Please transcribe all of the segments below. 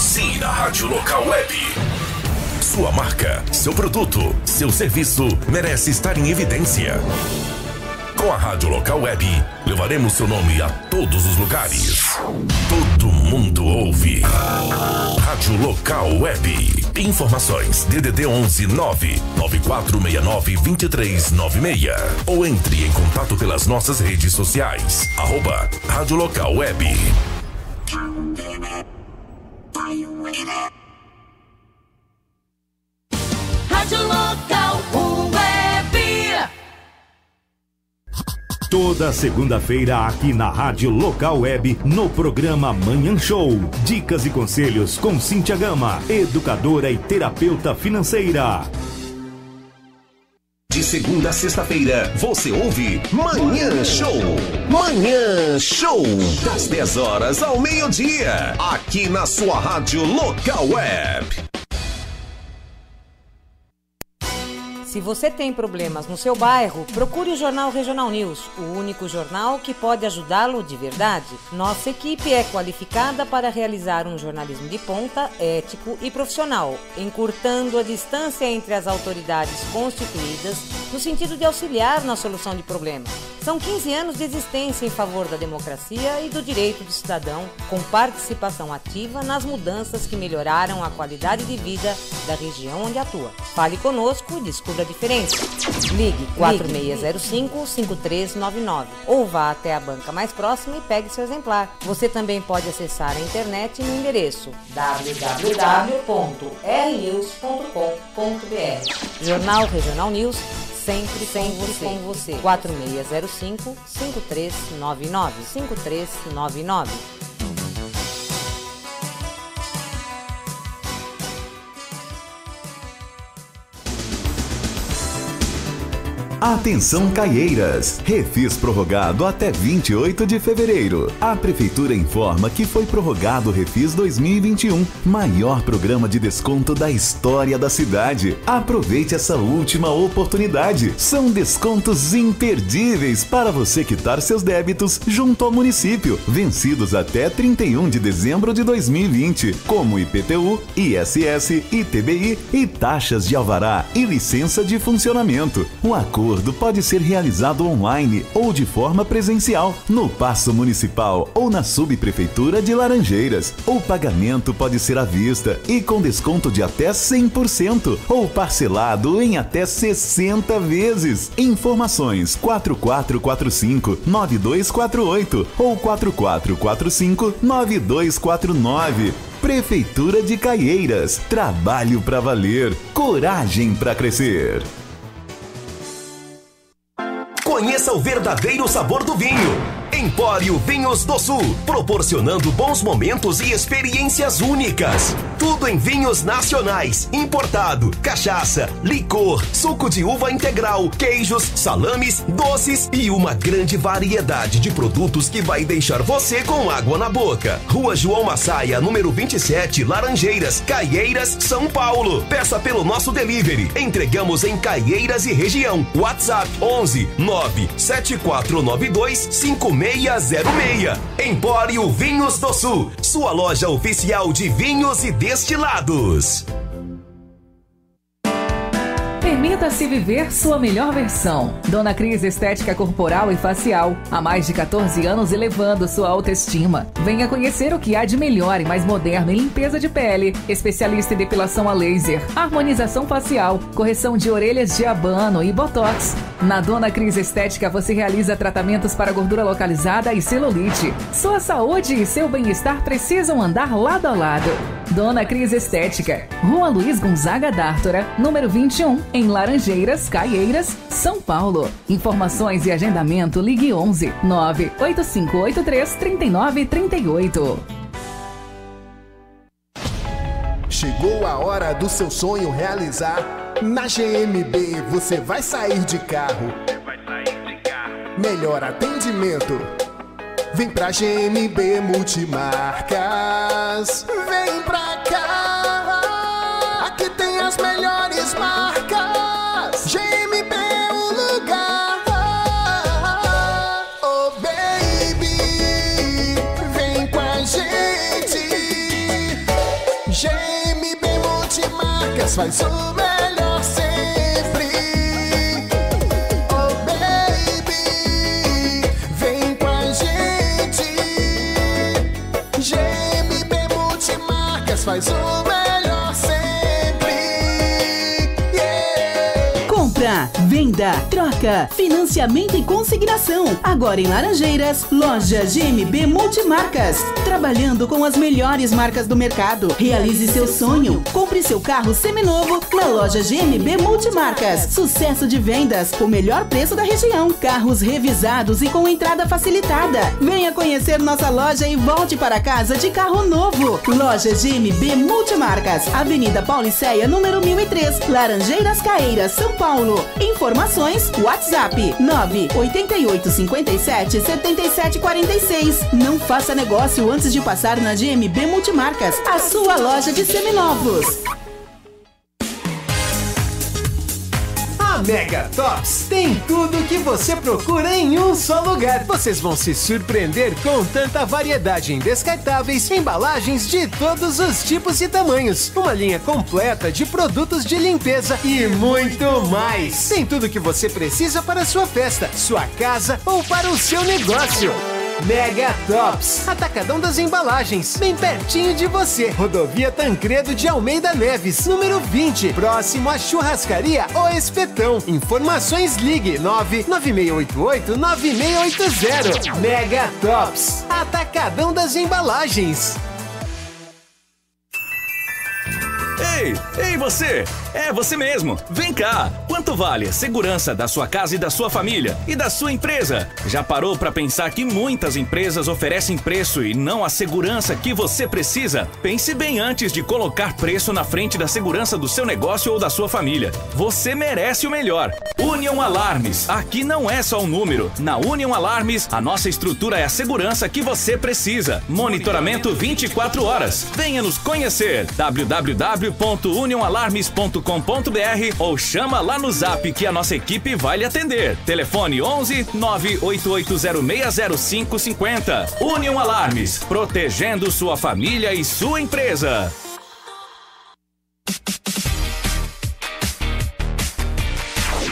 Anuncie na Rádio Local Web. Sua marca, seu produto, seu serviço merece estar em evidência. Com a Rádio Local Web, levaremos seu nome a todos os lugares. Todo mundo ouve. Rádio Local Web. Informações DDD 11 99469 2396 ou entre em contato pelas nossas redes sociais. Arroba Rádio Local Web. Rádio Local Web. Toda segunda-feira aqui na Rádio Local Web, no programa Manhã Show. Dicas e conselhos com Cíntia Gama, educadora e terapeuta financeira. De segunda a sexta-feira, você ouve Manhã Show. Manhã Show. Das 10 horas ao meio-dia. Aqui na sua Rádio Local Web. Se você tem problemas no seu bairro, procure o Jornal Regional News, o único jornal que pode ajudá-lo de verdade. Nossa equipe é qualificada para realizar um jornalismo de ponta, ético e profissional, encurtando a distância entre as autoridades constituídas no sentido de auxiliar na solução de problemas. São 15 anos de existência em favor da democracia e do direito do cidadão, com participação ativa nas mudanças que melhoraram a qualidade de vida da região onde atua. Fale conosco e descubra a diferença. Ligue 4605-5399 ou vá até a banca mais próxima e pegue seu exemplar. Você também pode acessar a internet no endereço www.rnews.com.br. Jornal Regional News sempre, sempre com você. 4605 5399 5399. Atenção Caieiras! Refis prorrogado até 28 de fevereiro. A Prefeitura informa que foi prorrogado o Refis 2021, maior programa de desconto da história da cidade. Aproveite essa última oportunidade. São descontos imperdíveis para você quitar seus débitos junto ao município, vencidos até 31 de dezembro de 2020, como IPTU, ISS, ITBI e taxas de alvará e licença de funcionamento. O acordo pode ser realizado online ou de forma presencial, no Paço Municipal ou na Subprefeitura de Laranjeiras. O pagamento pode ser à vista e com desconto de até 100% ou parcelado em até 60 vezes. Informações 4445 9248 ou 4445 9249. Prefeitura de Caieiras. Trabalho para valer. Coragem para crescer. Conheça o verdadeiro sabor do vinho. Empório Vinhos do Sul, proporcionando bons momentos e experiências únicas. Tudo em vinhos nacionais, importado, cachaça, licor, suco de uva integral, queijos, salames, doces e uma grande variedade de produtos que vai deixar você com água na boca. Rua João Massaia, número 27, Laranjeiras, Caieiras, São Paulo. Peça pelo nosso delivery. Entregamos em Caieiras e região. WhatsApp 11 97492 5606. Empório Vinhos do Sul, sua loja oficial de vinhos e destilados. Permita-se viver sua melhor versão. Dona Cris Estética Corporal e Facial. Há mais de 14 anos elevando sua autoestima. Venha conhecer o que há de melhor e mais moderno em limpeza de pele. Especialista em depilação a laser, harmonização facial, correção de orelhas de abano e botox. Na Dona Cris Estética você realiza tratamentos para gordura localizada e celulite. Sua saúde e seu bem-estar precisam andar lado a lado. Dona Cris Estética, Rua Luiz Gonzaga D'Ártora, número 21, em Laranjeiras, Caieiras, São Paulo. Informações e agendamento ligue 11 98583 3938. Chegou a hora do seu sonho realizar. Na GMB você vai sair de carro. Melhor atendimento. Vem pra GMB Multimarcas. Vem pra faz o melhor sempre. Oh baby, vem com a gente. GMB Multimarcas faz o melhor sempre. Yeah. Compra, venda, troca, financiamento e consignação. Agora em Laranjeiras, loja GMB Multimarcas. Trabalhando com as melhores marcas do mercado. Realize seu sonho. Compre seu carro seminovo na loja GMB Multimarcas. Sucesso de vendas, o melhor preço da região. Carros revisados e com entrada facilitada. Venha conhecer nossa loja e volte para casa de carro novo. Loja GMB Multimarcas, Avenida Pauliceia, número 1003, Laranjeiras Caeiras, São Paulo. Informações: WhatsApp 988 57 77 46. Não faça negócio antes de passar na GMB Multimarcas, a sua loja de seminovos. Mega Tops tem tudo o que você procura em um só lugar. Vocês vão se surpreender com tanta variedade em descartáveis, embalagens de todos os tipos e tamanhos, uma linha completa de produtos de limpeza e muito mais. Tem tudo o que você precisa para sua festa, sua casa ou para o seu negócio. Mega Tops, Atacadão das Embalagens, bem pertinho de você. Rodovia Tancredo de Almeida Neves, número 20, próximo à Churrascaria O Espetão. Informações ligue 99688-9680. Mega Tops, Atacadão das Embalagens. Ei, ei você! É você mesmo! Vem cá! Quanto vale a segurança da sua casa e da sua família e da sua empresa? Já parou para pensar que muitas empresas oferecem preço e não a segurança que você precisa? Pense bem antes de colocar preço na frente da segurança do seu negócio ou da sua família. Você merece o melhor. Union Alarmes. Aqui não é só um número. Na Union Alarmes, a nossa estrutura é a segurança que você precisa. Monitoramento 24 horas. Venha nos conhecer. www.unionalarmes.com.br ou chama lá no Zap que a nossa equipe vai lhe atender. Telefone 11 988060550. Union Alarmes, protegendo sua família e sua empresa.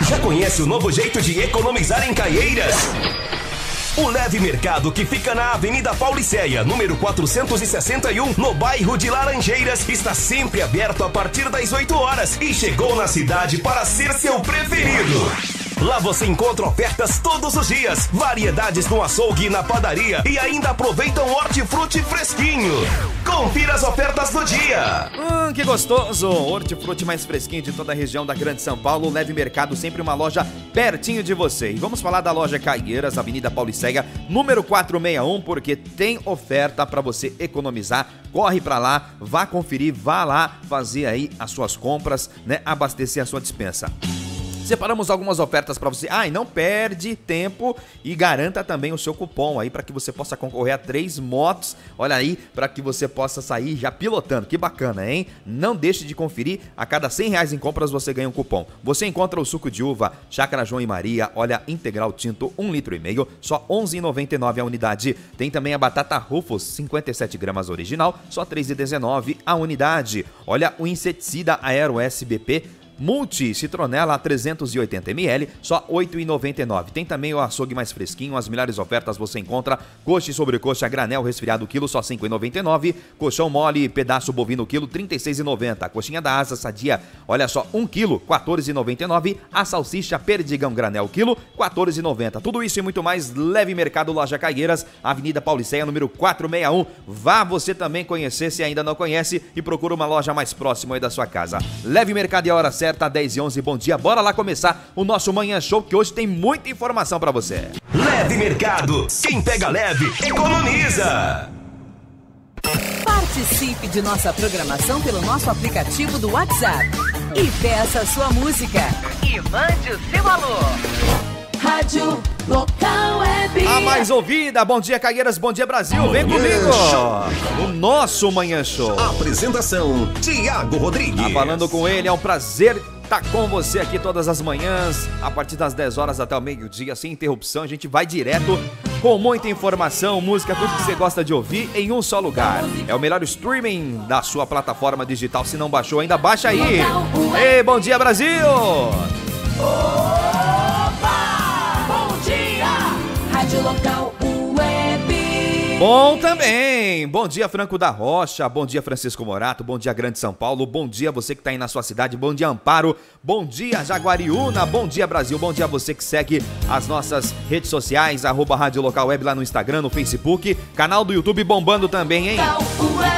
Já conhece o novo jeito de economizar em Caieiras? O Leve Mercado que fica na Avenida Pauliceia, número 461, no bairro de Laranjeiras, está sempre aberto a partir das 8 horas e chegou na cidade para ser seu preferido. Lá você encontra ofertas todos os dias, variedades no açougue e na padaria e ainda aproveita um hortifruti fresquinho. Confira as ofertas do dia. Hum, que gostoso! Hortifruti mais fresquinho de toda a região da Grande São Paulo. Leve Mercado, sempre uma loja pertinho de você. E vamos falar da loja Caieiras, Avenida Pauliceia, número 461, porque tem oferta para você economizar. Corre para lá, vá conferir, vá lá fazer aí as suas compras, né? Abastecer a sua dispensa. Separamos algumas ofertas para você. Ah, e não perde tempo e garanta também o seu cupom aí para que você possa concorrer a três motos. Olha aí, para que você possa sair já pilotando. Que bacana, hein? Não deixe de conferir. A cada 100 reais em compras você ganha um cupom. Você encontra o suco de uva Chácara João e Maria, olha integral tinto, 1 litro e meio, só 11,99 a unidade. Tem também a batata Rufus, 57 gramas original, só 3,19 a unidade. Olha o inseticida Aero SBP Multi Citronela 380ml, só R$ 8,99. Tem também o açougue mais fresquinho, as melhores ofertas você encontra coxa e sobrecoxa granel resfriado quilo só R$ 5,99. Colchão mole pedaço bovino quilo R$ 36,90. Coxinha da asa sadia, olha só, 1 quilo R$ 14,99. A salsicha perdigão granel quilo R$ 14,90. Tudo isso e muito mais, leve mercado Loja Caieiras, Avenida Pauliceia, número 461. Vá você também conhecer se ainda não conhece e procura uma loja mais próxima aí da sua casa. Leve mercado e a hora certa certa, 10 e 11. Bom dia, bora lá começar o nosso Manhã Show, que hoje tem muita informação para você. Leve Mercado. Quem pega leve, economiza. Participe de nossa programação pelo nosso aplicativo do WhatsApp. E peça sua música. E mande o seu alô. Rádio Local Web. A mais ouvida, bom dia Cagueiras, bom dia Brasil, vem comigo! O nosso Manhã Show. Apresentação: Tiago Rodrigues. Tá falando com ele, é um prazer estar com você aqui todas as manhãs, a partir das 10 horas até o meio-dia, sem interrupção. A gente vai direto com muita informação, música, tudo que você gosta de ouvir em um só lugar. É o melhor streaming da sua plataforma digital. Se não baixou ainda, baixa aí. Ei, bom dia Brasil! Rádio Local Web. Bom também! Bom dia, Franco da Rocha. Bom dia, Francisco Morato. Bom dia, Grande São Paulo. Bom dia, você que está aí na sua cidade. Bom dia, Amparo. Bom dia, Jaguariúna. Bom dia, Brasil. Bom dia você que segue as nossas redes sociais, arroba Rádio Local Web lá no Instagram, no Facebook. Canal do YouTube bombando também, hein?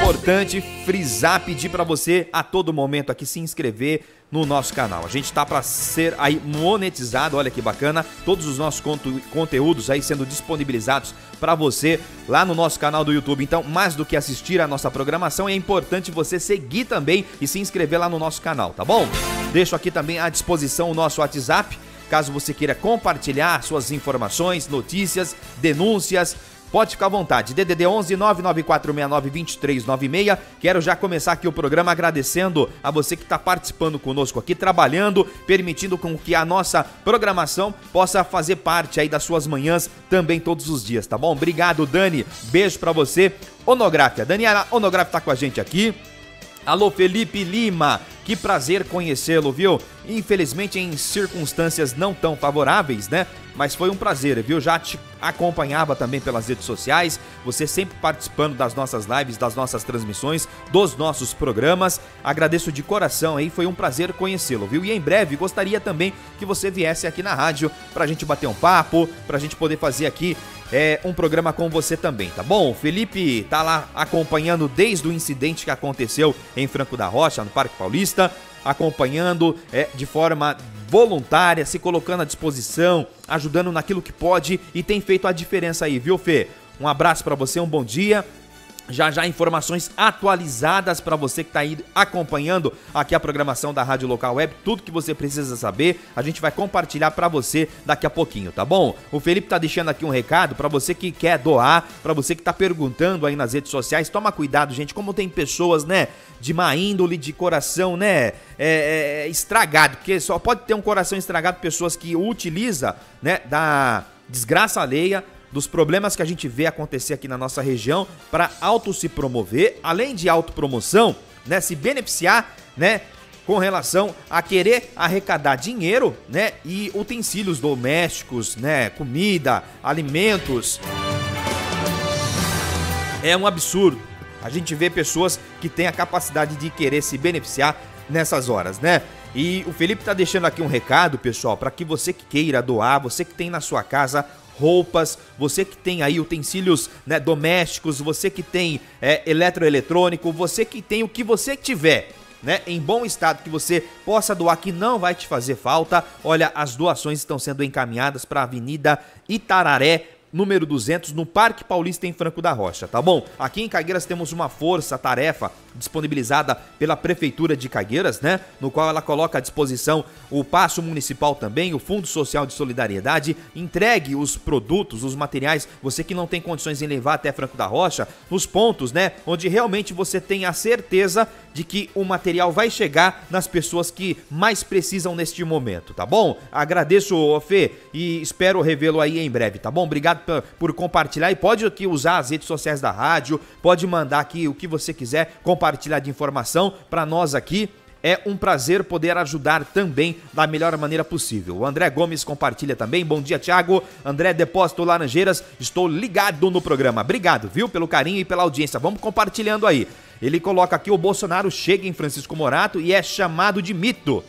Importante frisar, pedir para você a todo momento aqui se inscrever no nosso canal. A gente tá para ser aí monetizado, olha que bacana, todos os nossos conteúdos aí sendo disponibilizados para você lá no nosso canal do YouTube. Então, mais do que assistir a nossa programação, é importante você seguir também e se inscrever lá no nosso canal, tá bom? Deixo aqui também à disposição o nosso WhatsApp, caso você queira compartilhar suas informações, notícias, denúncias, Pode ficar à vontade. DDD 11 99469 2396. Quero já começar aqui o programa agradecendo a você que está participando conosco aqui, trabalhando, permitindo com que a nossa programação possa fazer parte aí das suas manhãs também todos os dias, tá bom? Obrigado, Dani. Beijo pra você. Onográfia. Daniela Onográfia tá com a gente aqui. Alô, Felipe Lima, que prazer conhecê-lo, viu? Infelizmente em circunstâncias não tão favoráveis, né? Mas foi um prazer, viu? Já te acompanhava também pelas redes sociais, você sempre participando das nossas lives, das nossas transmissões, dos nossos programas. Agradeço de coração aí, foi um prazer conhecê-lo, viu? E em breve gostaria também que você viesse aqui na rádio pra gente bater um papo, pra gente poder fazer aqui é, um programa com você também, tá bom? O Felipe tá lá acompanhando desde o incidente que aconteceu em Franco da Rocha, no Parque Paulista, acompanhando é, de forma voluntária, se colocando à disposição, ajudando naquilo que pode e tem feito a diferença aí, viu, Fê? Um abraço pra você, um bom dia. Já já informações atualizadas para você que está aí acompanhando aqui a programação da Rádio Local Web, tudo que você precisa saber, a gente vai compartilhar para você daqui a pouquinho, tá bom? O Felipe tá deixando aqui um recado para você que quer doar, para você que tá perguntando aí nas redes sociais, toma cuidado, gente, como tem pessoas, né, de má índole, de coração, né, é, é, estragado, porque só pode ter um coração estragado pessoas que utiliza, né, da desgraça alheia dos problemas que a gente vê acontecer aqui na nossa região para auto se promover, além de autopromoção, né, se beneficiar, né, com relação a querer arrecadar dinheiro, né, e utensílios domésticos, né, comida, alimentos. É um absurdo. A gente vê pessoas que têm a capacidade de querer se beneficiar nessas horas, né? E o Felipe tá deixando aqui um recado, pessoal, para que você que queira doar, você que tem na sua casa roupas, você que tem aí utensílios né, domésticos, você que tem é, eletroeletrônico, você que tem o que você tiver. Né, em bom estado que você possa doar que não vai te fazer falta. Olha, as doações estão sendo encaminhadas para a Avenida Itararé, número 200, no Parque Paulista em Franco da Rocha, tá bom? Aqui em Cagueiras temos uma força-tarefa disponibilizada pela Prefeitura de Cagueiras, né? No qual ela coloca à disposição o Passo Municipal também, o Fundo Social de Solidariedade, entregue os produtos, os materiais, você que não tem condições em levar até Franco da Rocha, nos pontos, né? Onde realmente você tem a certeza de que o material vai chegar nas pessoas que mais precisam neste momento, tá bom? Agradeço, Fê, e espero revê-lo aí em breve, tá bom? Obrigado por, por compartilhar e pode aqui usar as redes sociais da rádio, pode mandar aqui o que você quiser, compartilhar de informação para nós aqui. É um prazer poder ajudar também da melhor maneira possível. O André Gomes compartilha também. Bom dia, Thiago. André Depósito Laranjeiras. Estou ligado no programa. Obrigado, viu, pelo carinho e pela audiência. Vamos compartilhando aí. Ele coloca aqui: o Bolsonaro chega em Francisco Morato e é chamado de mito.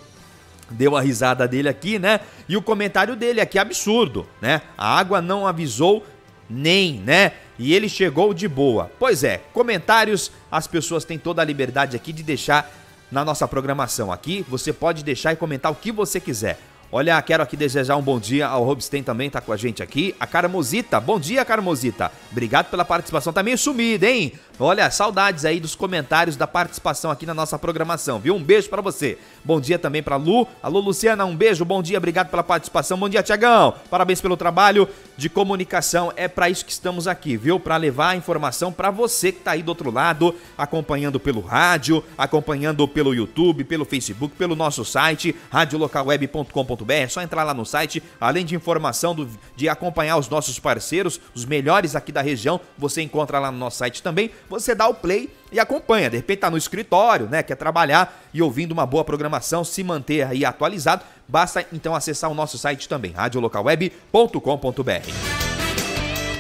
Deu a risada dele aqui, né? E o comentário dele aqui absurdo, né? A água não avisou nem, né? E ele chegou de boa. Pois é, comentários, as pessoas têm toda a liberdade aqui de deixar na nossa programação aqui. Você pode deixar e comentar o que você quiser. Olha, quero aqui desejar um bom dia ao Robsten também, tá com a gente aqui. A Carmosita, bom dia, Carmosita. Obrigado pela participação, tá meio sumida, hein? Olha, saudades aí dos comentários da participação aqui na nossa programação, viu? Um beijo para você. Bom dia também para Lu. Alô, Luciana, um beijo, bom dia, obrigado pela participação. Bom dia, Tiagão. Parabéns pelo trabalho de comunicação. É para isso que estamos aqui, viu? Para levar a informação para você que tá aí do outro lado, acompanhando pelo rádio, acompanhando pelo YouTube, pelo Facebook, pelo nosso site, radiolocalweb.com.br. É só entrar lá no site, além de informação do, de acompanhar os nossos parceiros, os melhores aqui da região, você encontra lá no nosso site também. Você dá o play e acompanha. De repente tá no escritório, né? Quer trabalhar e ouvindo uma boa programação, se manter aí atualizado, basta então acessar o nosso site também, radiolocalweb.com.br.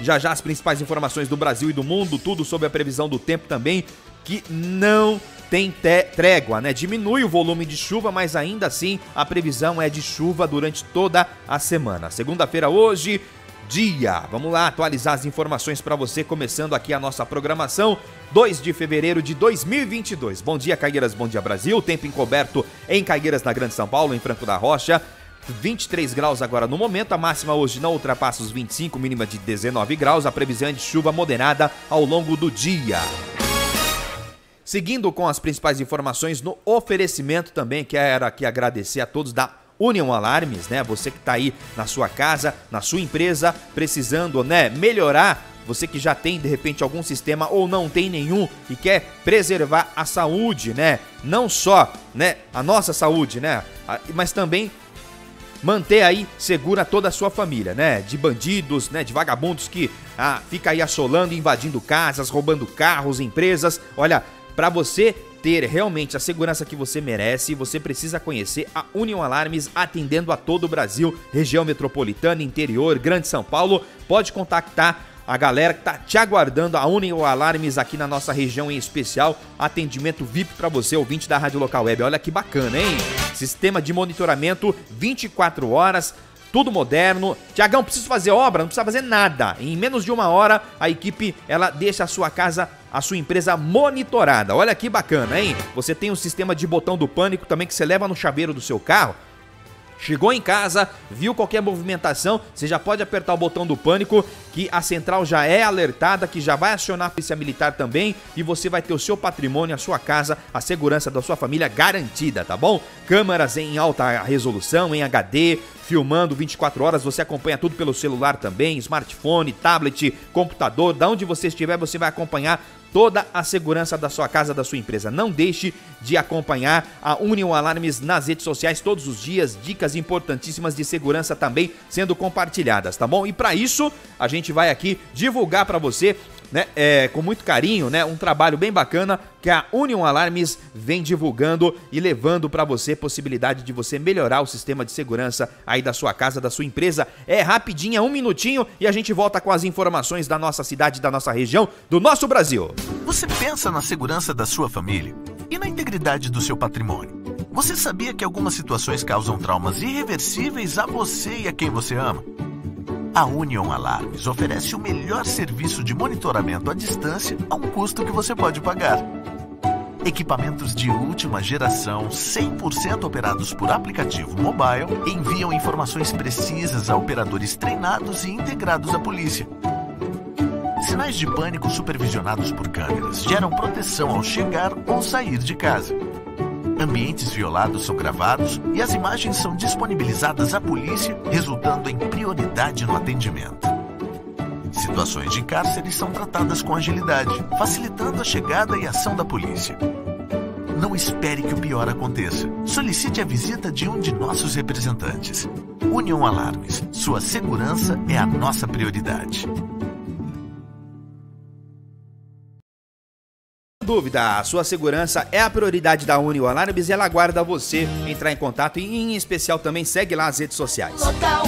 Já já as principais informações do Brasil e do mundo, tudo sobre a previsão do tempo também, que não tem trégua, né? Diminui o volume de chuva, mas ainda assim a previsão é de chuva durante toda a semana. Segunda-feira hoje, dia. Vamos lá atualizar as informações para você, começando aqui a nossa programação. 2 de fevereiro de 2022. Bom dia, Caigueiras, bom dia, Brasil. Tempo encoberto em Caigueiras, na Grande São Paulo, em Franco da Rocha. 23 graus agora no momento, a máxima hoje não ultrapassa os 25, mínima de 19 graus. A previsão é de chuva moderada ao longo do dia. Seguindo com as principais informações no oferecimento também, quero aqui agradecer a todos da Union Alarmes, né? Você que está aí na sua casa, na sua empresa, precisando, né, melhorar você que já tem de repente algum sistema ou não tem nenhum e quer preservar a saúde, né? Não só, né, a nossa saúde, né, mas também manter aí segura toda a sua família, né? De bandidos, né, de vagabundos que ah, fica aí assolando, invadindo casas, roubando carros, empresas. Olha, para você ter realmente a segurança que você merece, você precisa conhecer a Union Alarmes atendendo a todo o Brasil, região metropolitana, interior, Grande São Paulo. Pode contactar a galera que tá te aguardando, a Union Alarmes aqui na nossa região em especial, atendimento VIP para você, ouvinte da Rádio Local Web. Olha que bacana, hein? Sistema de monitoramento 24 horas tudo moderno. Tiagão, preciso fazer obra? Não precisa fazer nada. Em menos de uma hora, a equipe ela deixa a sua casa, a sua empresa monitorada. Olha que bacana, hein? Você tem um sistema de botão do pânico também que você leva no chaveiro do seu carro. Chegou em casa, viu qualquer movimentação, você já pode apertar o botão do pânico, que a central já é alertada, que já vai acionar a polícia militar também, e você vai ter o seu patrimônio, a sua casa, a segurança da sua família garantida, tá bom? Câmeras em alta resolução, em HD, filmando 24 horas, você acompanha tudo pelo celular também, smartphone, tablet, computador, da onde você estiver, você vai acompanhar toda a segurança da sua casa, da sua empresa. Não deixe de acompanhar a Union Alarmes nas redes sociais todos os dias, dicas importantíssimas de segurança também sendo compartilhadas, tá bom? E para isso, a gente vai aqui divulgar para você né, é, com muito carinho, né, um trabalho bem bacana que a Union Alarmes vem divulgando e levando para você possibilidade de você melhorar o sistema de segurança aí da sua casa, da sua empresa. É rapidinho, é um minutinho e a gente volta com as informações da nossa cidade, da nossa região, do nosso Brasil. Você pensa na segurança da sua família e na integridade do seu patrimônio. Você sabia que algumas situações causam traumas irreversíveis a você e a quem você ama? A Union Alarmes oferece o melhor serviço de monitoramento à distância a um custo que você pode pagar. Equipamentos de última geração, 100% operados por aplicativo mobile, enviam informações precisas a operadores treinados e integrados à polícia. Sinais de pânico supervisionados por câmeras geram proteção ao chegar ou sair de casa. Ambientes violados são gravados e as imagens são disponibilizadas à polícia, resultando em prioridade no atendimento. Situações de cárcere são tratadas com agilidade, facilitando a chegada e ação da polícia. Não espere que o pior aconteça. Solicite a visita de um de nossos representantes. União Alarmes. Sua segurança é a nossa prioridade. Dúvida, a sua segurança é a prioridade da Unio Alarmes e ela aguarda você entrar em contato e em especial também segue lá as redes sociais. Local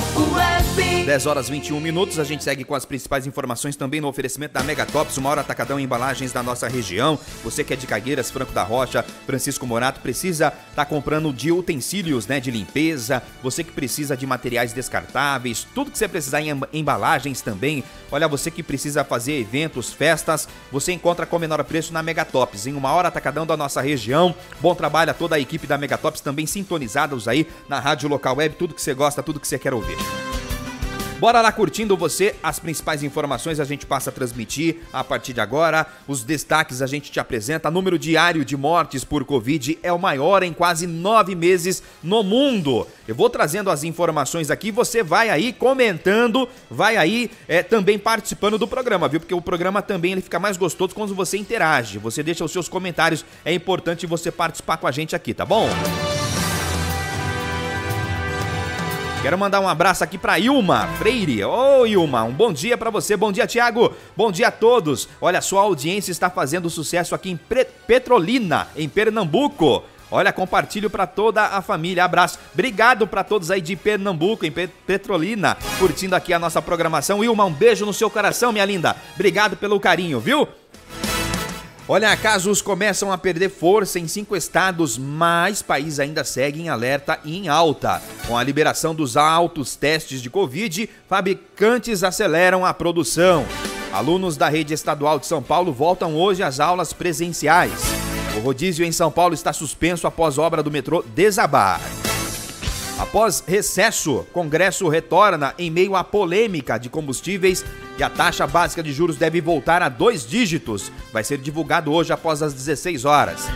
10 horas 21 minutos, a gente segue com as principais informações também no oferecimento da Megatops, uma hora atacadão em embalagens da nossa região. Você que é de Cagueiras, Franco da Rocha, Francisco Morato, precisa estar tá comprando de utensílios, né, de limpeza, você que precisa de materiais descartáveis, tudo que você precisar em embalagens também. Olha, você que precisa fazer eventos, festas, você encontra com menor preço na Megatops, em uma hora atacadão da nossa região. Bom trabalho a toda a equipe da Megatops, também sintonizados aí na rádio local web, tudo que você gosta, tudo que você quer ouvir. Bora lá curtindo você, as principais informações a gente passa a transmitir a partir de agora. Os destaques a gente te apresenta. Número diário de mortes por Covid é o maior em quase nove meses no mundo. Eu vou trazendo as informações aqui, você vai aí comentando, vai aí é, também participando do programa, viu? Porque o programa também ele fica mais gostoso quando você interage. Você deixa os seus comentários, é importante você participar com a gente aqui, tá bom? Quero mandar um abraço aqui para Ilma Freire. Ô Ilma, um bom dia para você. Bom dia, Tiago. Bom dia a todos. Olha, sua audiência está fazendo sucesso aqui em Petrolina, em Pernambuco. Olha, compartilho para toda a família. Abraço. Obrigado para todos aí de Pernambuco, em Petrolina, curtindo aqui a nossa programação. Ilma, um beijo no seu coração, minha linda. Obrigado pelo carinho, viu? Olha, casos começam a perder força em cinco estados, mas países ainda seguem em alerta e em alta. Com a liberação dos altos testes de Covid, fabricantes aceleram a produção. Alunos da rede estadual de São Paulo voltam hoje às aulas presenciais. O rodízio em São Paulo está suspenso após obra do metrô desabar. Após recesso, Congresso retorna em meio à polêmica de combustíveis e a taxa básica de juros deve voltar a dois dígitos. Vai ser divulgado hoje após as 16 horas.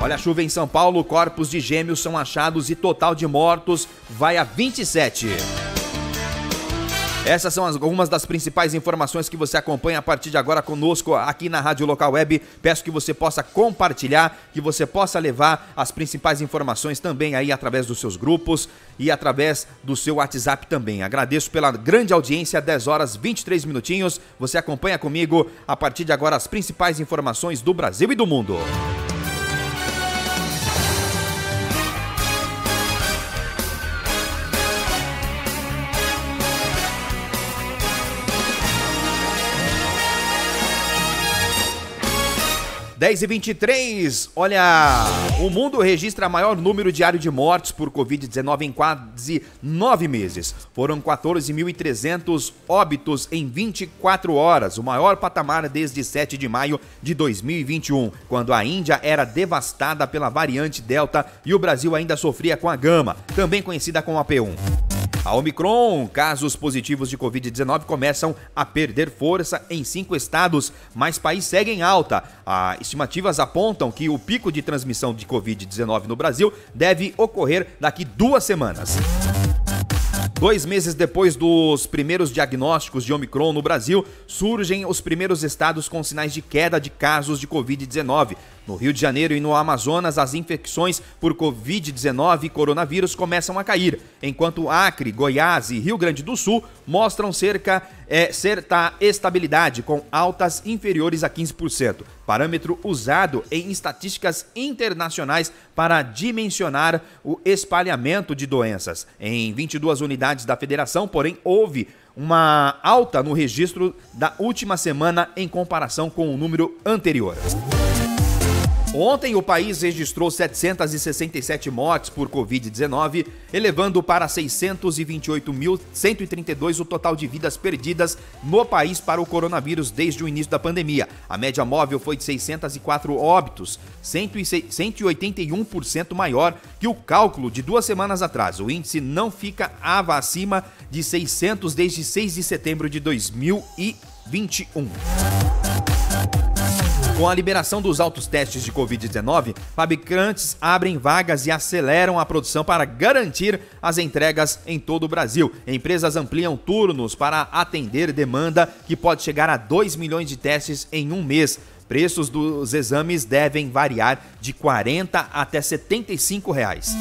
Olha a chuva em São Paulo, corpos de gêmeos são achados e total de mortos vai a 27. Essas são as, algumas das principais informações que você acompanha a partir de agora conosco aqui na Rádio Local Web. Peço que você possa compartilhar, que você possa levar as principais informações também aí através dos seus grupos e através do seu WhatsApp também. Agradeço pela grande audiência, 10 horas 23 minutinhos. Você acompanha comigo a partir de agora as principais informações do Brasil e do mundo. 10 e 23, olha, o mundo registra maior número diário de mortes por Covid-19 em quase nove meses. Foram 14.300 óbitos em 24 horas, o maior patamar desde 7 de maio de 2021, quando a Índia era devastada pela variante Delta e o Brasil ainda sofria com a Gama, também conhecida como a P1. A Omicron, casos positivos de Covid-19 começam a perder força em cinco estados, mas país segue em alta. As estimativas apontam que o pico de transmissão de Covid-19 no Brasil deve ocorrer daqui duas semanas. Dois meses depois dos primeiros diagnósticos de Omicron no Brasil, surgem os primeiros estados com sinais de queda de casos de Covid-19. No Rio de Janeiro e no Amazonas, as infecções por Covid-19 e coronavírus começam a cair, enquanto Acre, Goiás e Rio Grande do Sul mostram cerca é, certa estabilidade, com altas inferiores a 15%, parâmetro usado em estatísticas internacionais para dimensionar o espalhamento de doenças. Em 22 unidades da federação, porém, houve uma alta no registro da última semana em comparação com o número anterior. Ontem o país registrou 767 mortes por Covid-19, elevando para 628.132 o total de vidas perdidas no país para o coronavírus desde o início da pandemia. A média móvel foi de 604 óbitos, 181% maior que o cálculo de duas semanas atrás. O índice não fica acima de 600 desde 6 de setembro de 2021. Com a liberação dos altos testes de Covid-19, fabricantes abrem vagas e aceleram a produção para garantir as entregas em todo o Brasil. Empresas ampliam turnos para atender demanda que pode chegar a 2 milhões de testes em um mês. Preços dos exames devem variar de 40 até 75 reais.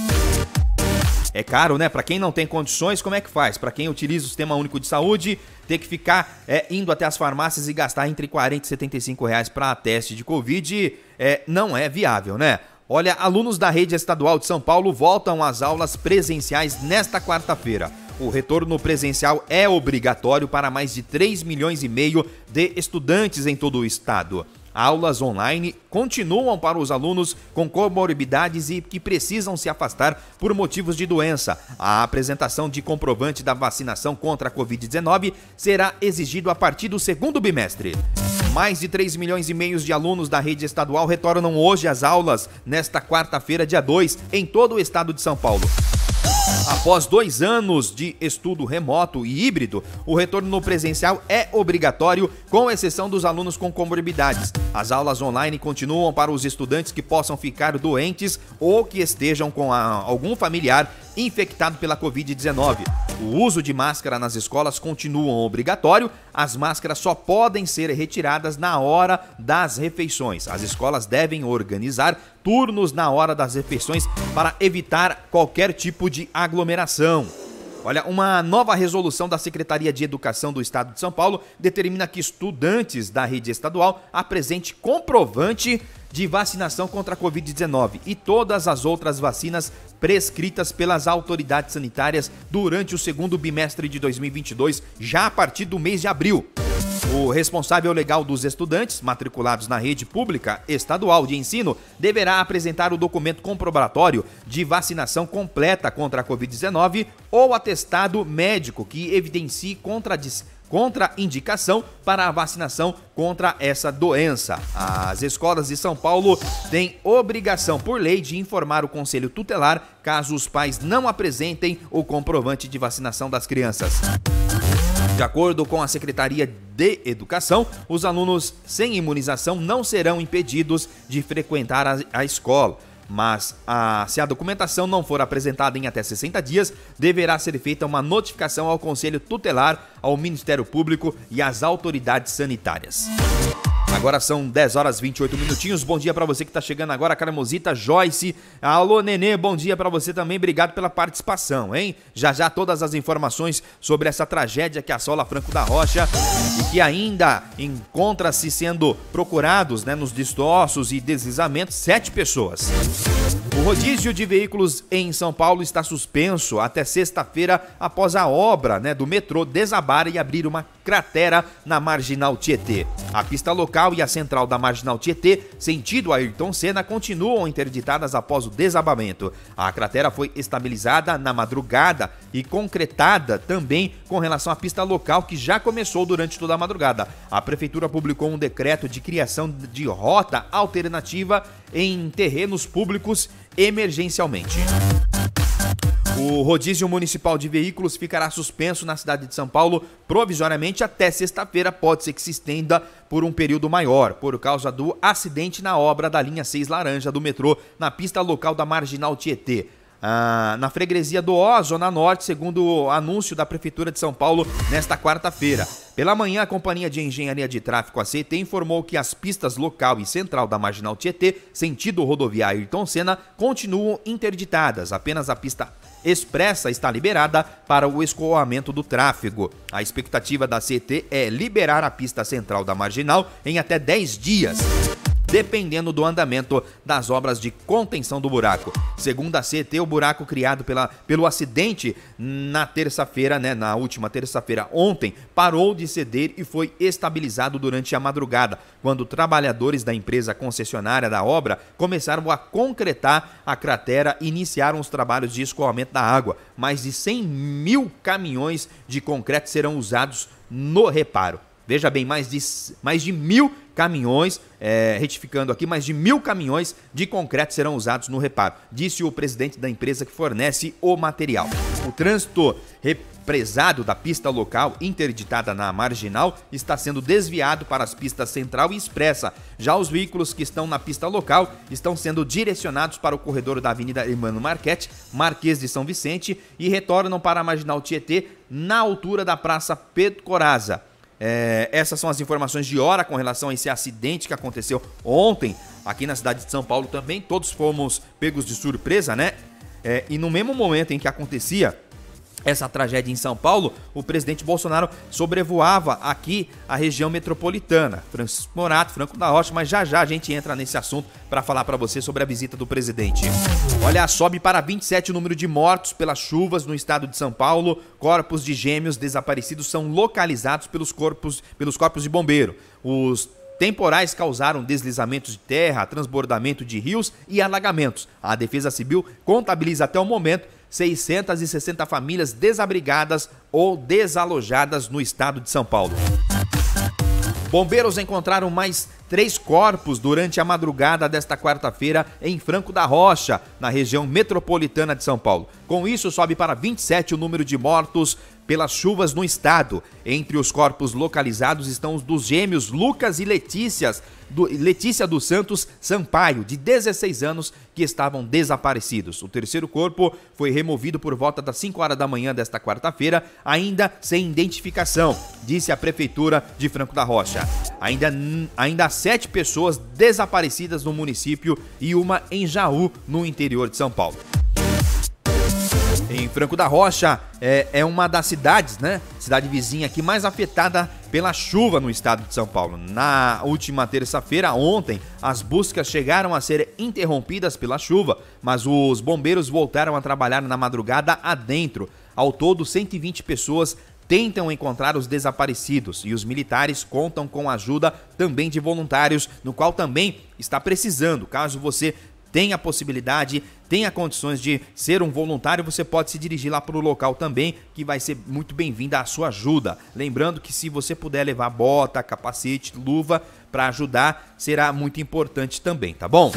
É caro, né? Para quem não tem condições, como é que faz? Para quem utiliza o Sistema Único de Saúde, ter que ficar é, indo até as farmácias e gastar entre 40 e 75 reais para teste de Covid é, não é viável, né? Olha, alunos da rede estadual de São Paulo voltam às aulas presenciais nesta quarta-feira. O retorno presencial é obrigatório para mais de 3 milhões e meio de estudantes em todo o estado. Aulas online continuam para os alunos com comorbidades e que precisam se afastar por motivos de doença. A apresentação de comprovante da vacinação contra a Covid-19 será exigido a partir do segundo bimestre. Mais de 3 milhões e meio de alunos da rede estadual retornam hoje às aulas nesta quarta-feira, dia 2, em todo o estado de São Paulo. Após dois anos de estudo remoto e híbrido, o retorno no presencial é obrigatório, com exceção dos alunos com comorbidades. As aulas online continuam para os estudantes que possam ficar doentes ou que estejam com a, algum familiar infectado pela Covid-19. O uso de máscara nas escolas continua obrigatório. As máscaras só podem ser retiradas na hora das refeições. As escolas devem organizar turnos na hora das refeições para evitar qualquer tipo de aglomeração. Olha, uma nova resolução da Secretaria de Educação do Estado de São Paulo determina que estudantes da rede estadual apresentem comprovante de vacinação contra a Covid-19 e todas as outras vacinas prescritas pelas autoridades sanitárias durante o segundo bimestre de 2022, já a partir do mês de abril. O responsável legal dos estudantes matriculados na rede pública estadual de ensino deverá apresentar o documento comprobatório de vacinação completa contra a Covid-19 ou atestado médico que evidencie contradição contraindicação para a vacinação contra essa doença. As escolas de São Paulo têm obrigação por lei de informar o conselho tutelar caso os pais não apresentem o comprovante de vacinação das crianças. De acordo com a Secretaria de Educação, os alunos sem imunização não serão impedidos de frequentar a, escola. Mas a, se a documentação não for apresentada em até 60 dias, deverá ser feita uma notificação ao Conselho Tutelar, ao Ministério Público e às autoridades sanitárias. Agora são 10 horas 28 minutinhos. Bom dia para você que está chegando agora, Carmosita, Joyce. Alô, Nenê, bom dia para você também. Obrigado pela participação, hein? Já já todas as informações sobre essa tragédia que assola Franco da Rocha e que ainda encontra-se sendo procurados, né, nos destroços e deslizamentos, sete pessoas. O rodízio de veículos em São Paulo está suspenso até sexta-feira após a obra né, do metrô desabar e abrir uma cratera na Marginal Tietê. A pista local e a central da Marginal Tietê, sentido Ayrton Senna, continuam interditadas após o desabamento. A cratera foi estabilizada na madrugada e concretada também com relação à pista local que já começou durante toda a madrugada. A prefeitura publicou um decreto de criação de rota alternativa em terrenos públicos emergencialmente. O rodízio municipal de veículos ficará suspenso na cidade de São Paulo provisoriamente até sexta-feira. Pode ser que se estenda por um período maior, por causa do acidente na obra da linha 6 Laranja do metrô na pista local da Marginal Tietê. Ah, na freguesia do Ó, Zona Norte, segundo o anúncio da Prefeitura de São Paulo nesta quarta-feira. Pela manhã, a Companhia de Engenharia de Tráfego, ACT, informou que as pistas local e central da Marginal Tietê, sentido rodoviário Ayrton Senna, continuam interditadas. Apenas a pista expressa está liberada para o escoamento do tráfego. A expectativa da CT é liberar a pista central da Marginal em até 10 dias dependendo do andamento das obras de contenção do buraco. Segundo a CT, o buraco criado pela, pelo acidente na terça-feira, né, na última terça-feira, ontem, parou de ceder e foi estabilizado durante a madrugada, quando trabalhadores da empresa concessionária da obra começaram a concretar a cratera e iniciaram os trabalhos de escoamento da água. Mais de 100 mil caminhões de concreto serão usados no reparo. Veja bem, mais de, mais de mil caminhões, é, retificando aqui, mais de mil caminhões de concreto serão usados no reparo, disse o presidente da empresa que fornece o material. O trânsito represado da pista local interditada na marginal está sendo desviado para as pistas central e expressa. Já os veículos que estão na pista local estão sendo direcionados para o corredor da Avenida Emmanuel Marquete, Marquês de São Vicente e retornam para a marginal Tietê na altura da Praça Pedro Coraza. É, essas são as informações de hora com relação a esse acidente que aconteceu ontem aqui na cidade de São Paulo também. Todos fomos pegos de surpresa, né? É, e no mesmo momento em que acontecia essa tragédia em São Paulo, o presidente Bolsonaro sobrevoava aqui a região metropolitana. Francisco Morato, Franco da Rocha, mas já já a gente entra nesse assunto para falar para você sobre a visita do presidente. Olha, sobe para 27 o número de mortos pelas chuvas no estado de São Paulo. Corpos de gêmeos desaparecidos são localizados pelos corpos, pelos corpos de bombeiro. Os Temporais causaram deslizamentos de terra, transbordamento de rios e alagamentos. A Defesa Civil contabiliza até o momento 660 famílias desabrigadas ou desalojadas no estado de São Paulo. Bombeiros encontraram mais três corpos durante a madrugada desta quarta-feira em Franco da Rocha, na região metropolitana de São Paulo. Com isso, sobe para 27 o número de mortos pelas chuvas no estado. Entre os corpos localizados estão os dos gêmeos Lucas e Letícias, do, Letícia dos Santos Sampaio, de 16 anos, que estavam desaparecidos. O terceiro corpo foi removido por volta das 5 horas da manhã desta quarta-feira, ainda sem identificação, disse a Prefeitura de Franco da Rocha. Ainda, ainda há sete pessoas desaparecidas no município e uma em Jaú, no interior de São Paulo. Em Franco da Rocha é, é, uma das cidades, né? Cidade vizinha aqui mais afetada pela chuva no estado de São Paulo. Na última terça-feira, ontem, as buscas chegaram a ser interrompidas pela chuva, mas os bombeiros voltaram a trabalhar na madrugada adentro. Ao todo, 120 pessoas tentam encontrar os desaparecidos e os militares contam com a ajuda também de voluntários, no qual também está precisando. Caso você tenha a possibilidade, tenha condições de ser um voluntário, você pode se dirigir lá para o local também, que vai ser muito bem-vinda a sua ajuda. Lembrando que se você puder levar bota, capacete, luva para ajudar, será muito importante também, tá bom?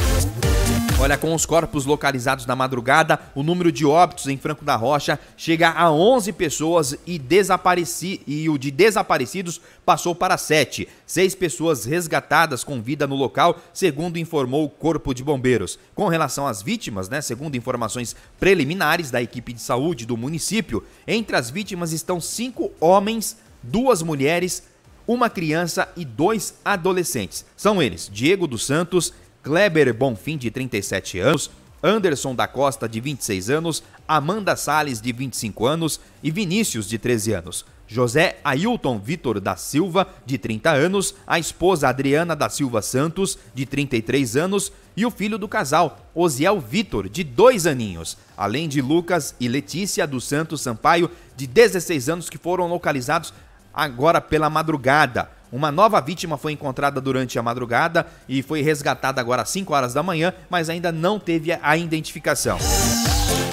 Olha, com os corpos localizados na madrugada, o número de óbitos em Franco da Rocha chega a 11 pessoas e, desapareci... e o de desaparecidos passou para 7. Seis pessoas resgatadas com vida no local, segundo informou o Corpo de Bombeiros. Com relação às vítimas, né, segundo informações preliminares da equipe de saúde do município, entre as vítimas estão cinco homens, duas mulheres, uma criança e dois adolescentes. São eles Diego dos Santos, Kleber Bonfim, de 37 anos, Anderson da Costa, de 26 anos, Amanda Sales, de 25 anos e Vinícius, de 13 anos. José Ailton Vitor da Silva, de 30 anos, a esposa Adriana da Silva Santos, de 33 anos, e o filho do casal, Osiel Vitor, de 2 aninhos, além de Lucas e Letícia dos Santos Sampaio, de 16 anos, que foram localizados agora pela madrugada. Uma nova vítima foi encontrada durante a madrugada e foi resgatada agora às 5 horas da manhã, mas ainda não teve a identificação.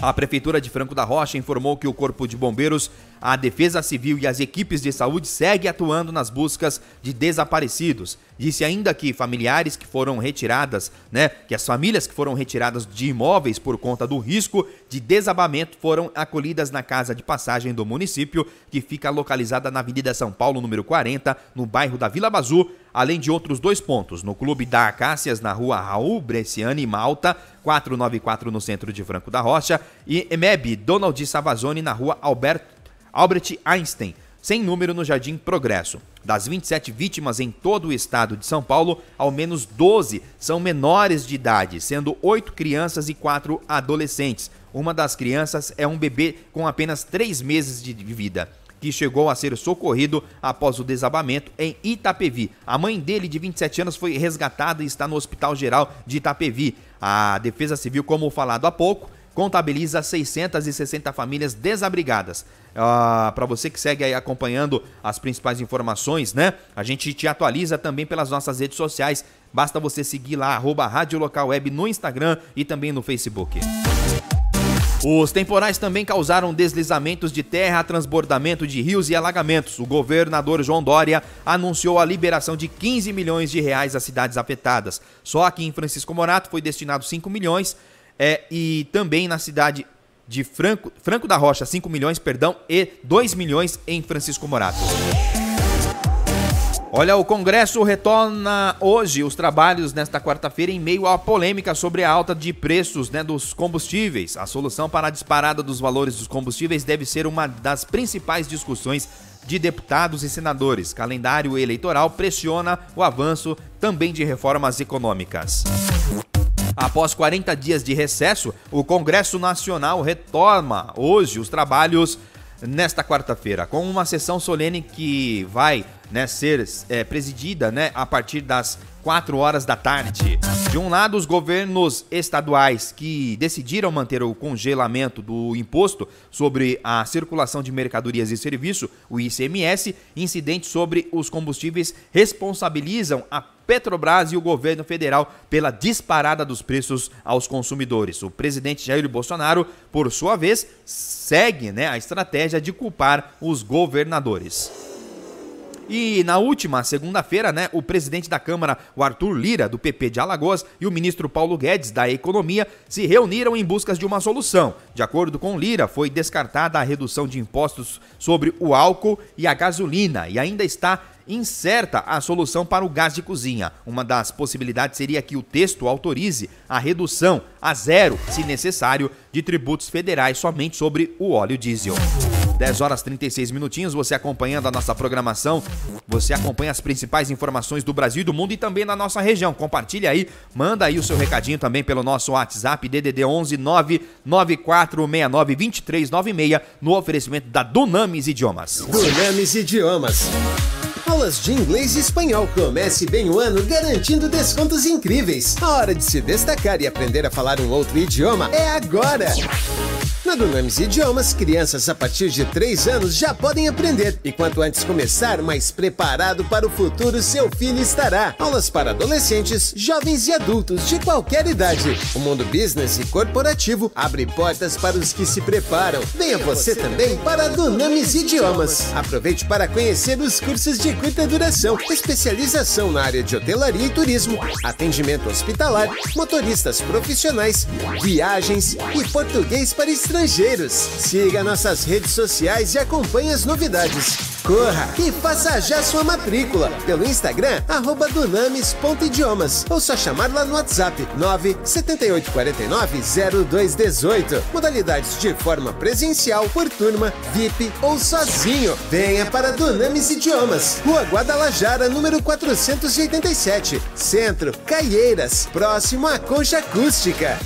A Prefeitura de Franco da Rocha informou que o Corpo de Bombeiros, a Defesa Civil e as equipes de saúde seguem atuando nas buscas de desaparecidos. Disse ainda que familiares que foram retiradas, né, que as famílias que foram retiradas de imóveis por conta do risco de desabamento foram acolhidas na casa de passagem do município, que fica localizada na Avenida São Paulo, número 40, no bairro da Vila Bazu, além de outros dois pontos, no Clube da Acácias, na rua Raul Bresciani Malta, 494 no centro de Franco da Rocha, e EMEB Donald Savazone na rua Albert, Albert Einstein, sem número no Jardim Progresso. Das 27 vítimas em todo o estado de São Paulo, ao menos 12 são menores de idade, sendo 8 crianças e 4 adolescentes. Uma das crianças é um bebê com apenas 3 meses de vida que chegou a ser socorrido após o desabamento em Itapevi. A mãe dele, de 27 anos, foi resgatada e está no Hospital Geral de Itapevi. A Defesa Civil, como falado há pouco, contabiliza 660 famílias desabrigadas. Ah, Para você que segue aí acompanhando as principais informações, né? A gente te atualiza também pelas nossas redes sociais. Basta você seguir lá, arroba Rádio Local Web no Instagram e também no Facebook. Os temporais também causaram deslizamentos de terra, transbordamento de rios e alagamentos. O governador João Dória anunciou a liberação de 15 milhões de reais às cidades afetadas. Só aqui em Francisco Morato foi destinado 5 milhões é, e também na cidade de Franco, Franco da Rocha 5 milhões, perdão, e 2 milhões em Francisco Morato. Olha, o Congresso retorna hoje os trabalhos nesta quarta-feira em meio à polêmica sobre a alta de preços né, dos combustíveis. A solução para a disparada dos valores dos combustíveis deve ser uma das principais discussões de deputados e senadores. Calendário eleitoral pressiona o avanço também de reformas econômicas. Após 40 dias de recesso, o Congresso Nacional retoma hoje os trabalhos nesta quarta-feira, com uma sessão solene que vai né, ser é, presidida né, a partir das 4 horas da tarde. De um lado, os governos estaduais que decidiram manter o congelamento do imposto sobre a circulação de mercadorias e serviço, o ICMS, incidente sobre os combustíveis, responsabilizam a Petrobras e o governo federal pela disparada dos preços aos consumidores. O presidente Jair Bolsonaro, por sua vez, segue né, a estratégia de culpar os governadores. E na última segunda-feira, né, o presidente da Câmara, o Arthur Lira, do PP de Alagoas, e o ministro Paulo Guedes, da Economia, se reuniram em busca de uma solução. De acordo com Lira, foi descartada a redução de impostos sobre o álcool e a gasolina e ainda está incerta a solução para o gás de cozinha. Uma das possibilidades seria que o texto autorize a redução a zero, se necessário, de tributos federais somente sobre o óleo diesel. 10 horas 36 minutinhos, você acompanhando a nossa programação, você acompanha as principais informações do Brasil e do mundo e também da nossa região. Compartilha aí, manda aí o seu recadinho também pelo nosso WhatsApp DDD 11 99469 2396 no oferecimento da Dunamis Idiomas. Dunamis Idiomas. Aulas de inglês e espanhol. Comece bem o ano garantindo descontos incríveis. A hora de se destacar e aprender a falar um outro idioma é agora. Na Dunamis Idiomas, crianças a partir de 3 anos já podem aprender. E quanto antes começar, mais preparado para o futuro seu filho estará. Aulas para adolescentes, jovens e adultos de qualquer idade. O mundo business e corporativo abre portas para os que se preparam. Venha você também para a Dunamis Idiomas. Aproveite para conhecer os cursos de curta duração, especialização na área de hotelaria e turismo, atendimento hospitalar, motoristas profissionais, viagens e português para estrangeiros. Siga nossas redes sociais e acompanhe as novidades. Corra e faça já sua matrícula pelo Instagram, arroba dunamis.idiomas ou só chamar lá no WhatsApp 978490218. Modalidades de forma presencial, por turma, VIP ou sozinho. Venha para Dunamis Idiomas, Rua Guadalajara, número 487, Centro, Caieiras, próximo à Concha Acústica.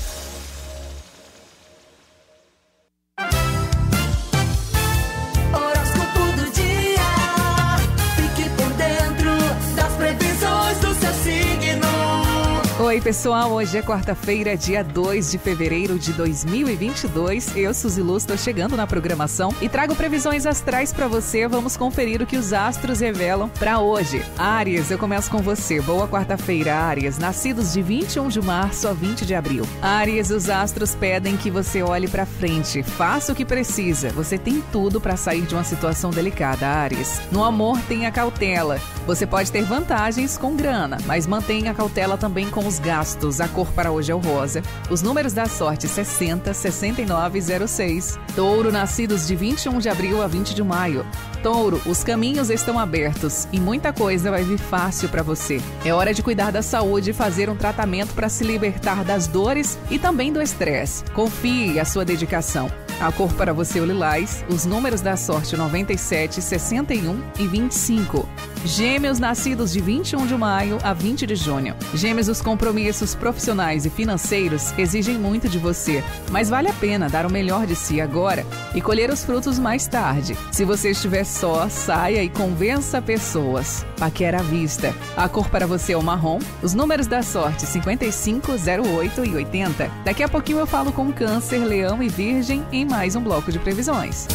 Oi, pessoal. Hoje é quarta-feira, dia 2 de fevereiro de 2022. Eu, Suzy Luz, estou chegando na programação e trago previsões astrais para você. Vamos conferir o que os astros revelam para hoje. Áries, eu começo com você. Boa quarta-feira, Áries. Nascidos de 21 de março a 20 de abril. Áries, os astros pedem que você olhe para frente. Faça o que precisa. Você tem tudo para sair de uma situação delicada, Áries. No amor, tenha cautela. Você pode ter vantagens com grana, mas mantenha cautela também com os gastos. A cor para hoje é o rosa. Os números da sorte 60, 69 e 06. Touro, nascidos de 21 de abril a 20 de maio. Touro, os caminhos estão abertos e muita coisa vai vir fácil para você. É hora de cuidar da saúde e fazer um tratamento para se libertar das dores e também do estresse. Confie a sua dedicação. A cor para você é o lilás, os números da sorte 97, 61 e 25. Gêmeos nascidos de 21 de maio a 20 de junho. Gêmeos, os compromissos profissionais e financeiros exigem muito de você, mas vale a pena dar o melhor de si agora e colher os frutos mais tarde. Se você estiver só, saia e convença pessoas. Paquera à vista. A cor para você é o marrom, os números da sorte 55, 08 e 80. Daqui a pouquinho eu falo com Câncer, Leão e Virgem em mais um bloco de previsões.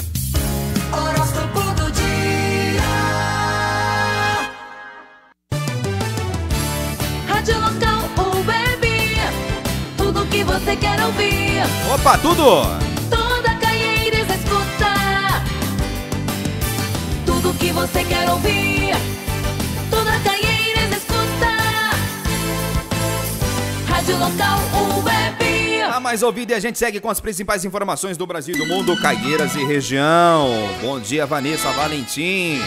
Opa, tudo! Toda Caieiras escuta. Tudo que você quer ouvir. Toda Caieiras escuta. Rádio Local UWeb. A mais ouvida e a gente segue com as principais informações do Brasil e do mundo, Cagueiras e região. Bom dia, Vanessa Valentim.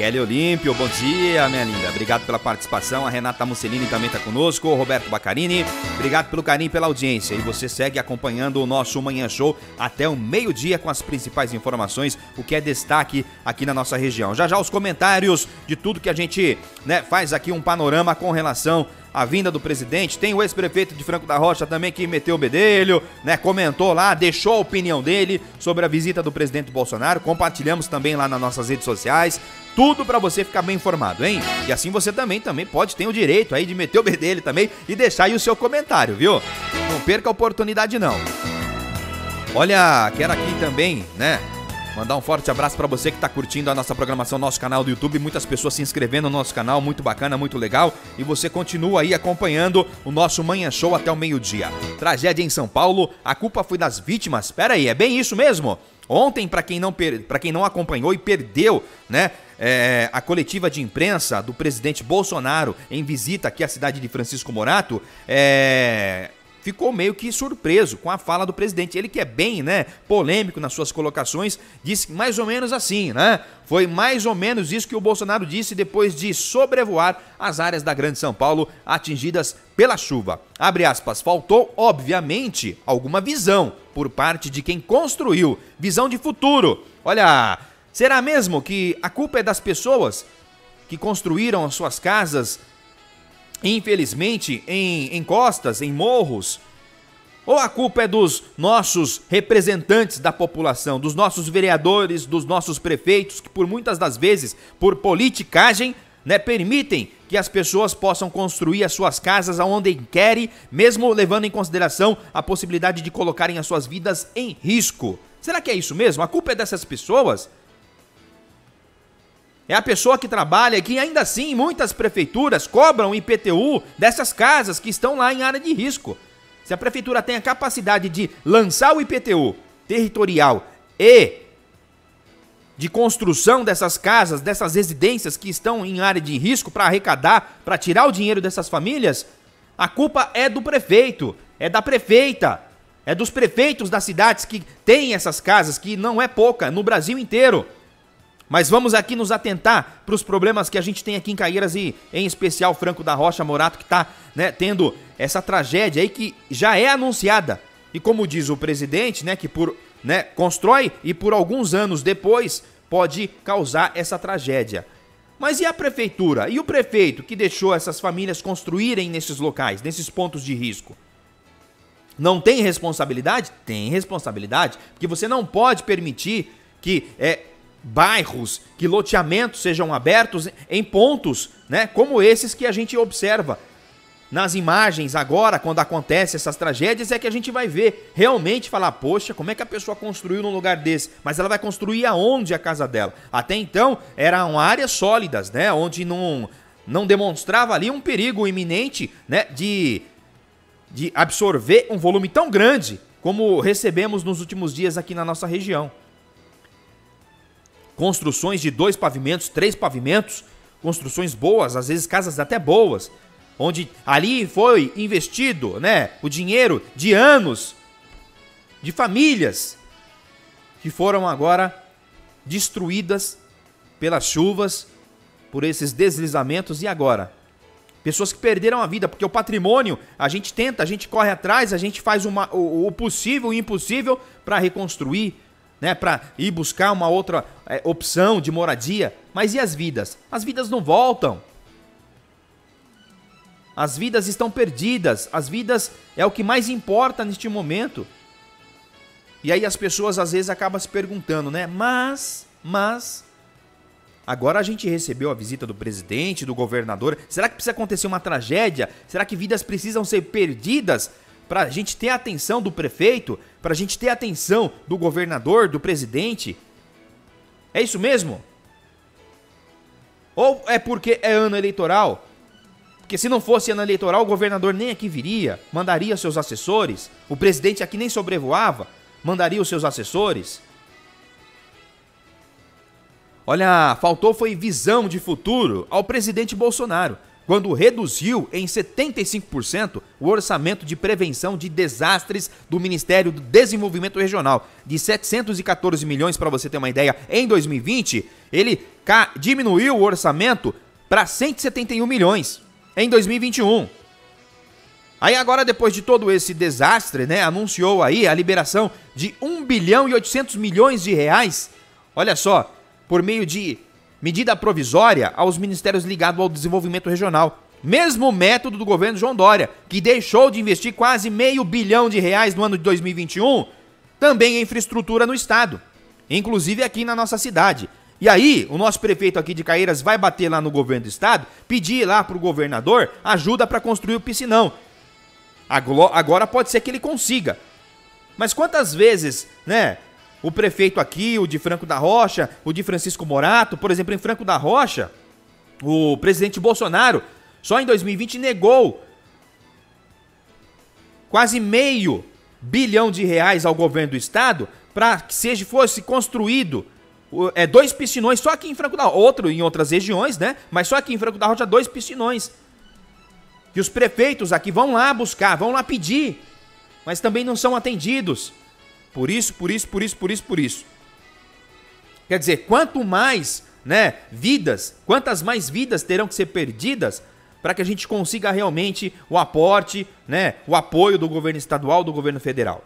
Kelly Olímpio, bom dia, minha linda. Obrigado pela participação. A Renata Mussolini também está conosco. O Roberto Bacarini, obrigado pelo carinho e pela audiência. E você segue acompanhando o nosso Manhã Show até o meio-dia com as principais informações, o que é destaque aqui na nossa região. Já já os comentários de tudo que a gente né, faz aqui um panorama com relação a vinda do presidente. Tem o ex-prefeito de Franco da Rocha também que meteu o bedelho, né? Comentou lá, deixou a opinião dele sobre a visita do presidente Bolsonaro. Compartilhamos também lá nas nossas redes sociais. Tudo para você ficar bem informado, hein? E assim você também também pode ter o direito aí de meter o bedelho também e deixar aí o seu comentário, viu? Não perca a oportunidade não. Olha, quero aqui também, né? Mandar um forte abraço para você que está curtindo a nossa programação no nosso canal do YouTube. Muitas pessoas se inscrevendo no nosso canal, muito bacana, muito legal. E você continua aí acompanhando o nosso Manhã Show até o meio-dia. Tragédia em São Paulo, a culpa foi das vítimas. Pera aí, é bem isso mesmo? Ontem, para quem não per... quem não acompanhou e perdeu, né, é, a coletiva de imprensa do presidente Bolsonaro em visita aqui à cidade de Francisco Morato, é, ficou meio que surpreso com a fala do presidente. Ele que é bem, né, polêmico nas suas colocações, disse mais ou menos assim, né? Foi mais ou menos isso que o Bolsonaro disse depois de sobrevoar as áreas da Grande São Paulo atingidas pela chuva. Abre aspas, faltou, obviamente, alguma visão por parte de quem construiu, visão de futuro. Olha, será mesmo que a culpa é das pessoas que construíram as suas casas infelizmente, em encostas, em morros? Ou a culpa é dos nossos representantes da população, dos nossos vereadores, dos nossos prefeitos, que por muitas das vezes, por politicagem, né, permitem que as pessoas possam construir as suas casas aonde querem, mesmo levando em consideração a possibilidade de colocarem as suas vidas em risco. Será que é isso mesmo? A culpa é dessas pessoas? É a pessoa que trabalha que ainda assim muitas prefeituras cobram IPTU dessas casas que estão lá em área de risco. Se a prefeitura tem a capacidade de lançar o IPTU territorial e de construção dessas casas, dessas residências que estão em área de risco para arrecadar, para tirar o dinheiro dessas famílias, a culpa é do prefeito, é da prefeita, é dos prefeitos das cidades que têm essas casas, que não é pouca, no Brasil inteiro. Mas vamos aqui nos atentar para os problemas que a gente tem aqui em Caeiras e em especial Franco da Rocha Morato que está né, tendo essa tragédia aí que já é anunciada. E como diz o presidente, né, que por né, constrói e por alguns anos depois pode causar essa tragédia. Mas e a prefeitura? E o prefeito que deixou essas famílias construírem nesses locais, nesses pontos de risco? Não tem responsabilidade? Tem responsabilidade, porque você não pode permitir que é, bairros, que loteamentos sejam abertos em pontos, né, como esses que a gente observa nas imagens agora, quando acontece essas tragédias, é que a gente vai ver realmente falar, poxa, como é que a pessoa construiu num lugar desse? Mas ela vai construir aonde a casa dela? Até então eram áreas sólidas, né, onde não não demonstrava ali um perigo iminente, né, de de absorver um volume tão grande como recebemos nos últimos dias aqui na nossa região construções de dois pavimentos, três pavimentos, construções boas, às vezes casas até boas, onde ali foi investido, né, o dinheiro de anos de famílias que foram agora destruídas pelas chuvas, por esses deslizamentos e agora? Pessoas que perderam a vida, porque o patrimônio a gente tenta, a gente corre atrás, a gente faz uma, o, o possível e o impossível para reconstruir, né, para ir buscar uma outra é, opção de moradia. Mas e as vidas? As vidas não voltam. As vidas estão perdidas. As vidas é o que mais importa neste momento. E aí as pessoas às vezes acabam se perguntando, né? Mas, mas agora a gente recebeu a visita do presidente, do governador. Será que precisa acontecer uma tragédia? Será que vidas precisam ser perdidas para a gente ter a atenção do prefeito, para a gente ter a atenção do governador, do presidente. É isso mesmo? Ou é porque é ano eleitoral? Porque se não fosse ano eleitoral, o governador nem aqui viria, mandaria seus assessores, o presidente aqui nem sobrevoava, mandaria os seus assessores. Olha, faltou foi visão de futuro ao presidente Bolsonaro quando reduziu em 75% o orçamento de prevenção de desastres do Ministério do Desenvolvimento Regional. De 714 milhões, para você ter uma ideia, em 2020, ele diminuiu o orçamento para 171 milhões em 2021. Aí agora, depois de todo esse desastre, né, anunciou aí a liberação de 1 bilhão e 800 milhões de reais, olha só, por meio de medida provisória aos ministérios ligados ao desenvolvimento regional. Mesmo método do governo João Dória, que deixou de investir quase meio bilhão de reais no ano de 2021, também em infraestrutura no estado, inclusive aqui na nossa cidade. E aí, o nosso prefeito aqui de Caeiras vai bater lá no governo do estado, pedir lá para o governador ajuda para construir o piscinão. Agora pode ser que ele consiga. Mas quantas vezes, né, o prefeito aqui, o de Franco da Rocha, o de Francisco Morato, por exemplo, em Franco da Rocha, o presidente Bolsonaro só em 2020 negou quase meio bilhão de reais ao governo do estado para que seja fosse construído é, dois piscinões só aqui em Franco da Rocha. Outro em outras regiões, né? Mas só aqui em Franco da Rocha, dois piscinões. Que os prefeitos aqui vão lá buscar, vão lá pedir. Mas também não são atendidos. Por isso, por isso, por isso, por isso, por isso. Quer dizer, quanto mais, né, vidas, quantas mais vidas terão que ser perdidas para que a gente consiga realmente o aporte, né, o apoio do governo estadual, do governo federal.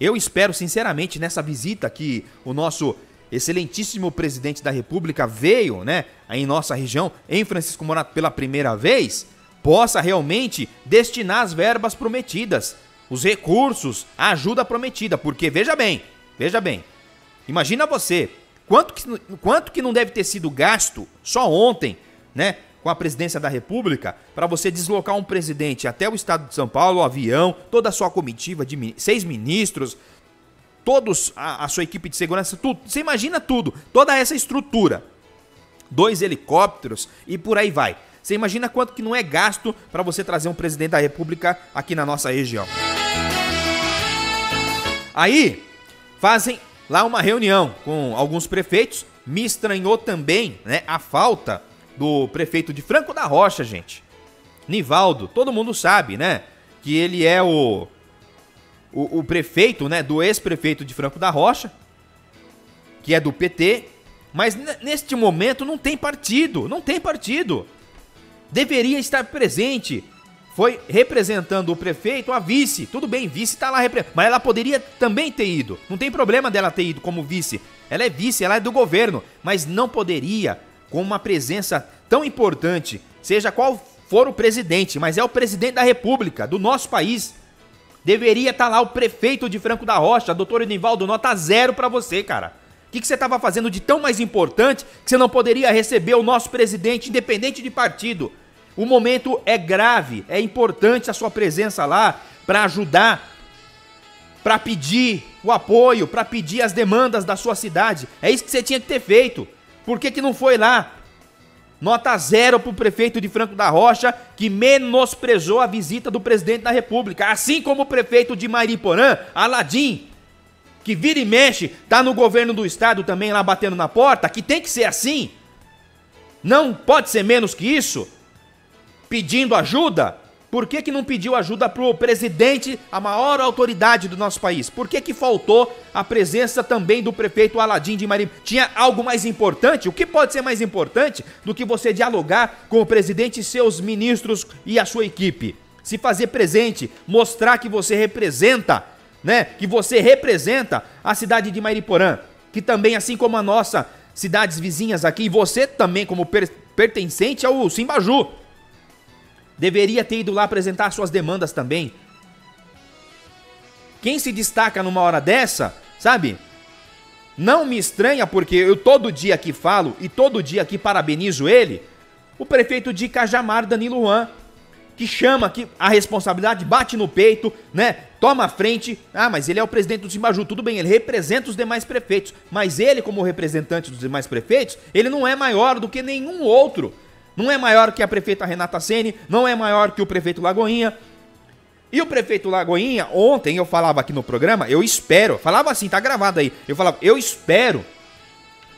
Eu espero sinceramente nessa visita que o nosso excelentíssimo presidente da República veio, né, em nossa região, em Francisco Morato pela primeira vez, possa realmente destinar as verbas prometidas, os recursos, a ajuda prometida, porque veja bem, veja bem, Imagina você, quanto que, quanto que não deve ter sido gasto só ontem, né, com a presidência da República, para você deslocar um presidente até o estado de São Paulo, o avião, toda a sua comitiva de seis ministros, todos a, a sua equipe de segurança, tudo. Você imagina tudo, toda essa estrutura. Dois helicópteros e por aí vai. Você imagina quanto que não é gasto para você trazer um presidente da República aqui na nossa região. Aí, fazem lá uma reunião com alguns prefeitos. Me estranhou também, né, a falta do prefeito de Franco da Rocha, gente. Nivaldo, todo mundo sabe, né, que ele é o o, o prefeito, né, do ex-prefeito de Franco da Rocha, que é do PT, mas neste momento não tem partido, não tem partido. Deveria estar presente. Foi representando o prefeito a vice. Tudo bem, vice tá lá, repre- mas ela poderia também ter ido. Não tem problema dela ter ido como vice. Ela é vice, ela é do governo, mas não poderia com uma presença tão importante, seja qual for o presidente, mas é o presidente da República, do nosso país. Deveria estar lá o prefeito de Franco da Rocha, doutor Enivaldo, nota zero pra você, cara. O que, que você estava fazendo de tão mais importante que você não poderia receber o nosso presidente, independente de partido? O momento é grave, é importante a sua presença lá para ajudar, para pedir o apoio, para pedir as demandas da sua cidade. É isso que você tinha que ter feito. Por que, que não foi lá? Nota zero pro prefeito de Franco da Rocha, que menosprezou a visita do presidente da República. Assim como o prefeito de Mariporã, Aladim, que vira e mexe, tá no governo do estado também lá batendo na porta, que tem que ser assim. Não pode ser menos que isso. Pedindo ajuda. Por que, que não pediu ajuda pro presidente, a maior autoridade do nosso país? Por que, que faltou a presença também do prefeito Aladim de Marim? Tinha algo mais importante? O que pode ser mais importante do que você dialogar com o presidente e seus ministros e a sua equipe? Se fazer presente, mostrar que você representa, né? Que você representa a cidade de Mariporã, que também, assim como a nossa cidades vizinhas aqui, e você também como per- pertencente ao Simbaju, deveria ter ido lá apresentar suas demandas também. Quem se destaca numa hora dessa, sabe? Não me estranha porque eu todo dia aqui falo e todo dia aqui parabenizo ele, o prefeito de Cajamar, Danilo Juan, que chama que a responsabilidade bate no peito, né? Toma a frente. Ah, mas ele é o presidente do Simbaju, tudo bem, ele representa os demais prefeitos, mas ele como representante dos demais prefeitos, ele não é maior do que nenhum outro. Não é maior que a prefeita Renata Ceni, não é maior que o prefeito Lagoinha. E o prefeito Lagoinha, ontem eu falava aqui no programa, eu espero, falava assim, tá gravado aí. Eu falava, eu espero,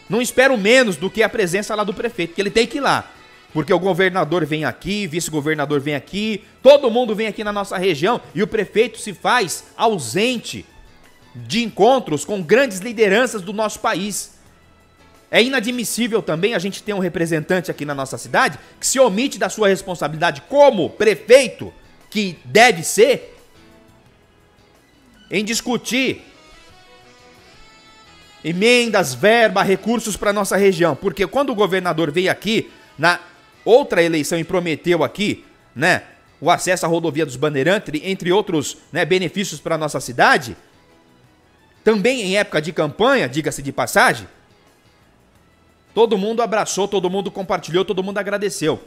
não espero menos do que a presença lá do prefeito, que ele tem que ir lá. Porque o governador vem aqui, vice-governador vem aqui, todo mundo vem aqui na nossa região e o prefeito se faz ausente de encontros com grandes lideranças do nosso país. É inadmissível também a gente ter um representante aqui na nossa cidade que se omite da sua responsabilidade como prefeito, que deve ser, em discutir emendas, verba, recursos para nossa região. Porque quando o governador veio aqui na outra eleição e prometeu aqui, né, o acesso à rodovia dos Bandeirantes, entre outros né, benefícios para nossa cidade, também em época de campanha, diga-se de passagem, todo mundo abraçou, todo mundo compartilhou, todo mundo agradeceu.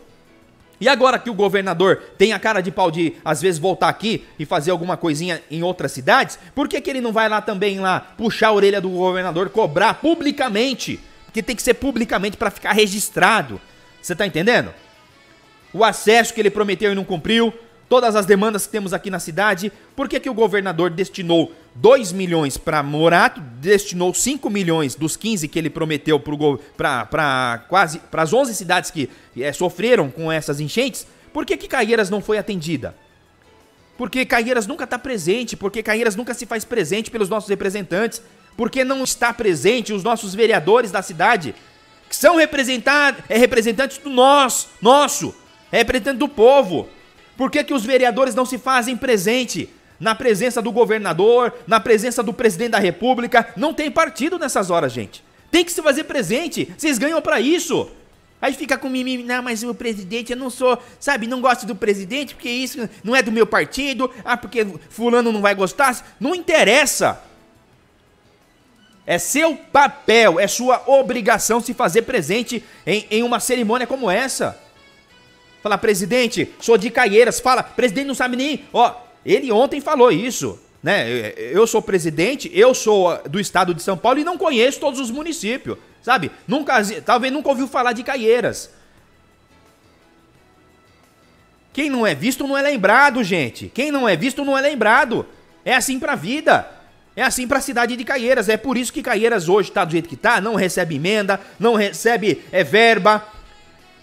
E agora que o governador tem a cara de pau de, às vezes, voltar aqui e fazer alguma coisinha em outras cidades, por que, que ele não vai lá também, lá, puxar a orelha do governador, cobrar publicamente? Porque tem que ser publicamente para ficar registrado. Você tá entendendo? O acesso que ele prometeu e não cumpriu, todas as demandas que temos aqui na cidade, por que, que o governador destinou 2 milhões para Morato, destinou 5 milhões dos 15 que ele prometeu para quase para as 11 cidades que é, sofreram com essas enchentes. Por que, que Caieiras não foi atendida? Porque Caieiras nunca está presente, porque Caieiras nunca se faz presente pelos nossos representantes, porque não está presente os nossos vereadores da cidade, que são representados, é, representantes do nós, nosso, é representante do povo. Por que, que os vereadores não se fazem presente? Na presença do governador, na presença do presidente da república. Não tem partido nessas horas, gente. Tem que se fazer presente. Vocês ganham para isso. Aí fica com mimimi, não, mas o presidente, eu não sou, sabe, não gosto do presidente porque isso não é do meu partido, ah, porque fulano não vai gostar. Não interessa. É seu papel, é sua obrigação se fazer presente em, em uma cerimônia como essa. Fala, presidente, sou de Caieiras. Fala, presidente não sabe nem, ó, ele ontem falou isso, né? Eu sou presidente, eu sou do estado de São Paulo e não conheço todos os municípios, sabe? Nunca, talvez nunca ouviu falar de Caieiras. Quem não é visto não é lembrado, gente. Quem não é visto não é lembrado. É assim pra vida. É assim para a cidade de Caieiras. É por isso que Caieiras hoje está do jeito que está, não recebe emenda, não recebe é, verba.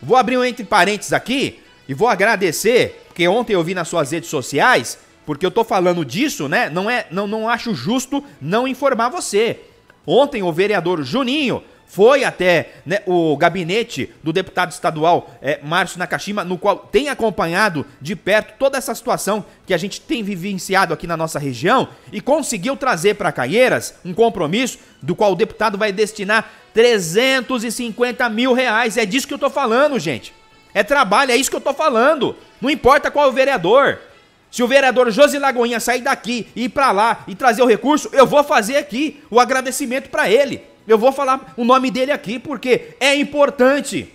Vou abrir um entre parênteses aqui e vou agradecer, porque ontem eu vi nas suas redes sociais porque eu tô falando disso, né? Não é, não, não acho justo não informar você. Ontem o vereador Juninho foi até né, o gabinete do deputado estadual é, Márcio Nakashima, no qual tem acompanhado de perto toda essa situação que a gente tem vivenciado aqui na nossa região e conseguiu trazer para Caieiras um compromisso do qual o deputado vai destinar 350 mil reais. É disso que eu tô falando, gente. É trabalho, é isso que eu tô falando. Não importa qual é o vereador. Se o vereador Josi Lagoinha sair daqui e ir para lá e trazer o recurso, eu vou fazer aqui o agradecimento para ele. Eu vou falar o nome dele aqui porque é importante.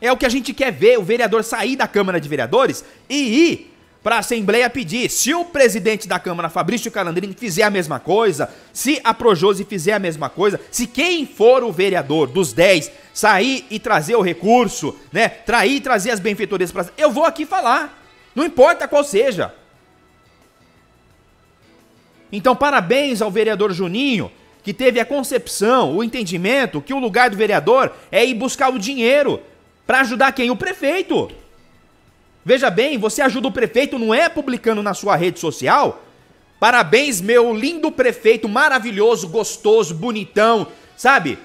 É o que a gente quer ver, o vereador sair da Câmara de Vereadores e ir para a Assembleia pedir. Se o presidente da Câmara, Fabrício Calandrini, fizer a mesma coisa, se a Projose fizer a mesma coisa, se quem for o vereador dos 10 sair e trazer o recurso, né, trair e trazer as benfeitorias para eu vou aqui falar. Não importa qual seja. Então, parabéns ao vereador Juninho, que teve a concepção, o entendimento que o lugar do vereador é ir buscar o dinheiro para ajudar quem? O prefeito. Veja bem, você ajuda o prefeito não é publicando na sua rede social. Parabéns, meu lindo prefeito, maravilhoso, gostoso, bonitão, sabe?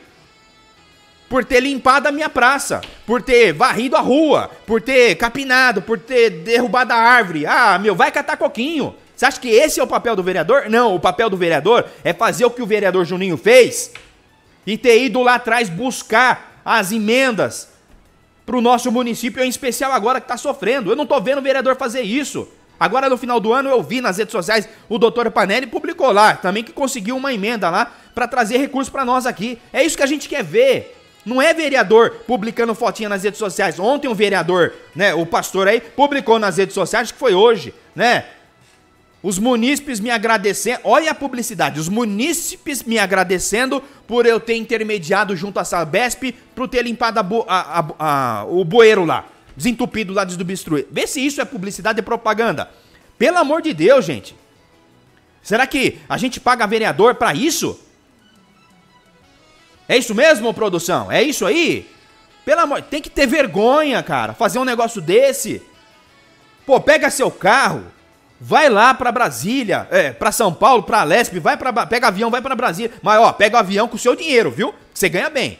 Por ter limpado a minha praça, por ter varrido a rua, por ter capinado, por ter derrubado a árvore. Ah, meu, vai catar coquinho. Você acha que esse é o papel do vereador? Não, o papel do vereador é fazer o que o vereador Juninho fez e ter ido lá atrás buscar as emendas para o nosso município, em especial agora que está sofrendo. Eu não estou vendo o vereador fazer isso. Agora no final do ano eu vi nas redes sociais o doutor Panelli publicou lá também que conseguiu uma emenda lá para trazer recursos para nós aqui. É isso que a gente quer ver. Não é vereador publicando fotinha nas redes sociais. Ontem um vereador, né, o pastor aí, publicou nas redes sociais, acho que foi hoje, né? Os munícipes me agradecendo, olha a publicidade, os munícipes me agradecendo por eu ter intermediado junto à Sabesp para ter limpado a, a, a, o bueiro lá, desentupido lá, desobstruído. Vê se isso é publicidade e propaganda. Pelo amor de Deus, gente. Será que a gente paga vereador para isso? É isso mesmo, produção? É isso aí? Pelo amor, tem que ter vergonha, cara, fazer um negócio desse. Pô, pega seu carro, vai lá para Brasília, é, para São Paulo, para Lesp, vai para pega avião, vai para Brasília. Mas ó, pega o avião com o seu dinheiro, viu? Você ganha bem.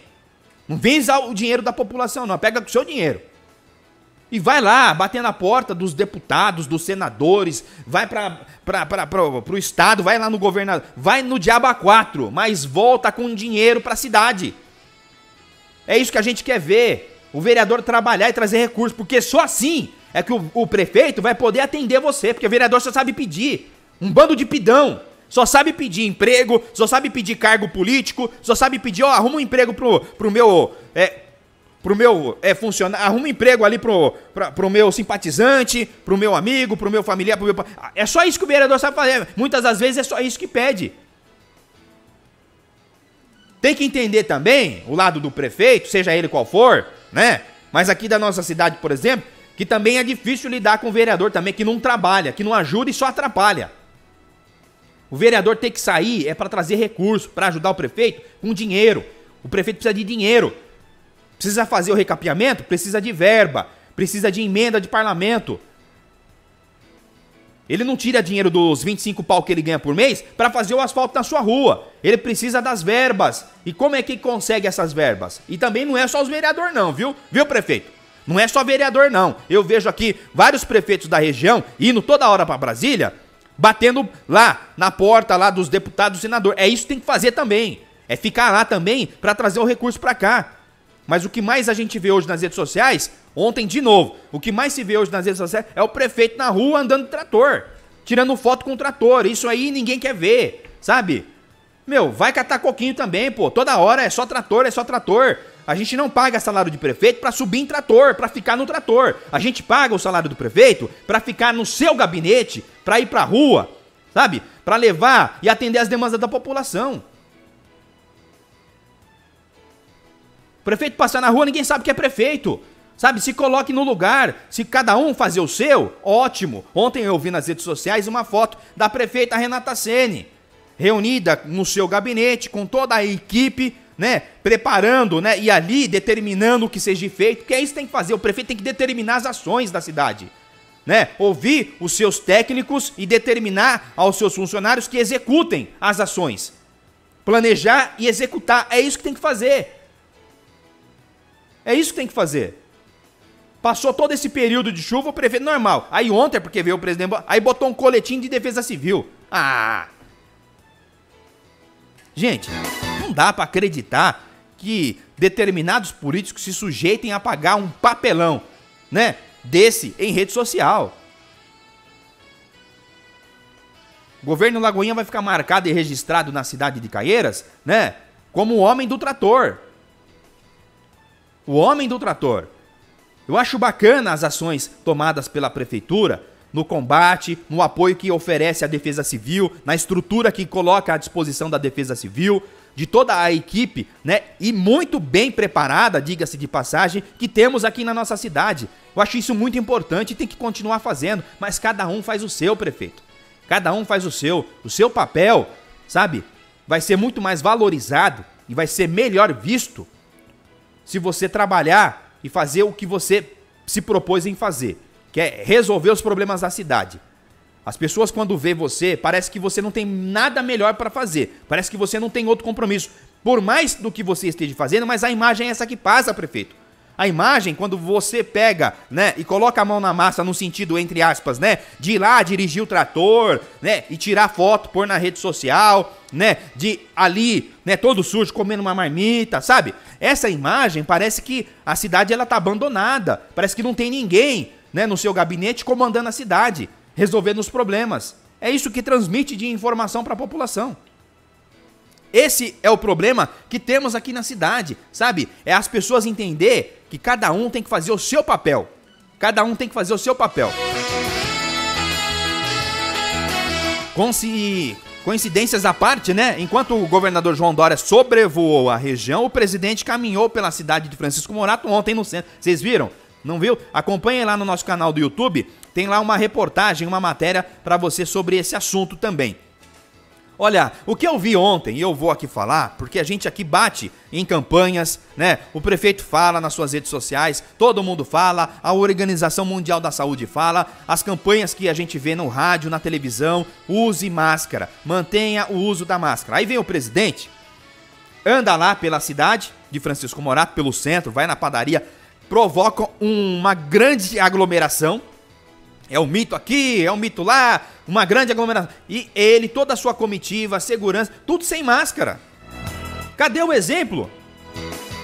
Não vem o dinheiro da população, não, pega com o seu dinheiro. E vai lá, bater na porta dos deputados, dos senadores, vai para o estado, vai lá no governador, vai no Diaba 4, mas volta com dinheiro para a cidade. É isso que a gente quer ver. O vereador trabalhar e trazer recursos, porque só assim é que o, o prefeito vai poder atender você, porque o vereador só sabe pedir. Um bando de pidão. Só sabe pedir emprego, só sabe pedir cargo político, só sabe pedir, ó, arruma um emprego pro, pro meu é, pro meu é, funcionário, arruma um emprego ali pro, pra, pro meu simpatizante, pro meu amigo, pro meu familiar, pro meu... É só isso que o vereador sabe fazer. Muitas das vezes é só isso que pede. Tem que entender também o lado do prefeito, seja ele qual for, né? Mas aqui da nossa cidade, por exemplo, que também é difícil lidar com o vereador também, que não trabalha, que não ajuda e só atrapalha. O vereador tem que sair é para trazer recurso, para ajudar o prefeito com dinheiro. O prefeito precisa de dinheiro. Precisa fazer o recapeamento? Precisa de verba. Precisa de emenda de parlamento. Ele não tira dinheiro dos 25 pau que ele ganha por mês para fazer o asfalto na sua rua. Ele precisa das verbas. E como é que consegue essas verbas? E também não é só os vereadores não, viu? Viu, prefeito? Não é só vereador não. Eu vejo aqui vários prefeitos da região indo toda hora para Brasília batendo lá na porta lá dos deputados e senadores. É isso que tem que fazer também. É ficar lá também para trazer o recurso para cá. Mas o que mais a gente vê hoje nas redes sociais, ontem de novo, o que mais se vê hoje nas redes sociais é o prefeito na rua andando de trator, tirando foto com o trator. Isso aí ninguém quer ver, sabe? Meu, vai catar coquinho também, pô. Toda hora é só trator, é só trator. A gente não paga salário de prefeito para subir em trator, para ficar no trator. A gente paga o salário do prefeito para ficar no seu gabinete, para ir para rua, sabe? Para levar e atender as demandas da população. Prefeito passar na rua, ninguém sabe que é prefeito. Sabe, se coloque no lugar, se cada um fazer o seu, ótimo. Ontem eu vi nas redes sociais uma foto da prefeita Renata Sene, reunida no seu gabinete com toda a equipe né, preparando, né, e ali determinando o que seja feito, que é isso que tem que fazer. O prefeito tem que determinar as ações da cidade, né? Ouvir os seus técnicos e determinar aos seus funcionários que executem as ações. Planejar e executar, é isso que tem que fazer. É isso que tem que fazer. Passou todo esse período de chuva, o prefeito normal. Aí ontem, porque veio o presidente, aí botou um coletinho de defesa civil. Ah! Gente, não dá para acreditar que determinados políticos se sujeitem a pagar um papelão, né, desse em rede social. O governo Lagoinha vai ficar marcado e registrado na cidade de Caieiras, né, como o homem do trator. O homem do trator. Eu acho bacana as ações tomadas pela prefeitura no combate, no apoio que oferece à Defesa Civil, na estrutura que coloca à disposição da Defesa Civil, de toda a equipe, né? E muito bem preparada, diga-se de passagem, que temos aqui na nossa cidade. Eu acho isso muito importante e tem que continuar fazendo, mas cada um faz o seu, prefeito. Cada um faz o seu, o seu papel, sabe? Vai ser muito mais valorizado e vai ser melhor visto se você trabalhar e fazer o que você se propôs em fazer, que é resolver os problemas da cidade. As pessoas, quando vê você, parece que você não tem nada melhor para fazer. Parece que você não tem outro compromisso. Por mais do que você esteja fazendo, mas a imagem é essa que passa, prefeito. A imagem, quando você pega, né, e coloca a mão na massa no sentido, entre aspas, né, de ir lá dirigir o trator, né, e tirar foto, pôr na rede social, né, de ali, né, todo sujo comendo uma marmita, sabe? Essa imagem parece que a cidade ela tá abandonada, parece que não tem ninguém, né, no seu gabinete comandando a cidade resolvendo os problemas. É isso que transmite de informação para a população. Esse é o problema que temos aqui na cidade, sabe? É as pessoas entender que cada um tem que fazer o seu papel. Cada um tem que fazer o seu papel. Conci... Coincidências à parte, né? Enquanto o governador João Dória sobrevoou a região, o presidente caminhou pela cidade de Francisco Morato ontem no centro. Vocês viram? Não viu? Acompanhem lá no nosso canal do YouTube tem lá uma reportagem, uma matéria para você sobre esse assunto também. Olha, o que eu vi ontem, e eu vou aqui falar, porque a gente aqui bate em campanhas, né? O prefeito fala nas suas redes sociais, todo mundo fala, a Organização Mundial da Saúde fala, as campanhas que a gente vê no rádio, na televisão, use máscara, mantenha o uso da máscara. Aí vem o presidente, anda lá pela cidade de Francisco Morato, pelo centro, vai na padaria, provoca uma grande aglomeração, é um mito aqui, é um mito lá, uma grande aglomeração. E ele, toda a sua comitiva, segurança, tudo sem máscara. Cadê o exemplo?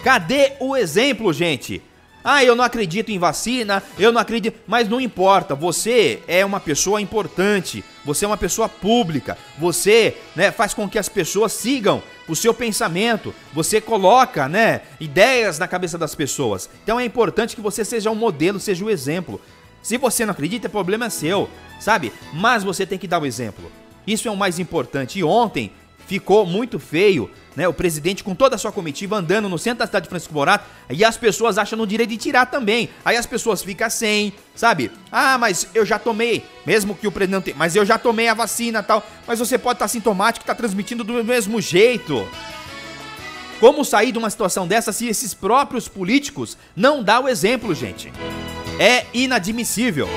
Cadê o exemplo, gente? Ah, eu não acredito em vacina, eu não acredito. Mas não importa, você é uma pessoa importante, você é uma pessoa pública, você né, faz com que as pessoas sigam o seu pensamento, você coloca né, ideias na cabeça das pessoas. Então é importante que você seja um modelo, seja o um exemplo. Se você não acredita, é problema seu, sabe? Mas você tem que dar o exemplo. Isso é o mais importante. E ontem ficou muito feio, né? O presidente com toda a sua comitiva andando no centro da cidade de Francisco Morato e as pessoas acham no direito de tirar também. Aí as pessoas ficam sem, sabe? Ah, mas eu já tomei, mesmo que o presidente não tenha, mas eu já tomei a vacina tal. Mas você pode estar sintomático e tá transmitindo do mesmo jeito. Como sair de uma situação dessa se esses próprios políticos não dão o exemplo, gente? É inadmissível.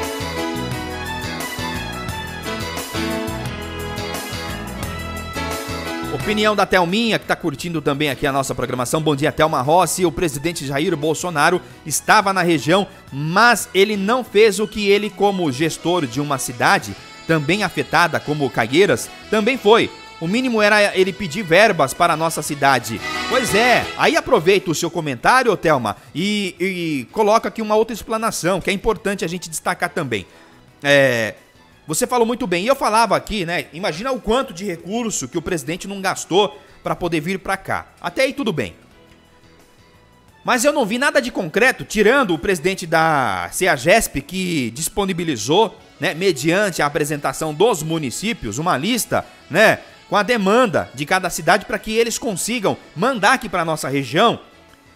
Opinião da Thelminha, que está curtindo também aqui a nossa programação. Bom dia, Thelma Rossi. O presidente Jair Bolsonaro estava na região, mas ele não fez o que ele, como gestor de uma cidade também afetada como Cagueiras, também foi. O mínimo era ele pedir verbas para a nossa cidade. Pois é, aí aproveita o seu comentário, Thelma, e, e coloca aqui uma outra explanação que é importante a gente destacar também. É, você falou muito bem. E eu falava aqui, né? Imagina o quanto de recurso que o presidente não gastou para poder vir para cá. Até aí tudo bem. Mas eu não vi nada de concreto, tirando o presidente da CEAGESP que disponibilizou, né, mediante a apresentação dos municípios, uma lista, né, com a demanda de cada cidade para que eles consigam mandar aqui para nossa região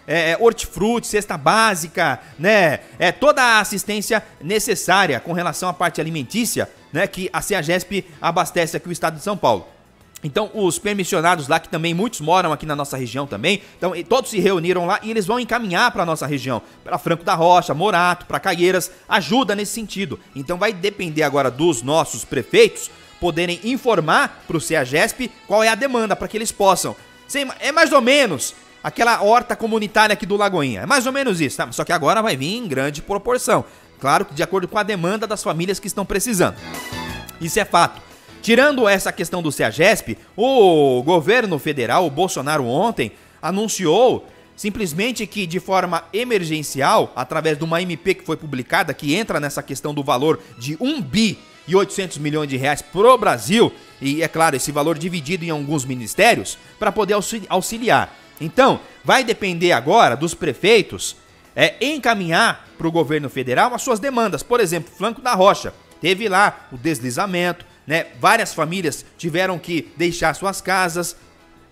é, é, hortifruti, cesta básica, né? É toda a assistência necessária com relação à parte alimentícia, né? Que a CEAGESP abastece aqui o estado de São Paulo. Então, os permissionados lá, que também muitos moram aqui na nossa região também, então todos se reuniram lá e eles vão encaminhar para nossa região, para Franco da Rocha, Morato, para Caieiras, ajuda nesse sentido. Então, vai depender agora dos nossos prefeitos poderem informar para o CEAGESP qual é a demanda para que eles possam. É mais ou menos aquela horta comunitária aqui do Lagoinha. É mais ou menos isso, tá? Só que agora vai vir em grande proporção. Claro que de acordo com a demanda das famílias que estão precisando. Isso é fato. Tirando essa questão do CEAGESP, o governo federal, o Bolsonaro ontem, anunciou simplesmente que de forma emergencial, através de uma MP que foi publicada, que entra nessa questão do valor de 1 bi e 800 milhões de reais pro Brasil, e é claro, esse valor dividido em alguns ministérios, para poder auxiliar. Então, vai depender agora dos prefeitos é, encaminhar para o governo federal as suas demandas. Por exemplo, Flanco da Rocha teve lá o deslizamento, né? Várias famílias tiveram que deixar suas casas.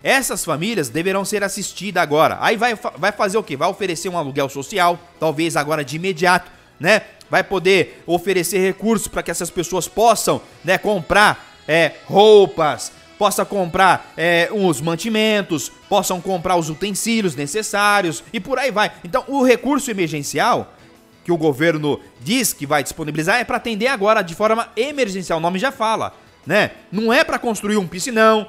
Essas famílias deverão ser assistidas agora. Aí vai, vai fazer o quê? Vai oferecer um aluguel social, talvez agora de imediato, né? Vai poder oferecer recursos para que essas pessoas possam, né, comprar é, roupas, possa comprar é, os mantimentos, possam comprar os utensílios necessários e por aí vai. Então, o recurso emergencial que o governo diz que vai disponibilizar é para atender agora de forma emergencial, o nome já fala, né? Não é para construir um piscinão,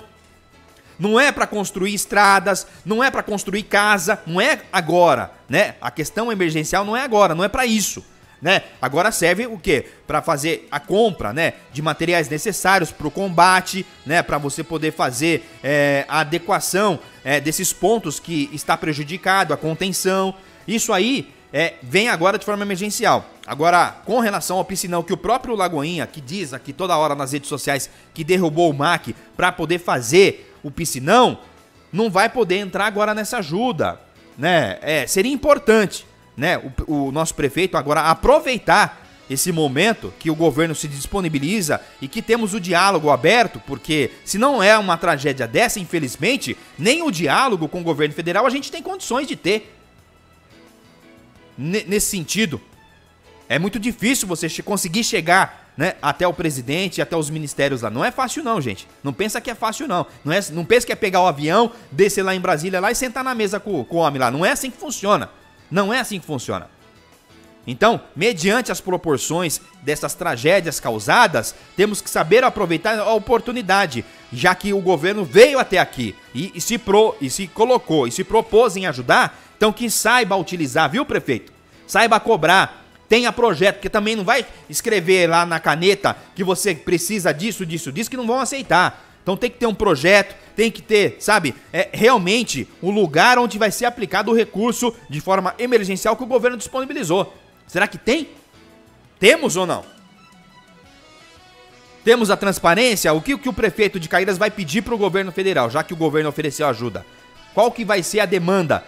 não é para construir estradas, não é para construir casa, não é agora, né? A questão emergencial não é agora, não é para isso né? Agora serve o quê? Para fazer a compra, né, de materiais necessários para o combate, né, para você poder fazer é, a adequação é, desses pontos que está prejudicado, a contenção. Isso aí é, vem agora de forma emergencial. Agora, com relação ao piscinão que o próprio Lagoinha, que diz aqui toda hora nas redes sociais que derrubou o MAC para poder fazer o piscinão, não vai poder entrar agora nessa ajuda, né? É, seria importante né, o, o nosso prefeito agora aproveitar esse momento que o governo se disponibiliza e que temos o diálogo aberto, porque se não é uma tragédia dessa, infelizmente, nem o diálogo com o governo federal a gente tem condições de ter. N nesse sentido, é muito difícil você conseguir chegar né, até o presidente, até os ministérios lá. Não é fácil não, gente. Não pensa que é fácil não. Não, é, não pensa que é pegar o avião, descer lá em Brasília lá e sentar na mesa com, com o homem lá. Não é assim que funciona. Não é assim que funciona. Então, mediante as proporções dessas tragédias causadas, temos que saber aproveitar a oportunidade, já que o governo veio até aqui e, e, se, pro, e se colocou e se propôs em ajudar, então que saiba utilizar, viu, prefeito? Saiba cobrar, tenha projeto, porque também não vai escrever lá na caneta que você precisa disso, disso, disso, que não vão aceitar. Então tem que ter um projeto, tem que ter, sabe, é realmente um lugar onde vai ser aplicado o recurso de forma emergencial que o governo disponibilizou. Será que tem? Temos ou não? Temos a transparência? O que, o que o prefeito de Caíras vai pedir para o governo federal, já que o governo ofereceu ajuda? Qual que vai ser a demanda?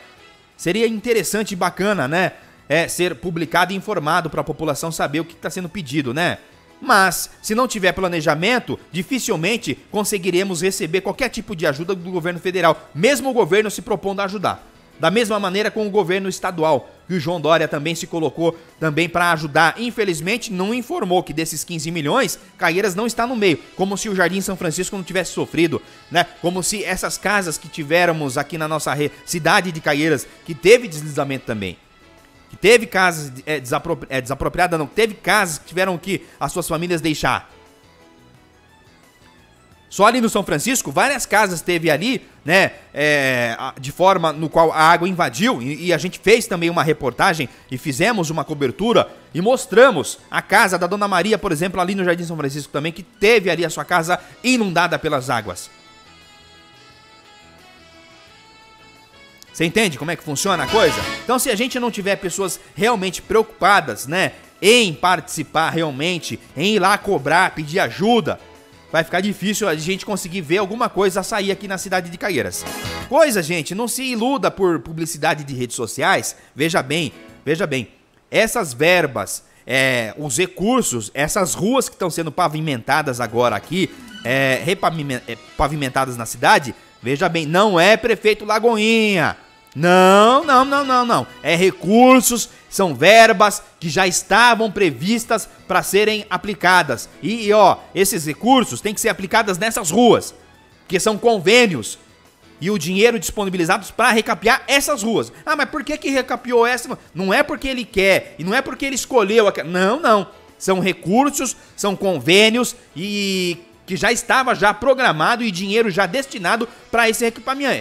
Seria interessante e bacana, né? É, ser publicado e informado para a população saber o que está sendo pedido, né? Mas, se não tiver planejamento, dificilmente conseguiremos receber qualquer tipo de ajuda do governo federal, mesmo o governo se propondo a ajudar. Da mesma maneira com o governo estadual, que o João Dória também se colocou também para ajudar. Infelizmente, não informou que desses 15 milhões, Caieiras não está no meio, como se o Jardim São Francisco não tivesse sofrido, né? Como se essas casas que tivéramos aqui na nossa cidade de Caieiras, que teve deslizamento também, que teve casas é, desapropri é, desapropriadas, não, teve casas que tiveram que as suas famílias deixar. Só ali no São Francisco, várias casas teve ali, né, é, de forma no qual a água invadiu e, e, a gente fez também uma reportagem e fizemos uma cobertura e mostramos a casa da Dona Maria, por exemplo, ali no Jardim São Francisco também, que teve ali a sua casa inundada pelas águas. Você entende como é que funciona a coisa? Então, se a gente não tiver pessoas realmente preocupadas, né, em participar realmente, em ir lá cobrar, pedir ajuda, vai ficar difícil a gente conseguir ver alguma coisa sair aqui na cidade de Caieiras. Coisa, gente, não se iluda por publicidade de redes sociais. Veja bem, veja bem, essas verbas, é, os recursos, essas ruas que estão sendo pavimentadas agora aqui, é, é pavimentadas na cidade, veja bem, não é prefeito Lagoinha. Não, não, não, não, não. É recursos, são verbas que já estavam previstas para serem aplicadas. E, ó, esses recursos têm que ser aplicados nessas ruas, que são convênios e o dinheiro disponibilizados para recapear essas ruas. Ah, mas por que que recapeou essa? Não é porque ele quer e não é porque ele escolheu aquela. Não, não. São recursos, são convênios e que já estava já programado e dinheiro já destinado para esse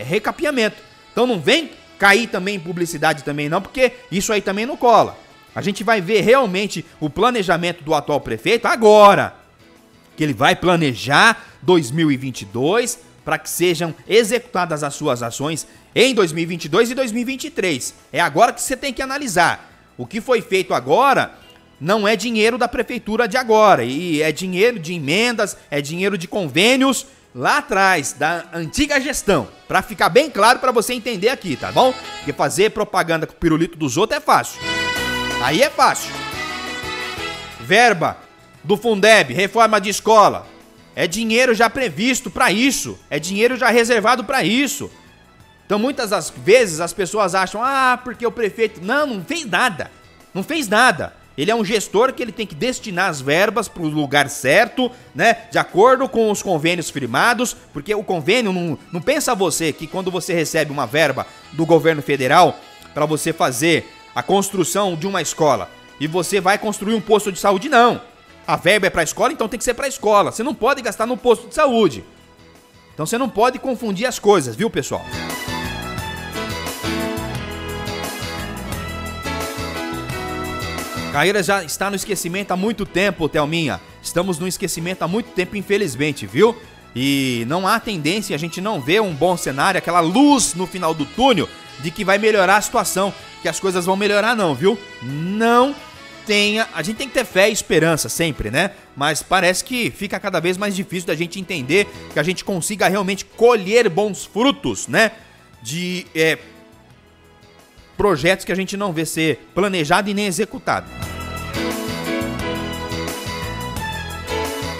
recapeamento. Então não vem cair também em publicidade também não, porque isso aí também não cola. A gente vai ver realmente o planejamento do atual prefeito agora. Que ele vai planejar 2022 para que sejam executadas as suas ações em 2022 e 2023. É agora que você tem que analisar. O que foi feito agora não é dinheiro da prefeitura de agora, e é dinheiro de emendas, é dinheiro de convênios lá atrás, da antiga gestão, para ficar bem claro para você entender aqui, tá bom? Porque fazer propaganda com o pirulito dos outros é fácil. Aí é fácil. Verba do Fundeb, reforma de escola. É dinheiro já previsto para isso, é dinheiro já reservado para isso. Então muitas das vezes as pessoas acham: "Ah, porque o prefeito não, não fez nada". Não fez nada. Ele é um gestor que ele tem que destinar as verbas para o lugar certo, né? De acordo com os convênios firmados, porque o convênio não, não pensa você que quando você recebe uma verba do governo federal para você fazer a construção de uma escola e você vai construir um posto de saúde, não. A verba é para a escola, então tem que ser para a escola. Você não pode gastar no posto de saúde. Então você não pode confundir as coisas, viu, pessoal? Caíra já está no esquecimento há muito tempo, Thelminha. Estamos no esquecimento há muito tempo, infelizmente, viu? E não há tendência, a gente não vê um bom cenário, aquela luz no final do túnel de que vai melhorar a situação, que as coisas vão melhorar não, viu? Não tenha, a gente tem que ter fé e esperança sempre, né? Mas parece que fica cada vez mais difícil da gente entender que a gente consiga realmente colher bons frutos, né? De é, projetos que a gente não vê ser planejado e nem executado.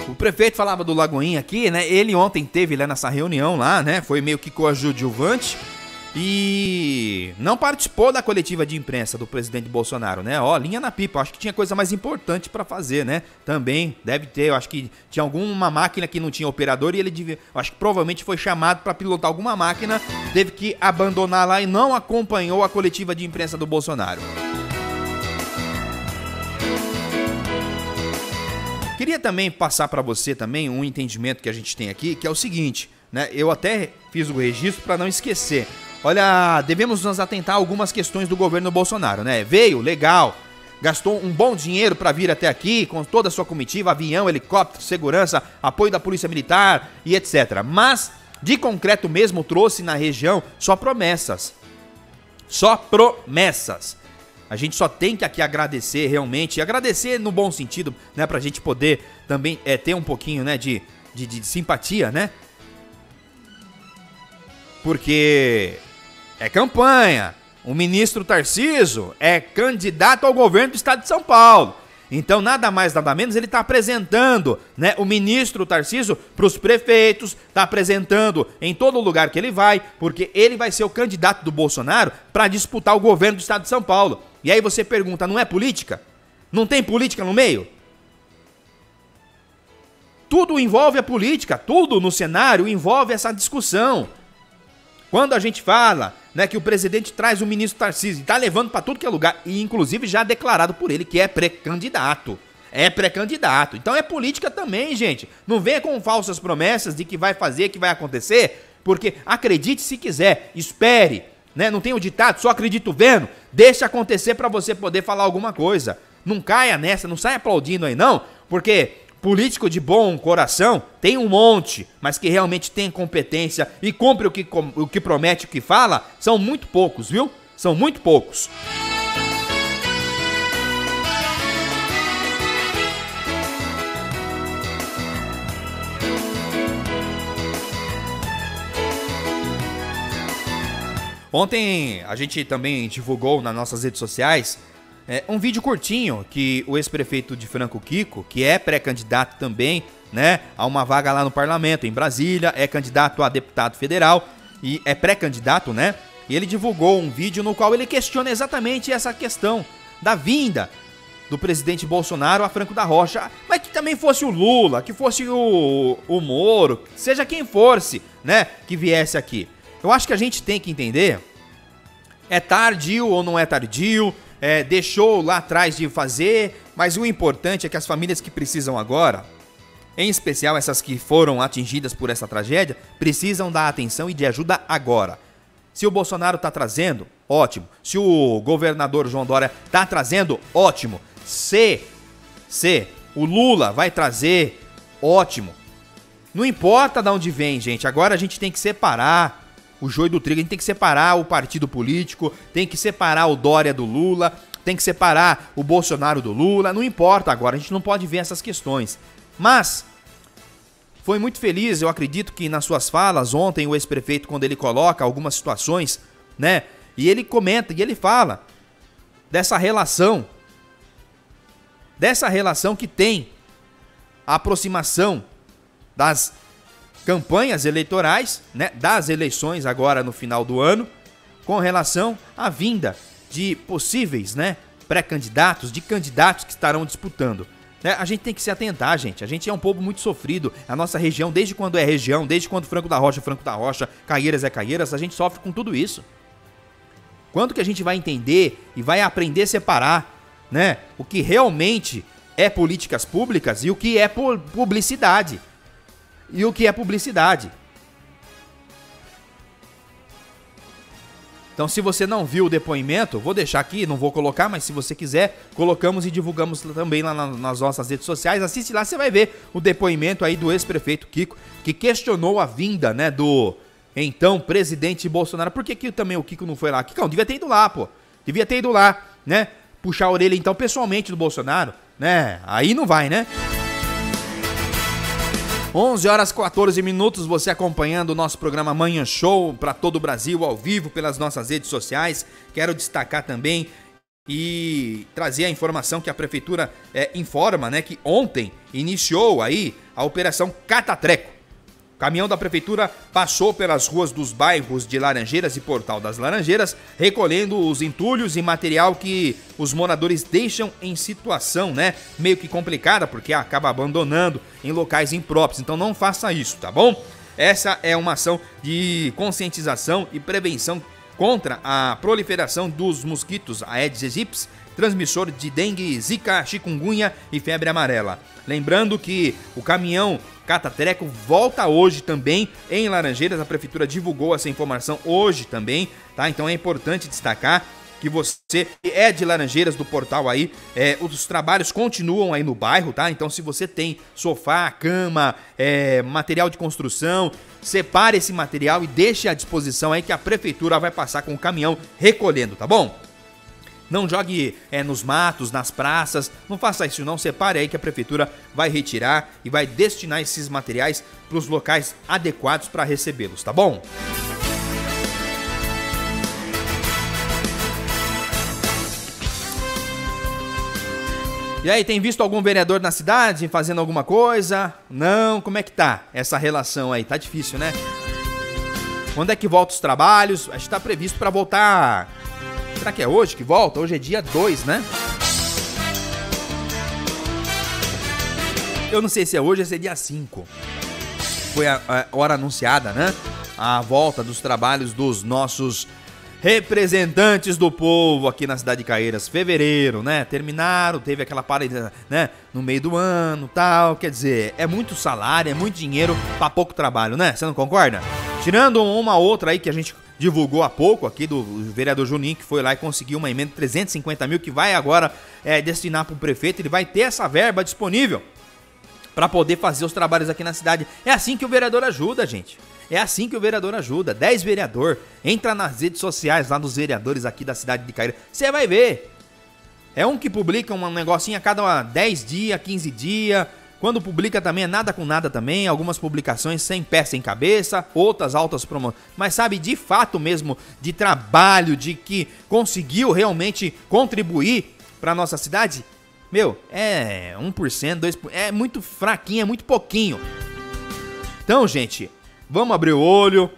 O prefeito falava do Lagoinha aqui, né? Ele ontem teve lá nessa reunião lá, né? Foi meio que coadjuvante e não participou da coletiva de imprensa do presidente Bolsonaro, né? Ó, linha na pipa. Acho que tinha coisa mais importante para fazer, né? Também deve ter. Eu acho que tinha alguma máquina que não tinha operador e ele devia. Acho que provavelmente foi chamado para pilotar alguma máquina, teve que abandonar lá e não acompanhou a coletiva de imprensa do Bolsonaro. Queria também passar para você também um entendimento que a gente tem aqui, que é o seguinte, né? Eu até fiz o registro para não esquecer. Olha, devemos nos atentar a algumas questões do governo Bolsonaro, né? Veio, legal, gastou um bom dinheiro para vir até aqui, com toda a sua comitiva, avião, helicóptero, segurança, apoio da Polícia Militar e etc. Mas, de concreto mesmo, trouxe na região só promessas. Só promessas. A gente só tem que aqui agradecer realmente, agradecer no bom sentido, né, pra gente poder também é, ter um pouquinho, né, de, de, de simpatia, né? Porque é campanha. O ministro Tarciso é candidato ao governo do estado de São Paulo. Então, nada mais, nada menos, ele está apresentando né, o ministro Tarciso para os prefeitos, está apresentando em todo lugar que ele vai, porque ele vai ser o candidato do Bolsonaro para disputar o governo do estado de São Paulo. E aí você pergunta, não é política? Não tem política no meio? Tudo envolve a política, tudo no cenário envolve essa discussão. Quando a gente fala né, que o presidente traz o ministro Tarcísio e está levando para tudo que é lugar, e inclusive já declarado por ele que é pré-candidato. É pré-candidato. Então é política também, gente. Não venha com falsas promessas de que vai fazer, que vai acontecer, porque acredite se quiser, espere. Né? Não tem o ditado, só acredito vendo. Deixa acontecer para você poder falar alguma coisa. Não caia nessa, não saia aplaudindo aí não, porque político de bom coração tem um monte, mas que realmente tem competência e cumpre o que, o que promete, o que fala, são muito poucos, viu? São muito poucos. Ontem a gente também divulgou nas nossas redes sociais é, um vídeo curtinho que o ex-prefeito de Franco Kiko, que é pré-candidato também, né, a uma vaga lá no parlamento em Brasília, é candidato a deputado federal e é pré-candidato, né? E ele divulgou um vídeo no qual ele questiona exatamente essa questão da vinda do presidente Bolsonaro a Franco da Rocha, mas que também fosse o Lula, que fosse o, o Moro, seja quem fosse, né, que viesse aqui. Eu acho que a gente tem que entender é tardio ou não é tardio, é, deixou lá atrás de fazer, mas o importante é que as famílias que precisam agora, em especial essas que foram atingidas por essa tragédia, precisam da atenção e de ajuda agora. Se o Bolsonaro está trazendo, ótimo. Se o governador João Dória está trazendo, ótimo. Se, se o Lula vai trazer, ótimo. Não importa de onde vem, gente. Agora a gente tem que separar o joio do trigo. A gente tem que separar o partido político, tem que separar o Dória do Lula, tem que separar o Bolsonaro do Lula. Não importa agora, a gente não pode ver essas questões. Mas foi muito feliz, eu acredito que nas suas falas ontem o ex-prefeito quando ele coloca algumas situações, né? E ele comenta e ele fala dessa relação dessa relação que tem a aproximação das campanhas eleitorais, né, das eleições agora no final do ano, com relação à vinda de possíveis, né, pré-candidatos, de candidatos que estarão disputando. Né, a gente tem que se atentar, gente. A gente é um povo muito sofrido. A nossa região, desde quando é região, desde quando Franco da Rocha, Franco da Rocha, Caieiras é Caieiras, a gente sofre com tudo isso. Quando que a gente vai entender e vai aprender a separar, né, o que realmente é políticas públicas e o que é publicidade? E o que é publicidade. Então, se você não viu o depoimento, vou deixar aqui, não vou colocar, mas se você quiser, colocamos e divulgamos também lá nas nossas redes sociais. Assiste lá, você vai ver o depoimento aí do ex-prefeito Kiko, que questionou a vinda, né, do então presidente Bolsonaro. Por que, que também o Kiko não foi lá? Kiko, devia ter ido lá, pô. Devia ter ido lá, né? Puxar a orelha então pessoalmente do Bolsonaro, né? Aí não vai, né? 11 horas 14 minutos, você acompanhando o nosso programa Manhã Show para todo o Brasil ao vivo pelas nossas redes sociais. Quero destacar também e trazer a informação que a prefeitura é, informa, né, que ontem iniciou aí a operação Catatreco. Caminhão da prefeitura passou pelas ruas dos bairros de Laranjeiras e Portal das Laranjeiras, recolhendo os entulhos e material que os moradores deixam em situação, né, meio que complicada, porque acaba abandonando em locais impróprios. Então não faça isso, tá bom? Essa é uma ação de conscientização e prevenção contra a proliferação dos mosquitos Aedes aegypti, transmissor de dengue, zika, chikungunya e febre amarela. Lembrando que o caminhão Catatreco volta hoje também em Laranjeiras. A prefeitura divulgou essa informação hoje também, tá? Então é importante destacar que você é de Laranjeiras do portal aí, é, os trabalhos continuam aí no bairro, tá? Então se você tem sofá, cama, é, material de construção, separe esse material e deixe à disposição aí que a prefeitura vai passar com o caminhão recolhendo, tá bom? Não jogue é, nos matos, nas praças, não faça isso não, separe aí que a prefeitura vai retirar e vai destinar esses materiais para os locais adequados para recebê-los, tá bom? E aí, tem visto algum vereador na cidade fazendo alguma coisa? Não? Como é que tá essa relação aí? Tá difícil, né? Quando é que volta os trabalhos? Acho que tá previsto para voltar. Será que é hoje que volta? Hoje é dia 2, né? Eu não sei se é hoje ou se é dia 5. Foi a, a hora anunciada, né? A volta dos trabalhos dos nossos representantes do povo aqui na cidade de Caeiras. Fevereiro, né? Terminaram, teve aquela parede, né? No meio do ano tal. Quer dizer, é muito salário, é muito dinheiro pra pouco trabalho, né? Você não concorda? Tirando uma outra aí que a gente divulgou há pouco aqui do vereador Juninho, que foi lá e conseguiu uma emenda de 350 mil que vai agora é, destinar para o prefeito. Ele vai ter essa verba disponível para poder fazer os trabalhos aqui na cidade. É assim que o vereador ajuda, gente. É assim que o vereador ajuda. 10 vereador. Entra nas redes sociais lá dos vereadores aqui da cidade de Caíra. Você vai ver. É um que publica um negocinho a cada 10 dias, 15 dias. Quando publica também é nada com nada também. Algumas publicações sem pé, sem cabeça. Outras altas promoções. Mas sabe, de fato mesmo, de trabalho, de que conseguiu realmente contribuir para nossa cidade. Meu, é 1%, 2%. É muito fraquinho, é muito pouquinho. Então, gente, vamos abrir o olho.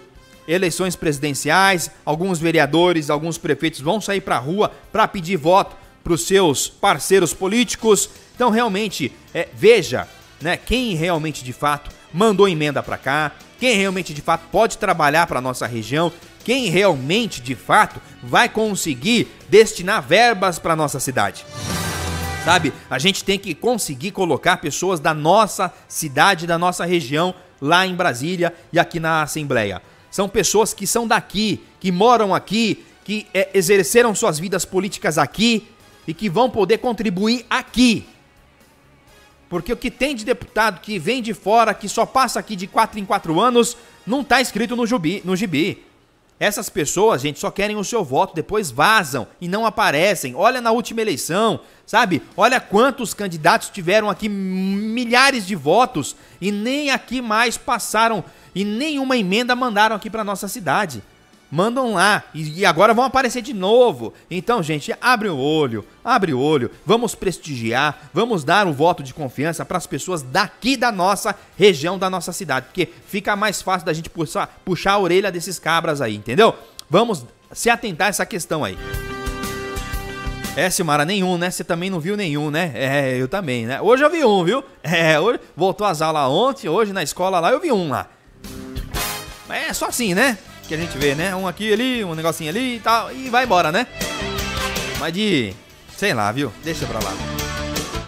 Eleições presidenciais, alguns vereadores, alguns prefeitos vão sair para a rua para pedir voto para os seus parceiros políticos. Então, realmente, é, veja né, quem realmente de fato mandou emenda para cá, quem realmente de fato pode trabalhar para nossa região, quem realmente de fato vai conseguir destinar verbas para nossa cidade. Sabe? A gente tem que conseguir colocar pessoas da nossa cidade, da nossa região lá em Brasília e aqui na Assembleia. São pessoas que são daqui, que moram aqui, que é, exerceram suas vidas políticas aqui e que vão poder contribuir aqui. Porque o que tem de deputado que vem de fora, que só passa aqui de 4 em 4 anos, não está escrito no, jubi, no gibi. Essas pessoas, gente, só querem o seu voto, depois vazam e não aparecem. Olha na última eleição, sabe? Olha quantos candidatos tiveram aqui milhares de votos e nem aqui mais passaram e nenhuma emenda mandaram aqui para nossa cidade mandam lá e, agora vão aparecer de novo. Então, gente, abre o olho, abre o olho, vamos prestigiar, vamos dar um voto de confiança para as pessoas daqui da nossa região, da nossa cidade, porque fica mais fácil da gente puxar, puxar a orelha desses cabras aí, entendeu? Vamos se atentar a essa questão aí. É, Silmara, nenhum, né? Você também não viu nenhum, né? É, eu também, né? Hoje eu vi um, viu? É, hoje voltou às aulas ontem, hoje na escola lá eu vi um lá. É só assim, né? Que a gente vê, né? Um aqui, ali, um negocinho ali e tal, e vai embora, né? Mas de. sei lá, viu? Deixa pra lá.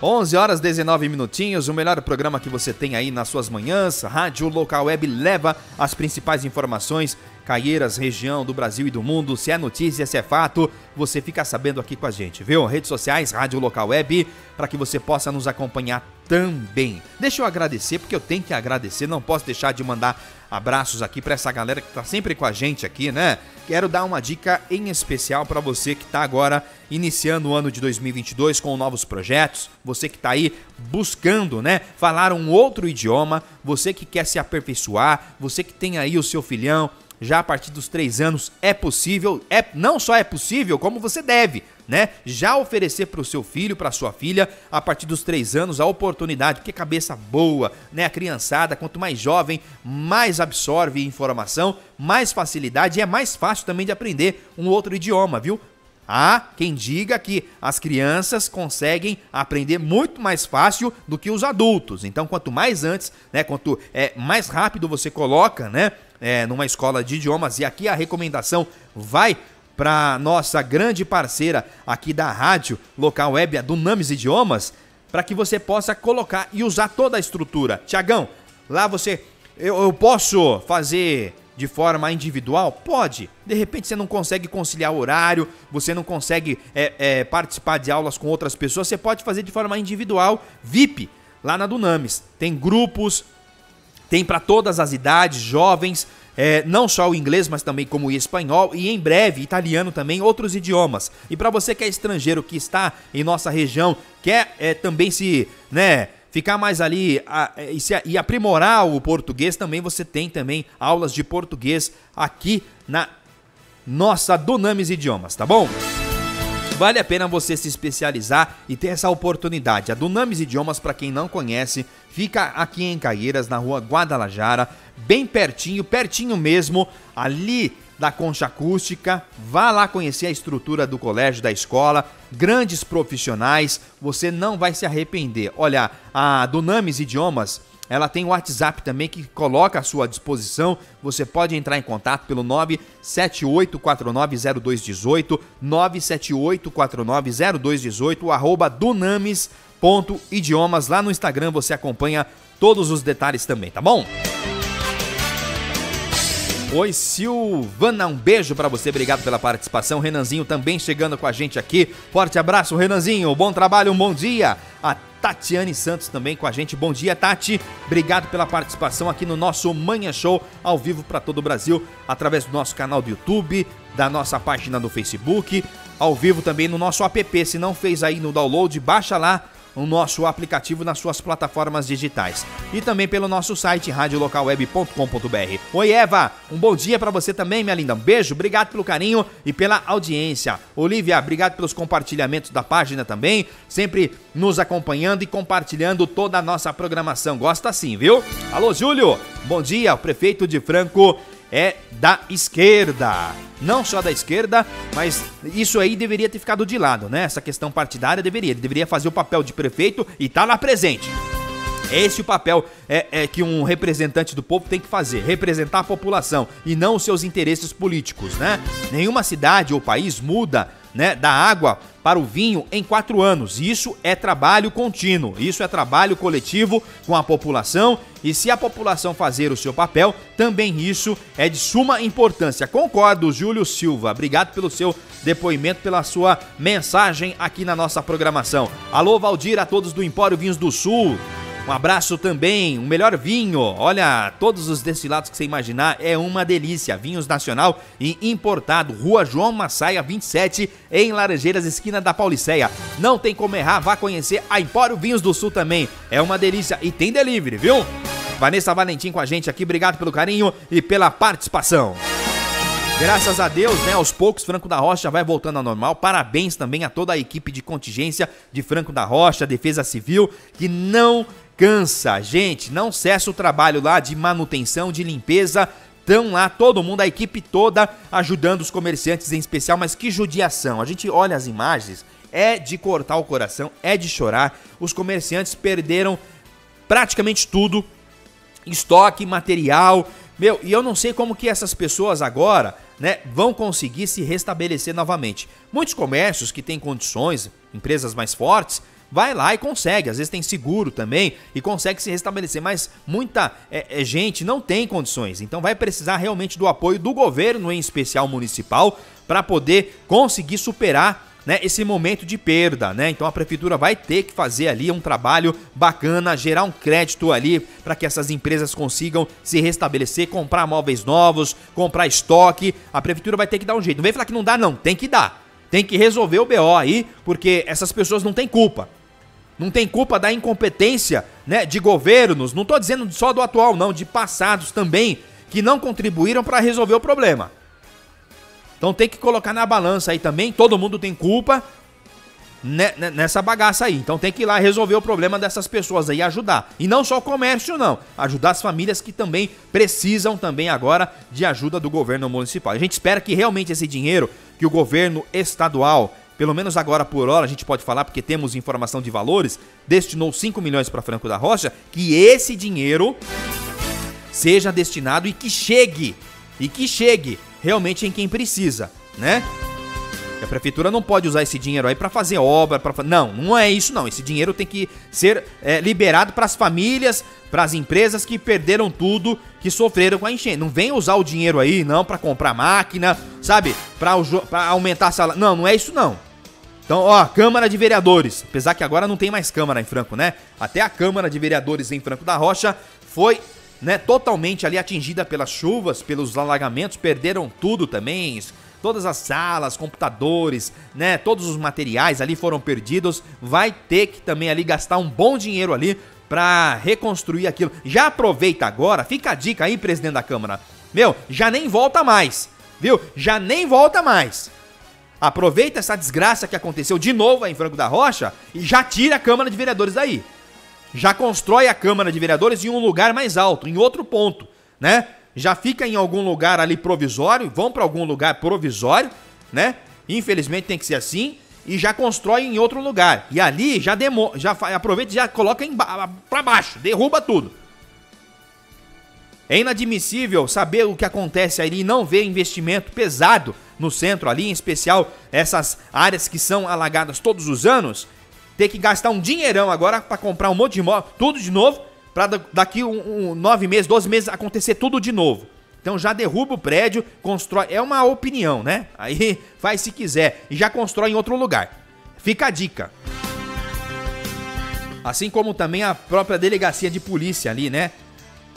11 horas 19 minutinhos, o melhor programa que você tem aí nas suas manhãs. Rádio Local Web leva as principais informações, Caieiras, região do Brasil e do mundo. Se é notícia, se é fato, você fica sabendo aqui com a gente, viu? Redes sociais, Rádio Local Web, para que você possa nos acompanhar também. Deixa eu agradecer, porque eu tenho que agradecer, não posso deixar de mandar abraços aqui para essa galera que tá sempre com a gente aqui, né? Quero dar uma dica em especial para você que tá agora iniciando o ano de 2022 com novos projetos, você que tá aí buscando, né, falar um outro idioma, você que quer se aperfeiçoar, você que tem aí o seu filhão, já a partir dos três anos é possível, é não só é possível, como você deve, né? Já oferecer para o seu filho, para sua filha, a partir dos três anos, a oportunidade, porque cabeça boa, né? A criançada, quanto mais jovem, mais absorve informação, mais facilidade e é mais fácil também de aprender um outro idioma, viu? Há quem diga que as crianças conseguem aprender muito mais fácil do que os adultos. Então, quanto mais antes, né, quanto é, mais rápido você coloca, né, é, numa escola de idiomas, e aqui a recomendação vai para nossa grande parceira aqui da rádio local web, a Dunamis Idiomas, para que você possa colocar e usar toda a estrutura. Tiagão, lá você. Eu, eu posso fazer de forma individual? Pode. De repente você não consegue conciliar horário, você não consegue é, é, participar de aulas com outras pessoas, você pode fazer de forma individual, VIP, lá na Dunamis. Tem grupos, tem para todas as idades, jovens, é, não só o inglês, mas também como o espanhol e em breve italiano também, outros idiomas. E para você que é estrangeiro, que está em nossa região, quer é, também se, né, ficar mais ali a, é, e, se, e aprimorar o português, também você tem também aulas de português aqui na nossa Dunamis Idiomas, tá bom? Vale a pena você se especializar e ter essa oportunidade. A Dunamis Idiomas, para quem não conhece, fica aqui em Caieiras, na rua Guadalajara, bem pertinho, pertinho mesmo, ali da Concha Acústica. Vá lá conhecer a estrutura do colégio, da escola, grandes profissionais, você não vai se arrepender. Olha, a Dunamis Idiomas ela tem o WhatsApp também que coloca à sua disposição. Você pode entrar em contato pelo 978490218, 978490218, arroba dunamis.idiomas. Lá no Instagram você acompanha todos os detalhes também, tá bom? Oi, Silvana, um beijo para você, obrigado pela participação. Renanzinho também chegando com a gente aqui. Forte abraço, Renanzinho. Bom trabalho, um bom dia. A Tatiane Santos também com a gente. Bom dia, Tati. Obrigado pela participação aqui no nosso Manhã Show ao vivo para todo o Brasil, através do nosso canal do YouTube, da nossa página no Facebook, ao vivo também no nosso app. Se não fez aí no download, baixa lá o nosso aplicativo nas suas plataformas digitais e também pelo nosso site radiolocalweb.com.br. Oi Eva, um bom dia para você também, minha linda. Um beijo, obrigado pelo carinho e pela audiência. Olivia, obrigado pelos compartilhamentos da página também, sempre nos acompanhando e compartilhando toda a nossa programação. Gosta sim, viu? Alô Júlio, bom dia, o prefeito de Franco é da esquerda. Não só da esquerda, mas isso aí deveria ter ficado de lado, né? Essa questão partidária deveria. Ele deveria fazer o papel de prefeito e tá lá presente. Esse o papel é, é, que um representante do povo tem que fazer, representar a população e não os seus interesses políticos, né? Nenhuma cidade ou país muda né, da água para o vinho em quatro anos. Isso é trabalho contínuo, isso é trabalho coletivo com a população e se a população fazer o seu papel, também isso é de suma importância. Concordo, Júlio Silva. Obrigado pelo seu depoimento, pela sua mensagem aqui na nossa programação. Alô, Valdir, a todos do Empório Vinhos do Sul. Um abraço também, um melhor vinho. Olha, todos os destilados que você imaginar é uma delícia. Vinhos nacional e importado. Rua João Massaia 27, em Laranjeiras, esquina da Pauliceia. Não tem como errar, vá conhecer a Empório Vinhos do Sul também. É uma delícia e tem delivery, viu? Vanessa Valentim com a gente aqui, obrigado pelo carinho e pela participação. Graças a Deus, né? Aos poucos, Franco da Rocha vai voltando ao normal. Parabéns também a toda a equipe de contingência de Franco da Rocha, Defesa Civil, que não cansa. Gente, não cessa o trabalho lá de manutenção, de limpeza. Estão lá todo mundo, a equipe toda ajudando os comerciantes em especial, mas que judiação. A gente olha as imagens, é de cortar o coração, é de chorar. Os comerciantes perderam praticamente tudo, estoque, material. Meu, e eu não sei como que essas pessoas agora, né, vão conseguir se restabelecer novamente. Muitos comércios que têm condições, empresas mais fortes, vai lá e consegue. Às vezes tem seguro também e consegue se restabelecer, mas muita é, é, gente não tem condições. Então vai precisar realmente do apoio do governo, em especial municipal, para poder conseguir superar né, esse momento de perda, né? Então a prefeitura vai ter que fazer ali um trabalho bacana, gerar um crédito ali para que essas empresas consigam se restabelecer, comprar móveis novos, comprar estoque. A prefeitura vai ter que dar um jeito. Não vem falar que não dá, não, tem que dar. Tem que resolver o BO aí, porque essas pessoas não têm culpa. Não tem culpa da incompetência, né, de governos, não estou dizendo só do atual, não, de passados também, que não contribuíram para resolver o problema. Então tem que colocar na balança aí também, todo mundo tem culpa nessa bagaça aí. Então tem que ir lá resolver o problema dessas pessoas aí, ajudar. E não só o comércio não, ajudar as famílias que também precisam também agora de ajuda do governo municipal. A gente espera que realmente esse dinheiro que o governo estadual pelo menos agora por hora a gente pode falar, porque temos informação de valores, destinou 5 milhões para Franco da Rocha, que esse dinheiro seja destinado e que chegue, e que chegue realmente em quem precisa, né? a prefeitura não pode usar esse dinheiro aí para fazer obra, para não, não é isso não. Esse dinheiro tem que ser é, liberado para as famílias, para as empresas que perderam tudo, que sofreram com a enchente. Não vem usar o dinheiro aí não para comprar máquina, sabe? Para aumentar a sala. Não, não é isso não. Então, ó, Câmara de Vereadores. Apesar que agora não tem mais Câmara em Franco, né? Até a Câmara de Vereadores em Franco da Rocha foi, né, totalmente ali atingida pelas chuvas, pelos alagamentos, perderam tudo também. Todas as salas, computadores, né, todos os materiais ali foram perdidos. Vai ter que também ali gastar um bom dinheiro ali para reconstruir aquilo. Já aproveita agora, fica a dica aí, presidente da Câmara. Meu, já nem volta mais, viu? Já nem volta mais. Aproveita essa desgraça que aconteceu de novo em Franco da Rocha e já tira a Câmara de Vereadores daí. Já constrói a Câmara de Vereadores em um lugar mais alto, em outro ponto, né? Já fica em algum lugar ali provisório, vão para algum lugar provisório, né? Infelizmente tem que ser assim e já constrói em outro lugar. E ali já demo, já aproveita e já coloca para baixo, derruba tudo. É inadmissível saber o que acontece ali e não ver investimento pesado no centro ali, em especial essas áreas que são alagadas todos os anos, ter que gastar um dinheirão agora para comprar um monte de imóvel, tudo de novo, para daqui um, um, nove meses, doze meses acontecer tudo de novo. Então já derruba o prédio, constrói. É uma opinião, né? Aí faz se quiser e já constrói em outro lugar. Fica a dica. Assim como também a própria delegacia de polícia ali, né?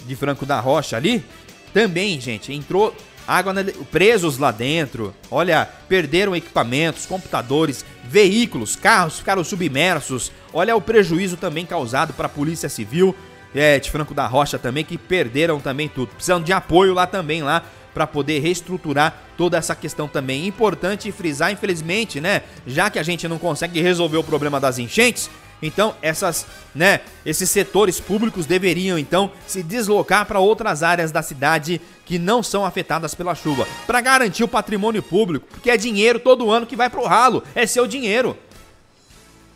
De Franco da Rocha ali, também, gente, entrou água na... presos lá dentro. Olha, perderam equipamentos, computadores, veículos, carros ficaram submersos. Olha o prejuízo também causado para a Polícia Civil é, de Franco da Rocha também que perderam também tudo. Precisam de apoio lá também lá para poder reestruturar toda essa questão também. Importante frisar, infelizmente, né? Já que a gente não consegue resolver o problema das enchentes, então, essas, né, esses setores públicos deveriam então se deslocar para outras áreas da cidade que não são afetadas pela chuva, para garantir o patrimônio público, porque é dinheiro todo ano que vai pro ralo, é seu dinheiro.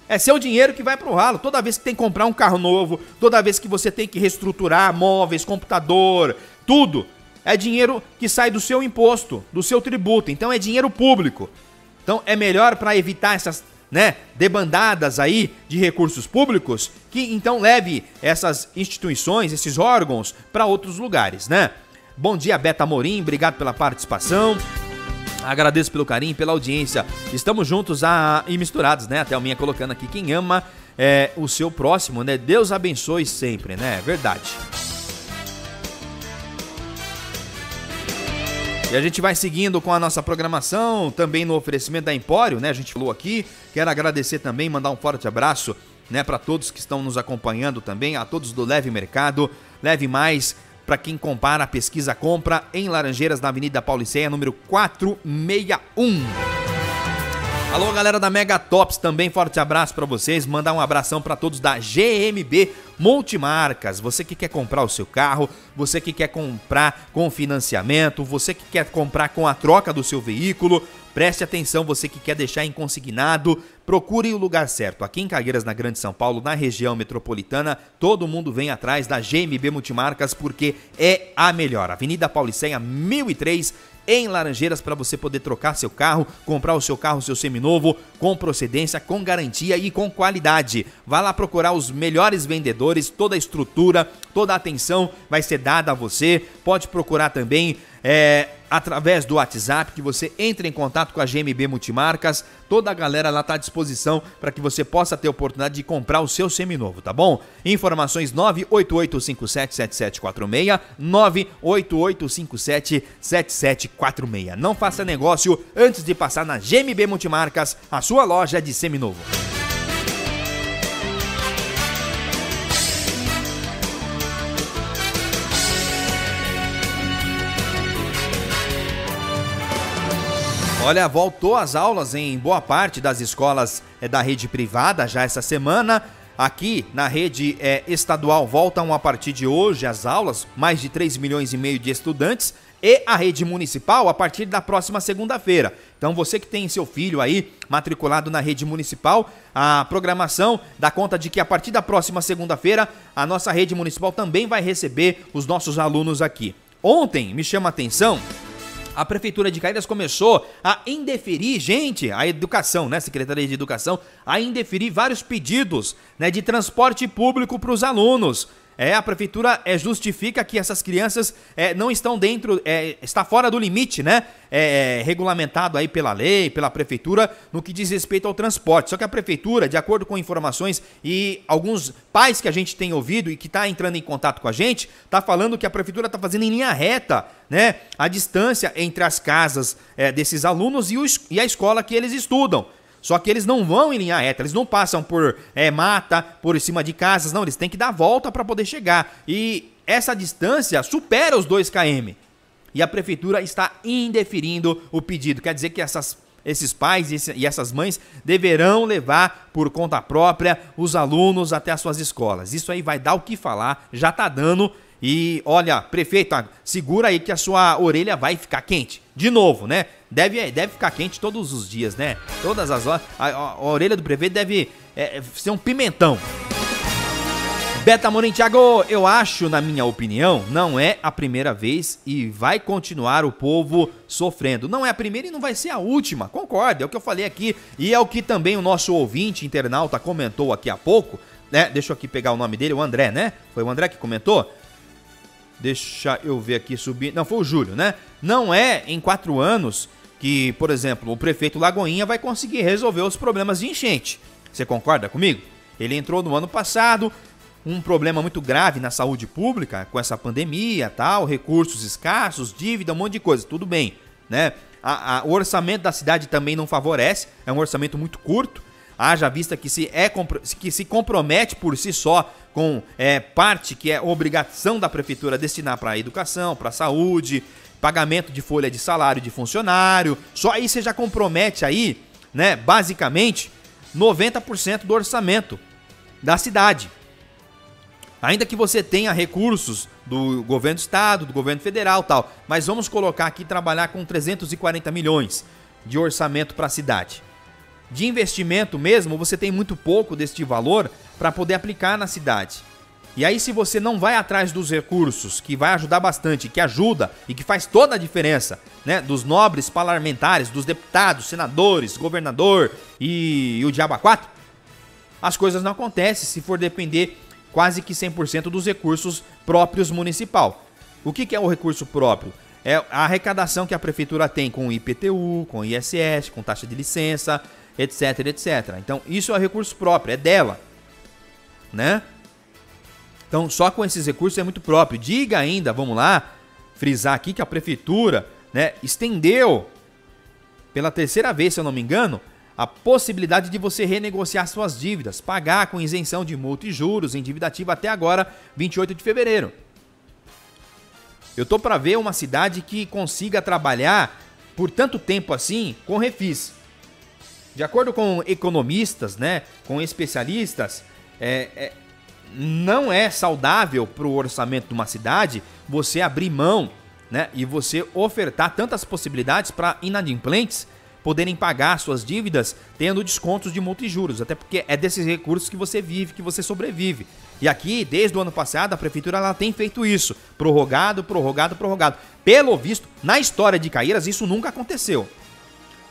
É seu dinheiro que vai pro ralo. Toda vez que tem que comprar um carro novo, toda vez que você tem que reestruturar móveis, computador, tudo, é dinheiro que sai do seu imposto, do seu tributo. Então é dinheiro público. Então é melhor para evitar essas né, debandadas aí de recursos públicos, que então leve essas instituições, esses órgãos para outros lugares, né? Bom dia, Beta Morim, obrigado pela participação. Agradeço pelo carinho, pela audiência. Estamos juntos a, e misturados, né? Até o minha colocando aqui quem ama é, o seu próximo, né? Deus abençoe sempre, né? Verdade. E a gente vai seguindo com a nossa programação, também no oferecimento da Empório, né? A gente falou aqui. Quero agradecer também, mandar um forte abraço, né, para todos que estão nos acompanhando também, a todos do Leve Mercado, Leve Mais, para quem compara a pesquisa compra em Laranjeiras, na Avenida Pauliceia, número 461. Alô, galera da Mega Tops, também forte abraço para vocês. Mandar um abração para todos da GMB Multimarcas. Você que quer comprar o seu carro, você que quer comprar com financiamento, você que quer comprar com a troca do seu veículo, preste atenção, você que quer deixar em consignado, procure o lugar certo. Aqui em Cagueiras, na Grande São Paulo, na região metropolitana, todo mundo vem atrás da GMB Multimarcas porque é a melhor. Avenida Pauliceia 1003 em Laranjeiras para você poder trocar seu carro, comprar o seu carro, seu seminovo, com procedência, com garantia e com qualidade. Vá lá procurar os melhores vendedores, toda a estrutura, toda a atenção vai ser dada a você. Pode procurar também é, através do WhatsApp, que você entre em contato com a GMB Multimarcas. Toda a galera lá está à disposição para que você possa ter a oportunidade de comprar o seu seminovo, tá bom? Informações 988577746, 988577746. Não faça negócio antes de passar na GMB Multimarcas, a sua loja de seminovo. Olha, voltou às aulas em boa parte das escolas é, da rede privada já essa semana. Aqui na rede é, estadual voltam a partir de hoje as aulas, mais de 3 milhões e meio de estudantes, e a rede municipal a partir da próxima segunda-feira. Então você que tem seu filho aí matriculado na rede municipal, a programação dá conta de que a partir da próxima segunda-feira a nossa rede municipal também vai receber os nossos alunos aqui. Ontem me chama a atenção a Prefeitura de Caídas começou a indeferir, gente, a educação, né, Secretaria de Educação, a indeferir vários pedidos né, de transporte público para os alunos. É, a prefeitura é, justifica que essas crianças é, não estão dentro, é, está fora do limite, né? É, é, regulamentado aí pela lei, pela prefeitura, no que diz respeito ao transporte. Só que a prefeitura, de acordo com informações e alguns pais que a gente tem ouvido e que está entrando em contato com a gente, está falando que a prefeitura está fazendo em linha reta, né? A distância entre as casas é, desses alunos e, o, e a escola que eles estudam. Só que eles não vão em linha reta, eles não passam por é, mata, por cima de casas, não, eles têm que dar volta para poder chegar. E essa distância supera os 2 km. E a prefeitura está indeferindo o pedido. Quer dizer que essas esses pais e essas mães deverão levar por conta própria os alunos até as suas escolas. Isso aí vai dar o que falar, já tá dando. E olha, prefeito, ah, segura aí que a sua orelha vai ficar quente. De novo, né? Deve, deve ficar quente todos os dias, né? Todas as horas. A, a- a orelha do prefeito deve é, ser um pimentão. Beta Morim, Thiago, eu acho, na minha opinião, não é a primeira vez e vai continuar o povo sofrendo. Não é a primeira e não vai ser a última, concordo, é o que eu falei aqui e é o que também o nosso ouvinte internauta comentou aqui há pouco, né? Deixa eu aqui pegar o nome dele, o André, né? Foi o André que comentou? Deixa eu ver aqui subir. Não, foi o Júlio, né? Não é em quatro anos que, por exemplo, o prefeito Lagoinha vai conseguir resolver os problemas de enchente. Você concorda comigo? Ele entrou no ano passado, um problema muito grave na saúde pública, com essa pandemia, tal, recursos escassos, dívida, um monte de coisa, tudo bem, né? A- a- o orçamento da cidade também não favorece, é um orçamento muito curto, haja vista que se, é, que se compromete por si só com é, parte que é obrigação da prefeitura destinar para a educação, para a saúde, pagamento de folha de salário de funcionário, só aí você já compromete aí, né, basicamente, 90% do orçamento da cidade. Ainda que você tenha recursos do governo do estado, do governo federal, tal, mas vamos colocar aqui trabalhar com 340 milhões de orçamento para a cidade. De investimento mesmo, você tem muito pouco deste valor para poder aplicar na cidade. E aí, se você não vai atrás dos recursos, que vai ajudar bastante, que ajuda e que faz toda a diferença, né? Dos nobres parlamentares, dos deputados, senadores, governador e, e o Diaba 4, as coisas não acontecem se for depender quase que 100% dos recursos próprios municipal. O que, que é o recurso próprio? É a arrecadação que a prefeitura tem com IPTU, com ISS, com taxa de licença, etc, etc. Então, isso é recurso próprio, é dela, né? Então, só com esses recursos é muito próprio. Diga ainda, vamos lá, frisar aqui que a prefeitura, né, estendeu pela terceira vez, se eu não me engano, a possibilidade de você renegociar suas dívidas, pagar com isenção de multa e juros em dívida ativa até agora, 28 de fevereiro. Eu tô para ver uma cidade que consiga trabalhar por tanto tempo assim com refis. De acordo com economistas, né, com especialistas, é, é- não é saudável para o orçamento de uma cidade você abrir mão né, e você ofertar tantas possibilidades para inadimplentes poderem pagar suas dívidas tendo descontos de multa e juros, até porque é desses recursos que você vive, que você sobrevive. E aqui, desde o ano passado, a prefeitura ela tem feito isso, prorrogado, prorrogado, prorrogado. Pelo visto, na história de Caíras, isso nunca aconteceu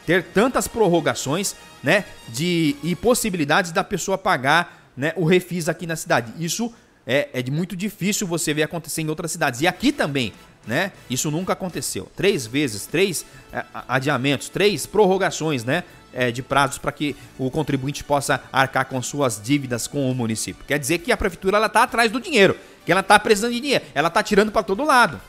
ter tantas prorrogações, né, de e possibilidades da pessoa pagar, né, o refis aqui na cidade. Isso é, é muito difícil você ver acontecer em outras cidades. E aqui também, né? Isso nunca aconteceu. Três vezes, três é, adiamentos, três prorrogações, né? é, de prazos para que o contribuinte possa arcar com suas dívidas com o município. Quer dizer que a prefeitura ela está atrás do dinheiro, que ela está precisando de dinheiro, ela está tirando para todo lado.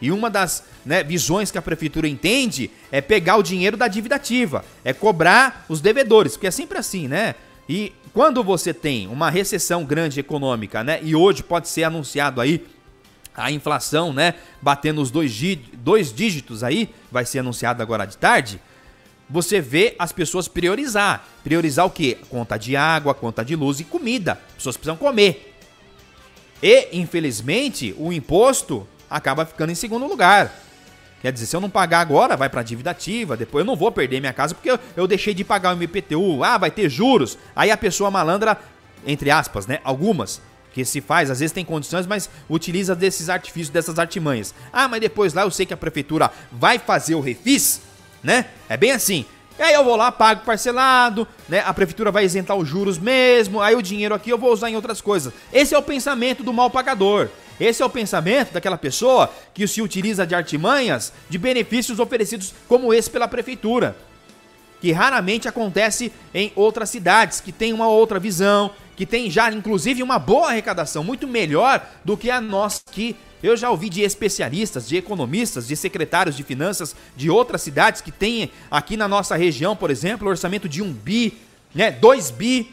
E uma das né, visões que a prefeitura entende é pegar o dinheiro da dívida ativa, é cobrar os devedores, porque é sempre assim, né? E quando você tem uma recessão grande econômica, né? E hoje pode ser anunciado aí a inflação, né? Batendo os dois, dois dígitos aí, vai ser anunciado agora de tarde. Você vê as pessoas priorizar. Priorizar o quê? Conta de água, conta de luz e comida. As pessoas precisam comer. E, infelizmente, o imposto acaba ficando em segundo lugar. Quer dizer, se eu não pagar agora, vai para dívida ativa, depois eu não vou perder minha casa porque eu, deixei de pagar o MPTU. Ah, vai ter juros. Aí a pessoa malandra, entre aspas, né? Algumas que se faz, às vezes tem condições, mas utiliza desses artifícios, dessas artimanhas. Ah, mas depois lá eu sei que a prefeitura vai fazer o refis, né? É bem assim. E aí eu vou lá, pago parcelado, né? A prefeitura vai isentar os juros mesmo, aí o dinheiro aqui eu vou usar em outras coisas. Esse é o pensamento do mal pagador. Esse é o pensamento daquela pessoa que se utiliza de artimanhas de benefícios oferecidos como esse pela prefeitura. Que raramente acontece em outras cidades, que tem uma outra visão, que tem já inclusive uma boa arrecadação, muito melhor do que a nossa aqui. Eu já ouvi de especialistas, de economistas, de secretários de finanças de outras cidades que têm aqui na nossa região, por exemplo, orçamento de um bi, né, 2 bi,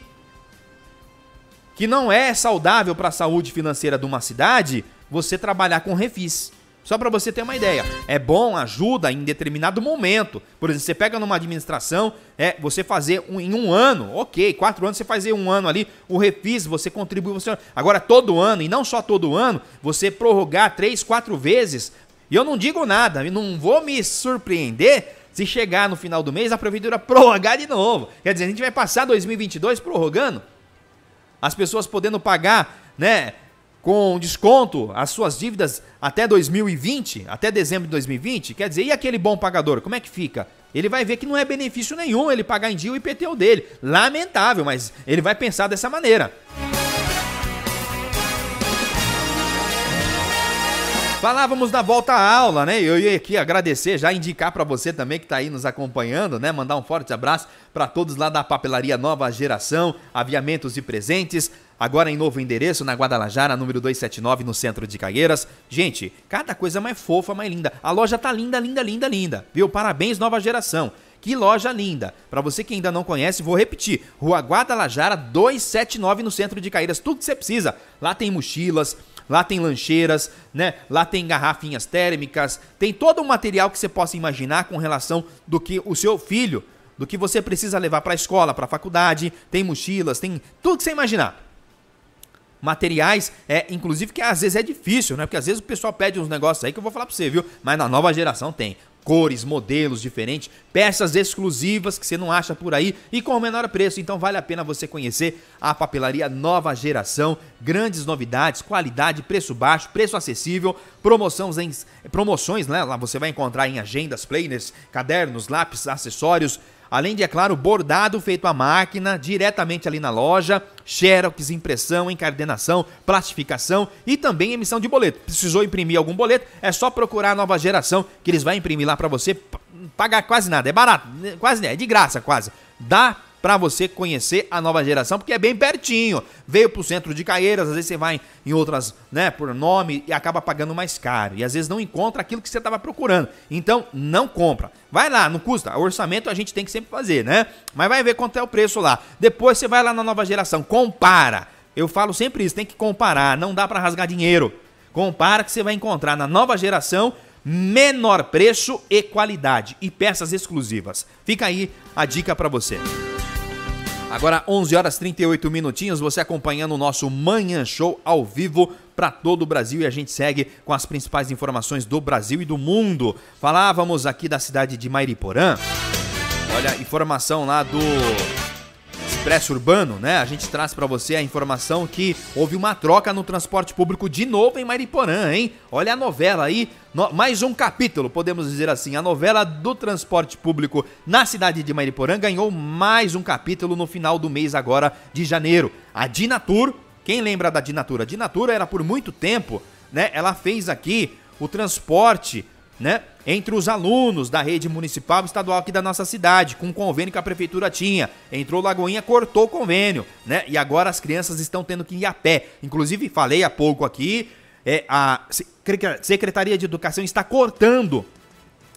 que não é saudável para a saúde financeira de uma cidade você trabalhar com refis. Só para você ter uma ideia. É bom, ajuda em determinado momento. Por exemplo, você pega numa administração, é você fazer um, em um ano, ok, quatro anos você fazer um ano ali, o refis, você contribui, você. Agora, todo ano, e não só todo ano, você prorrogar três, quatro vezes. E eu não digo nada, eu não vou me surpreender se chegar no final do mês a prefeitura prorrogar de novo. Quer dizer, a gente vai passar 2022 prorrogando, as pessoas podendo pagar, né? com desconto as suas dívidas até 2020, até dezembro de 2020, quer dizer, e aquele bom pagador, como é que fica? Ele vai ver que não é benefício nenhum ele pagar em dia o IPTU dele. Lamentável, mas ele vai pensar dessa maneira. Falávamos da volta à aula, né? Eu ia aqui agradecer, já indicar para você também que está aí nos acompanhando, né? Mandar um forte abraço para todos lá da Papelaria Nova Geração, aviamentos e presentes agora em novo endereço, na Guadalajara, número 279, no centro de Cagueiras. Gente, cada coisa mais fofa, mais linda. A loja tá linda, linda, linda, linda. Viu? Parabéns, nova geração. Que loja linda! Para você que ainda não conhece, vou repetir: Rua Guadalajara 279 no centro de Caíras. Tudo que você precisa. Lá tem mochilas, lá tem lancheiras, né? Lá tem garrafinhas térmicas, tem todo o material que você possa imaginar com relação do que o seu filho, do que você precisa levar para a escola, para a faculdade. Tem mochilas, tem tudo que você imaginar materiais, é, inclusive que às vezes é difícil, né? Porque às vezes o pessoal pede uns negócios aí que eu vou falar pra você, viu? Mas na nova geração tem cores, modelos diferentes, peças exclusivas que você não acha por aí e com o menor preço. Então vale a pena você conhecer a papelaria Nova Geração. Grandes novidades, qualidade, preço baixo, preço acessível, promoções, em, promoções, né? Lá você vai encontrar em agendas, planners, cadernos, lápis, acessórios Além de, é claro, bordado feito à máquina, diretamente ali na loja, xerox, impressão, encadernação, plastificação e também emissão de boleto. Precisou imprimir algum boleto? É só procurar a nova geração que eles vão imprimir lá para você, pagar quase nada, é barato, quase é de graça quase. Dá para você conhecer a nova geração, porque é bem pertinho. Veio pro centro de Caieiras, às vezes você vai em outras, né, por nome e acaba pagando mais caro. E às vezes não encontra aquilo que você estava procurando. Então, não compra. Vai lá, não custa. O orçamento a gente tem que sempre fazer, né? Mas vai ver quanto é o preço lá. Depois você vai lá na nova geração, compara. Eu falo sempre isso, tem que comparar, não dá para rasgar dinheiro. Compara que você vai encontrar na nova geração menor preço e qualidade e peças exclusivas. Fica aí a dica para você. Agora 11 horas 38 minutinhos, você acompanhando o nosso Manhã Show ao vivo para todo o Brasil e a gente segue com as principais informações do Brasil e do mundo. Falávamos aqui da cidade de Mairiporã. Olha, informação lá do Expresso Urbano, né? A gente traz para você a informação que houve uma troca no transporte público de novo em Mariporã, hein? Olha a novela aí, no, mais um capítulo, podemos dizer assim. A novela do transporte público na cidade de Mariporã ganhou mais um capítulo no final do mês agora de janeiro. A Dinatur, quem lembra da Dinatur? A Dinatur era por muito tempo, né? Ela fez aqui o transporte né, entre os alunos da rede municipal e estadual aqui da nossa cidade, com o convênio que a prefeitura tinha. Entrou Lagoinha, cortou o convênio, né? E agora as crianças estão tendo que ir a pé. Inclusive, falei há pouco aqui, é, a Secretaria de Educação está cortando,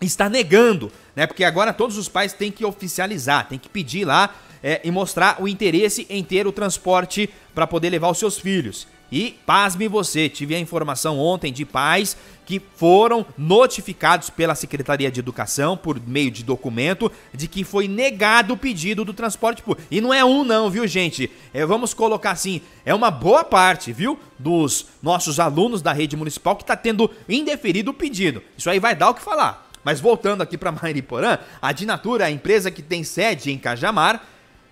está negando, né? Porque agora todos os pais têm que oficializar, têm que pedir lá é, e mostrar o interesse em ter o transporte para poder levar os seus filhos. E pasme você, tive a informação ontem de pais que foram notificados pela Secretaria de Educação por meio de documento de que foi negado o pedido do transporte público. E não é um não, viu, gente? É, vamos colocar assim, é uma boa parte, viu, dos nossos alunos da rede municipal que está tendo indeferido o pedido. Isso aí vai dar o que falar. Mas voltando aqui para Mairiporã, a Dinatura, a empresa que tem sede em Cajamar,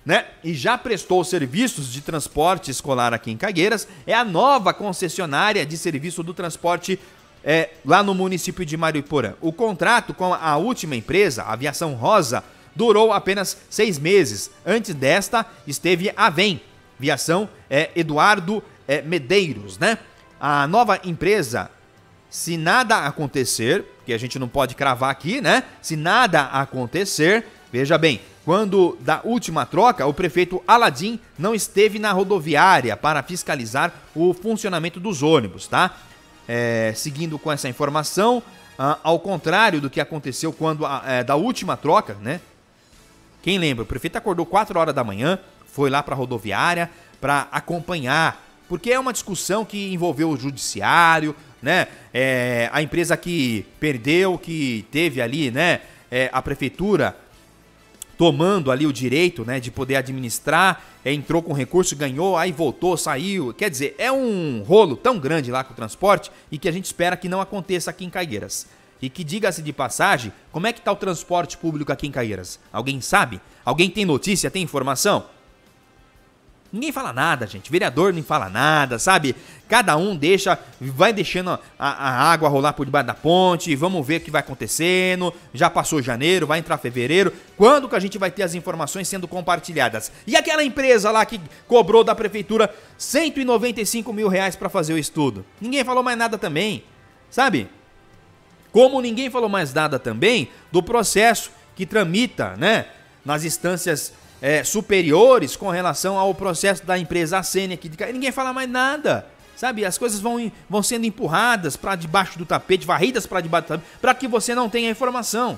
né? E já prestou serviços de transporte escolar aqui em Cagueiras, é a nova concessionária de serviço do transporte é, lá no município de Mariporã. O contrato com a última empresa, a Aviação Rosa, durou apenas seis meses. Antes desta, esteve a VEM, Viação é, Eduardo é, Medeiros, né? A nova empresa, se nada acontecer, que a gente não pode cravar aqui, né? Se nada acontecer, veja bem, quando da última troca, o prefeito Aladim não esteve na rodoviária para fiscalizar o funcionamento dos ônibus, tá? É, seguindo com essa informação, ah, ao contrário do que aconteceu quando é, da última troca, né? Quem lembra? O prefeito acordou 4 horas da manhã, foi lá para a rodoviária para acompanhar, porque é uma discussão que envolveu o judiciário, né? É, a empresa que perdeu, que teve ali, né? É, a prefeitura tomando ali o direito, né, de poder administrar, é, entrou com recurso, ganhou, aí voltou, saiu. Quer dizer, é um rolo tão grande lá com o transporte e que a gente espera que não aconteça aqui em Caigueiras. E que diga-se de passagem, como é que está o transporte público aqui em Caeiras? Alguém sabe? Alguém tem notícia, tem informação? Ninguém fala nada, gente. Vereador não fala nada, sabe? Cada um deixa, vai deixando a, a, água rolar por debaixo da ponte. Vamos ver o que vai acontecendo. Já passou janeiro, vai entrar fevereiro. Quando que a gente vai ter as informações sendo compartilhadas? E aquela empresa lá que cobrou da prefeitura 195 mil reais para fazer o estudo? Ninguém falou mais nada também, sabe? Como ninguém falou mais nada também do processo que tramita, né, nas instâncias é, superiores com relação ao processo da empresa Acene aqui de Ninguém fala mais nada. Sabe, as coisas vão, vão sendo empurradas para debaixo do tapete, varridas para debaixo do tapete, para que você não tenha informação.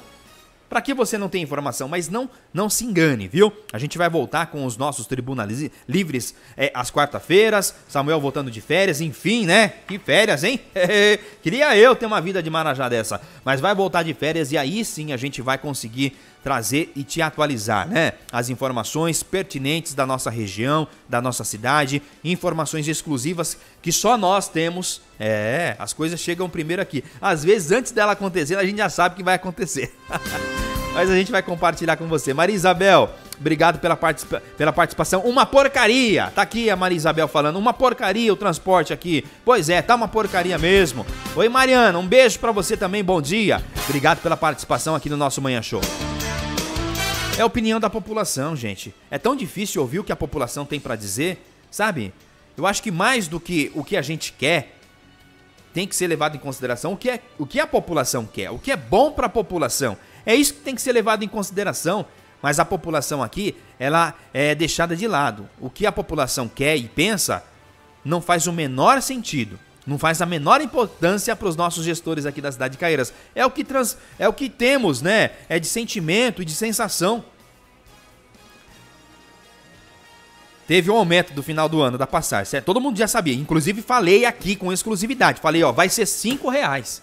Para que você não tenha informação, mas não não se engane, viu? A gente vai voltar com os nossos tribunais livres é, às quarta-feiras, Samuel voltando de férias, enfim, né? Que férias, hein? Queria eu ter uma vida de marajá dessa, mas vai voltar de férias e aí sim a gente vai conseguir trazer e te atualizar, né? As informações pertinentes da nossa região, da nossa cidade, informações exclusivas que só nós temos. É, as coisas chegam primeiro aqui. Às vezes, antes dela acontecer, a gente já sabe que vai acontecer. Mas a gente vai compartilhar com você. Maria Isabel, obrigado pela, participa pela participação. Uma porcaria! Tá aqui a Maria Isabel falando. Uma porcaria o transporte aqui. Pois é, tá uma porcaria mesmo. Oi, Mariana, um beijo para você também. Bom dia. Obrigado pela participação aqui no nosso Manhã Show. É a opinião da população, gente. É tão difícil ouvir o que a população tem para dizer, sabe? Eu acho que mais do que o que a gente quer, tem que ser levado em consideração o que, é, o que a população quer, o que é bom para a população. É isso que tem que ser levado em consideração. Mas a população aqui, ela é deixada de lado. O que a população quer e pensa não faz o menor sentido não faz a menor importância para os nossos gestores aqui da cidade de Caeiras. É o que trans, é o que temos, né? É de sentimento e de sensação. Teve um aumento do final do ano da passagem, certo? Todo mundo já sabia. Inclusive falei aqui com exclusividade. Falei, ó, vai ser cinco reais.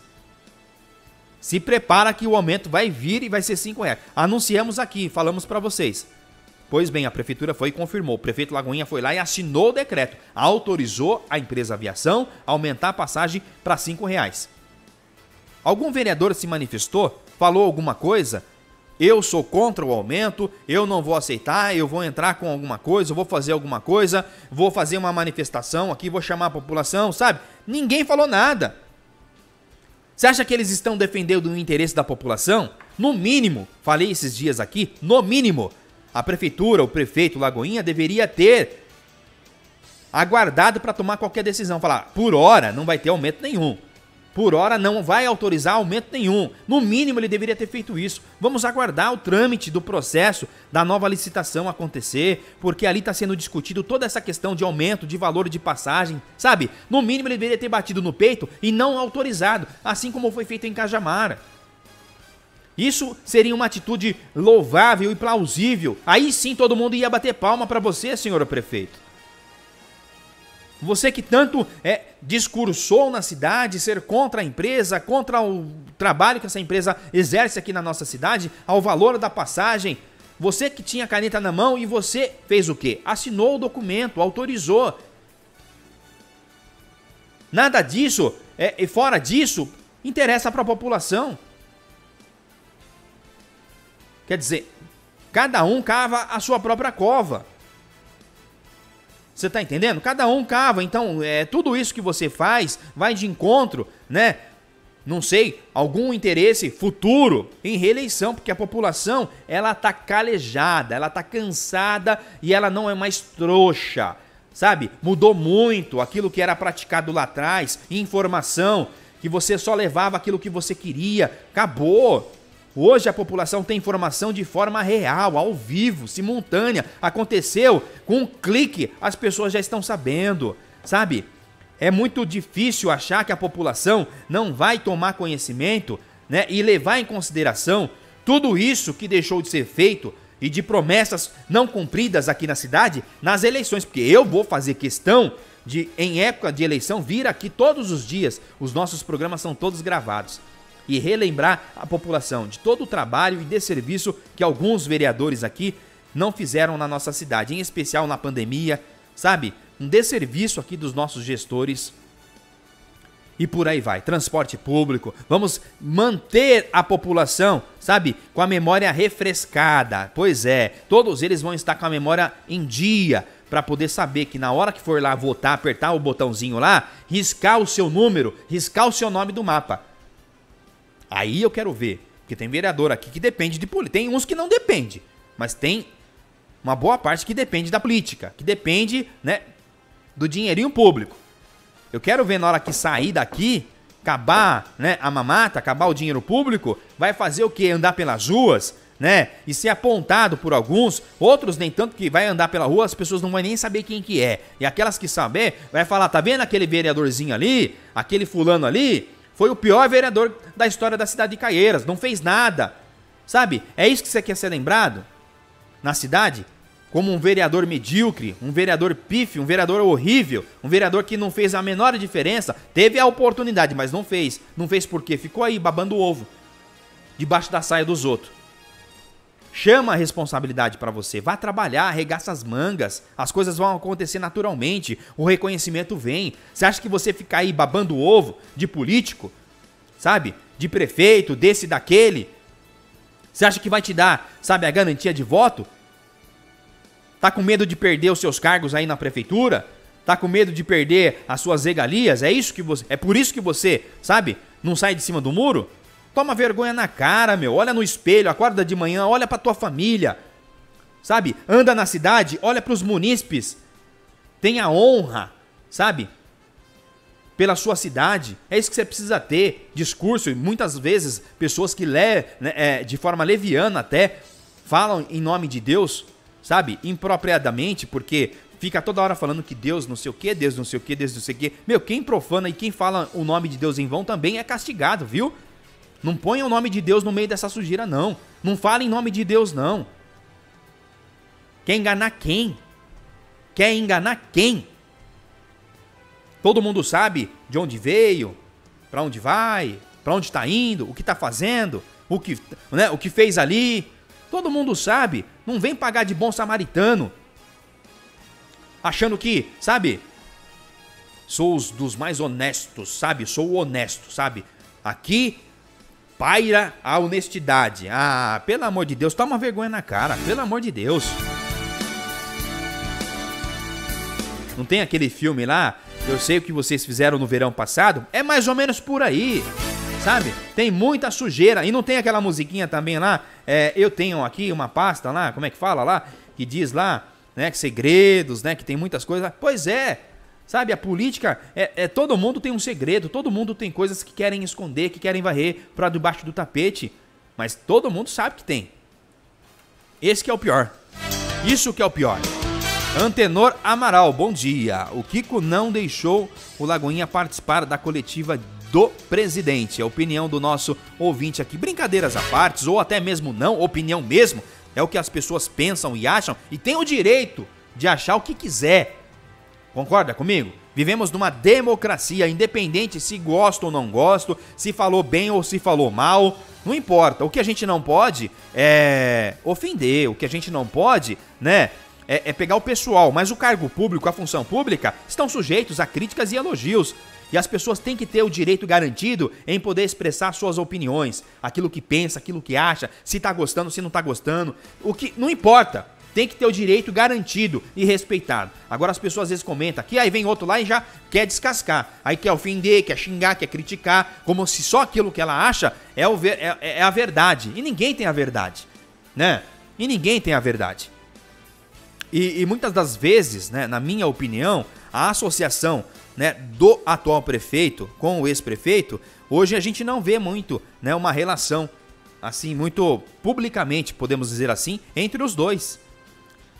Se prepara que o aumento vai vir e vai ser cinco reais. Anunciamos aqui, falamos para vocês. Pois bem, a prefeitura foi e confirmou. O prefeito Lagoinha foi lá e assinou o decreto. Autorizou a empresa aviação a aumentar a passagem para cinco reais. Algum vereador se manifestou? Falou alguma coisa? Eu sou contra o aumento, eu não vou aceitar, eu vou entrar com alguma coisa, eu vou fazer alguma coisa, vou fazer uma manifestação aqui, vou chamar a população, sabe? Ninguém falou nada. Você acha que eles estão defendendo o interesse da população? No mínimo, falei esses dias aqui, no mínimo, a prefeitura, o prefeito Lagoinha deveria ter aguardado para tomar qualquer decisão. Falar, por hora não vai ter aumento nenhum. Por hora não vai autorizar aumento nenhum. No mínimo ele deveria ter feito isso. Vamos aguardar o trâmite do processo da nova licitação acontecer, porque ali está sendo discutido toda essa questão de aumento de valor de passagem, sabe? No mínimo ele deveria ter batido no peito e não autorizado, assim como foi feito em Cajamara. Isso seria uma atitude louvável e plausível. Aí sim todo mundo ia bater palma para você, senhor prefeito. Você que tanto é, discursou na cidade ser contra a empresa, contra o trabalho que essa empresa exerce aqui na nossa cidade, ao valor da passagem. Você que tinha caneta na mão e você fez o quê? Assinou o documento, autorizou. Nada disso, é, e fora disso, interessa para a população. Quer dizer, cada um cava a sua própria cova. Você está entendendo? Cada um cava. Então, é, tudo isso que você faz vai de encontro, né? Não sei, algum interesse futuro em reeleição, porque a população, ela tá calejada, ela tá cansada e ela não é mais trouxa. Sabe? Mudou muito aquilo que era praticado lá atrás, informação, que você só levava aquilo que você queria. Acabou. Hoje a população tem informação de forma real, ao vivo, simultânea. Aconteceu com um clique, as pessoas já estão sabendo, sabe? É muito difícil achar que a população não vai tomar conhecimento, né, e levar em consideração tudo isso que deixou de ser feito e de promessas não cumpridas aqui na cidade nas eleições, porque eu vou fazer questão de, em época de eleição, vir aqui todos os dias. Os nossos programas são todos gravados. E relembrar a população de todo o trabalho e de serviço que alguns vereadores aqui não fizeram na nossa cidade, em especial na pandemia, sabe? Um desserviço aqui dos nossos gestores e por aí vai. Transporte público, vamos manter a população, sabe, com a memória refrescada. Pois é, todos eles vão estar com a memória em dia para poder saber que na hora que for lá votar, apertar o botãozinho lá, riscar o seu número, riscar o seu nome do mapa. Aí eu quero ver, porque tem vereador aqui que depende de política. Tem uns que não depende, mas tem uma boa parte que depende da política, que depende, né, do dinheirinho público. Eu quero ver na hora que sair daqui, acabar, né, a mamata, acabar o dinheiro público, vai fazer o quê? Andar pelas ruas, né? E ser apontado por alguns, outros nem tanto que vai andar pela rua, as pessoas não vão nem saber quem que é. E aquelas que saber, vai falar, tá vendo aquele vereadorzinho ali, aquele fulano ali, foi o pior vereador da história da cidade de Caieiras, não fez nada. Sabe? É isso que você quer ser lembrado na cidade? como um vereador medíocre, um vereador pífio, um vereador horrível, um vereador que não fez a menor diferença, teve a oportunidade, mas não fez. Não fez por quê? Ficou aí babando o ovo debaixo da saia dos outros. Chama a responsabilidade para você, vá trabalhar, arregaça as mangas, as coisas vão acontecer naturalmente, o reconhecimento vem. Você acha que você ficar aí babando ovo de político, sabe? De prefeito, desse daquele, você acha que vai te dar, sabe, a garantia de voto? Tá com medo de perder os seus cargos aí na prefeitura? Tá com medo de perder as suas regalias? É isso que você, é por isso que você, sabe, não sai de cima do muro? Toma vergonha na cara, meu. Olha no espelho, acorda de manhã, olha para tua família. Sabe? Anda na cidade, olha para os munícipes. Tenha honra, sabe? Pela sua cidade. É isso que você precisa ter. Discurso, e muitas vezes pessoas que lê, né, é, de forma leviana até falam em nome de Deus, sabe? Impropriadamente, porque fica toda hora falando que Deus não sei o que, Deus não sei o que, Deus não sei o que. Meu, quem profana e quem fala o nome de Deus em vão também é castigado, viu? Não ponha o nome de Deus no meio dessa sujeira, não. Não fale em nome de Deus, não. Quer enganar quem? Quer enganar quem? Todo mundo sabe de onde veio, para onde vai, para onde está indo, o que está fazendo, o que, né, o que fez ali. Todo mundo sabe. Não vem pagar de bom samaritano. Achando que, sabe? Sou os dos mais honestos, sabe? Sou o honesto, sabe? Aqui paira a honestidade. Ah, pelo amor de Deus, toma vergonha na cara, pelo amor de Deus. Não tem aquele filme lá? Eu sei o que vocês fizeram no verão passado? É mais ou menos por aí sabe? Tem muita sujeira. E não tem aquela musiquinha também lá. É, eu tenho aqui uma pasta lá, como é que fala lá? Que diz lá, né? Que segredos, né? Que tem muitas coisas. Pois é. Sabe, a política é, é todo mundo tem um segredo, todo mundo tem coisas que querem esconder, que querem varrer para debaixo do tapete, mas todo mundo sabe que tem. Esse que é o pior. Isso que é o pior. Antenor Amaral, bom dia. O Kiko não deixou o Lagoinha participar da coletiva do presidente. A opinião do nosso ouvinte aqui, brincadeiras à parte, ou até mesmo não, opinião mesmo, é o que as pessoas pensam e acham e tem o direito de achar o que quiser. Concorda comigo? Vivemos numa democracia, independente se gosto ou não gosto, se falou bem ou se falou mal, não importa. O que a gente não pode é ofender, o que a gente não pode, né, é, é pegar o pessoal. Mas o cargo público, a função pública, estão sujeitos a críticas e elogios. E as pessoas têm que ter o direito garantido em poder expressar suas opiniões, aquilo que pensa, aquilo que acha, se tá gostando, se não tá gostando. O que não importa, tem que ter o direito garantido e respeitado. Agora as pessoas às vezes comentam aqui, aí vem outro lá e já quer descascar. Aí quer ofender, quer xingar, quer criticar, como se só aquilo que ela acha é, o é, é a verdade. E ninguém tem a verdade, né? E ninguém tem a verdade. E, e muitas das vezes, né, na minha opinião, a associação né, do atual prefeito com o ex-prefeito, hoje a gente não vê muito né, uma relação assim, muito publicamente, podemos dizer assim, entre os dois.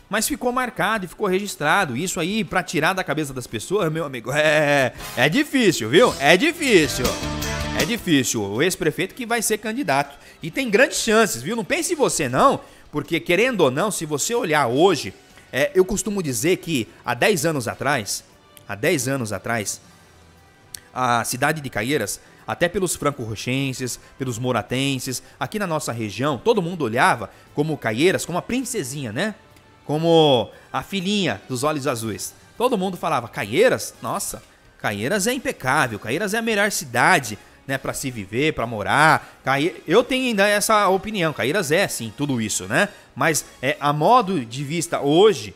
Mas ficou marcado e ficou registrado. Isso aí, para tirar da cabeça das pessoas, meu amigo, é, é difícil, viu? É difícil. É difícil. O ex-prefeito que vai ser candidato. E tem grandes chances, viu? Não pense em você, não. Porque, querendo ou não, se você olhar hoje, é, eu costumo dizer que há 10 anos atrás, há 10 anos atrás, a cidade de Caieiras, até pelos franco-rochenses, pelos moratenses, aqui na nossa região, todo mundo olhava como Caieiras, como a princesinha, né? Como a filhinha dos olhos azuis. Todo mundo falava, Caieiras? Nossa, Caieiras é impecável, Caieiras é a melhor cidade, né, para se viver, para morar. Eu tenho ainda essa opinião, Caieiras é sim, tudo isso, né? Mas é a modo de vista hoje,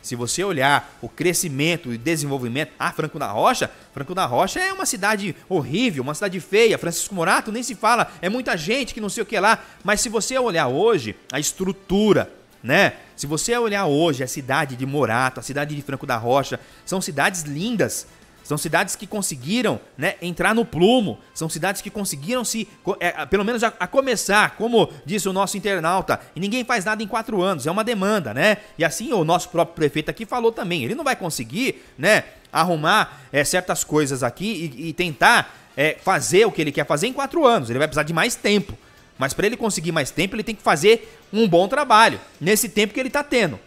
se você olhar o crescimento e desenvolvimento, ah, Franco da Rocha, Franco da Rocha é uma cidade horrível, uma cidade feia. Francisco Morato nem se fala, é muita gente que não sei o que lá. Mas se você olhar hoje a estrutura, né? Se você olhar hoje a cidade de Morato, a cidade de Franco da Rocha, são cidades lindas, são cidades que conseguiram né, entrar no plumo, são cidades que conseguiram se, é, pelo menos a, a, começar, como disse o nosso internauta, e ninguém faz nada em quatro anos, é uma demanda, né? E assim o nosso próprio prefeito aqui falou também, ele não vai conseguir, né, arrumar é, certas coisas aqui e, e tentar é, fazer o que ele quer fazer em quatro anos, ele vai precisar de mais tempo. Mas para ele conseguir mais tempo, ele tem que fazer um bom trabalho nesse tempo que ele está tendo.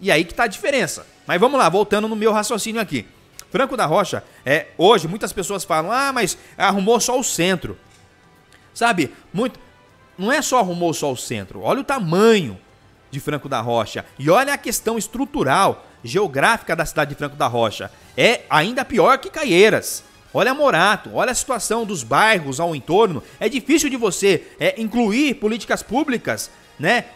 E aí que está a diferença. Mas vamos lá, voltando no meu raciocínio aqui. Franco da Rocha, é, hoje muitas pessoas falam: "Ah, mas arrumou só o centro". Sabe? Muito não é só arrumou só o centro. Olha o tamanho de Franco da Rocha e olha a questão estrutural, geográfica da cidade de Franco da Rocha. É ainda pior que Caieiras. Olha Morato, olha a situação dos bairros ao entorno. É difícil de você é, incluir políticas públicas, né?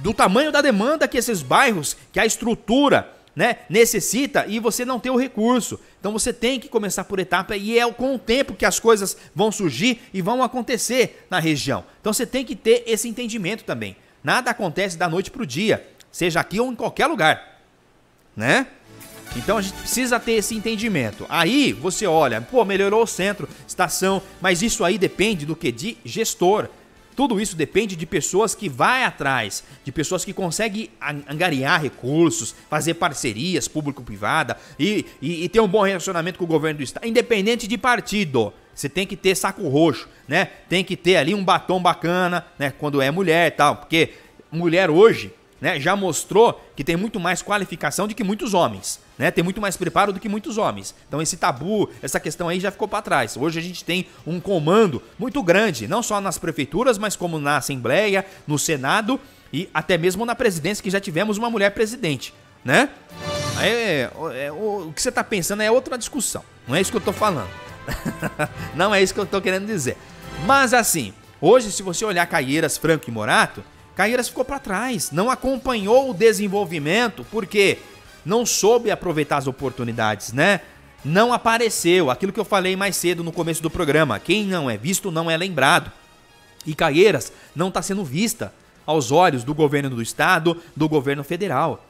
Do tamanho da demanda que esses bairros, que a estrutura né, necessita e você não tem o recurso. Então você tem que começar por etapa e é com o tempo que as coisas vão surgir e vão acontecer na região. Então você tem que ter esse entendimento também. Nada acontece da noite para o dia, seja aqui ou em qualquer lugar, né? Então a gente precisa ter esse entendimento. Aí você olha, pô, melhorou o centro, estação, mas isso aí depende do que de gestor. Tudo isso depende de pessoas que vai atrás, de pessoas que conseguem angariar recursos, fazer parcerias público-privada e, e, e, ter um bom relacionamento com o governo do estado, independente de partido. Você tem que ter saco roxo, né? Tem que ter ali um batom bacana, né? Quando é mulher e tal, porque mulher hoje, né? Já mostrou que tem muito mais qualificação do que muitos homens né? Tem muito mais preparo do que muitos homens. Então esse tabu, essa questão aí já ficou para trás. Hoje a gente tem um comando muito grande, não só nas prefeituras, mas como na Assembleia, no Senado e até mesmo na presidência, que já tivemos uma mulher presidente, né? É, é, o, o que você está pensando é outra discussão. Não é isso que eu estou falando. não é isso que eu estou querendo dizer. Mas assim, hoje se você olhar Caieiras, Franco e Morato, Caieiras ficou para trás, não acompanhou o desenvolvimento, porque não soube aproveitar as oportunidades, né? Não apareceu, aquilo que eu falei mais cedo no começo do programa. Quem não é visto não é lembrado. E Caieiras não está sendo vista aos olhos do governo do estado, do governo federal.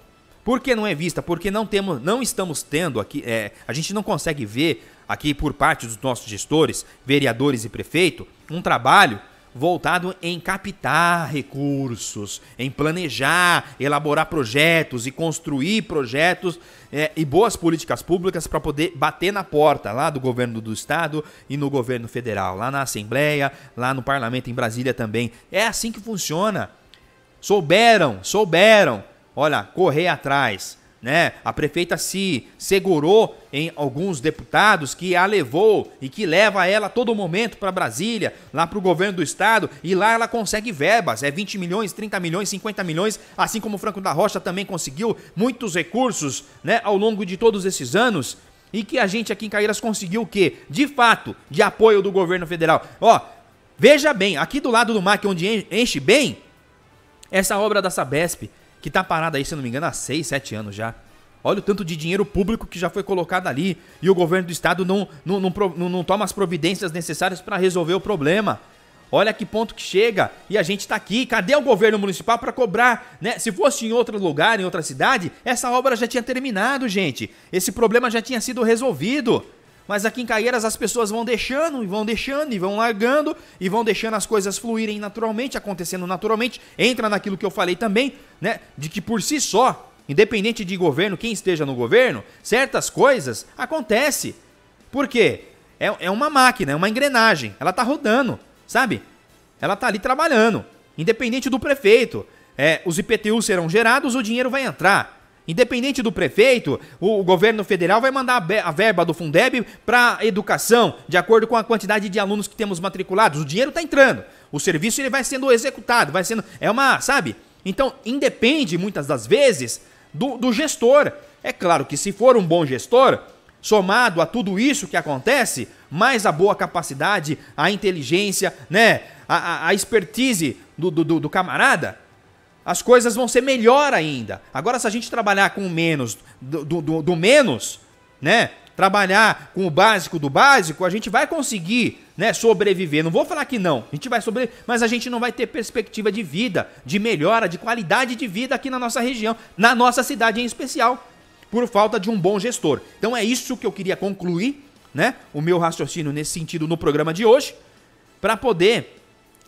Por que não é vista? Porque não temos, não estamos tendo aqui, é, a gente não consegue ver aqui por parte dos nossos gestores, vereadores e prefeito, um trabalho voltado em captar recursos, em planejar, elaborar projetos e construir projetos é, e boas políticas públicas para poder bater na porta lá do governo do estado e no governo federal, lá na Assembleia, lá no parlamento em Brasília também. É assim que funciona. Souberam, souberam, olha, correr atrás né? A prefeita se segurou em alguns deputados que a levou e que leva ela todo momento para Brasília, lá para o governo do estado, e lá ela consegue verbas, é 20 milhões, 30 milhões, 50 milhões, assim como o Franco da Rocha também conseguiu muitos recursos, né, ao longo de todos esses anos. E que a gente aqui em Caíras conseguiu o quê? De fato, de apoio do governo federal. Ó, veja bem, aqui do lado do MAC, onde enche bem, essa obra da Sabesp, que tá parada aí, se não me engano, há 6, 7 anos já. Olha o tanto de dinheiro público que já foi colocado ali e o governo do estado não, não, não, não, toma as providências necessárias para resolver o problema. Olha que ponto que chega e a gente está aqui. Cadê o governo municipal para cobrar? Né? Se fosse em outro lugar, em outra cidade, essa obra já tinha terminado, gente. Esse problema já tinha sido resolvido. Mas aqui em Caieiras as pessoas vão deixando e vão deixando e vão largando e vão deixando as coisas fluírem naturalmente, acontecendo naturalmente. Entra naquilo que eu falei também, né? De que por si só, independente de governo, quem esteja no governo, certas coisas acontecem. Por quê? É, é uma máquina, é uma engrenagem. Ela tá rodando, sabe? Ela tá ali trabalhando. Independente do prefeito. é, os IPTUs serão gerados, o dinheiro vai entrar. Independente do prefeito, o, governo federal vai mandar a, verba do Fundeb para educação, de acordo com a quantidade de alunos que temos matriculados. O dinheiro está entrando. O serviço ele vai sendo executado, vai sendo. É uma, sabe? Então, independe muitas das vezes do, do gestor. É claro que se for um bom gestor, somado a tudo isso que acontece, mais a boa capacidade, a inteligência, né? A, a, a expertise do, do- do camarada, as coisas vão ser melhor ainda. Agora, se a gente trabalhar com o menos do, do- do- menos, né? Trabalhar com o básico do básico, a gente vai conseguir, né, sobreviver. Não vou falar que não, a gente vai sobreviver, mas a gente não vai ter perspectiva de vida, de melhora, de qualidade de vida aqui na nossa região, na nossa cidade em especial, por falta de um bom gestor. Então é isso que eu queria concluir, né, o meu raciocínio nesse sentido no programa de hoje, para poder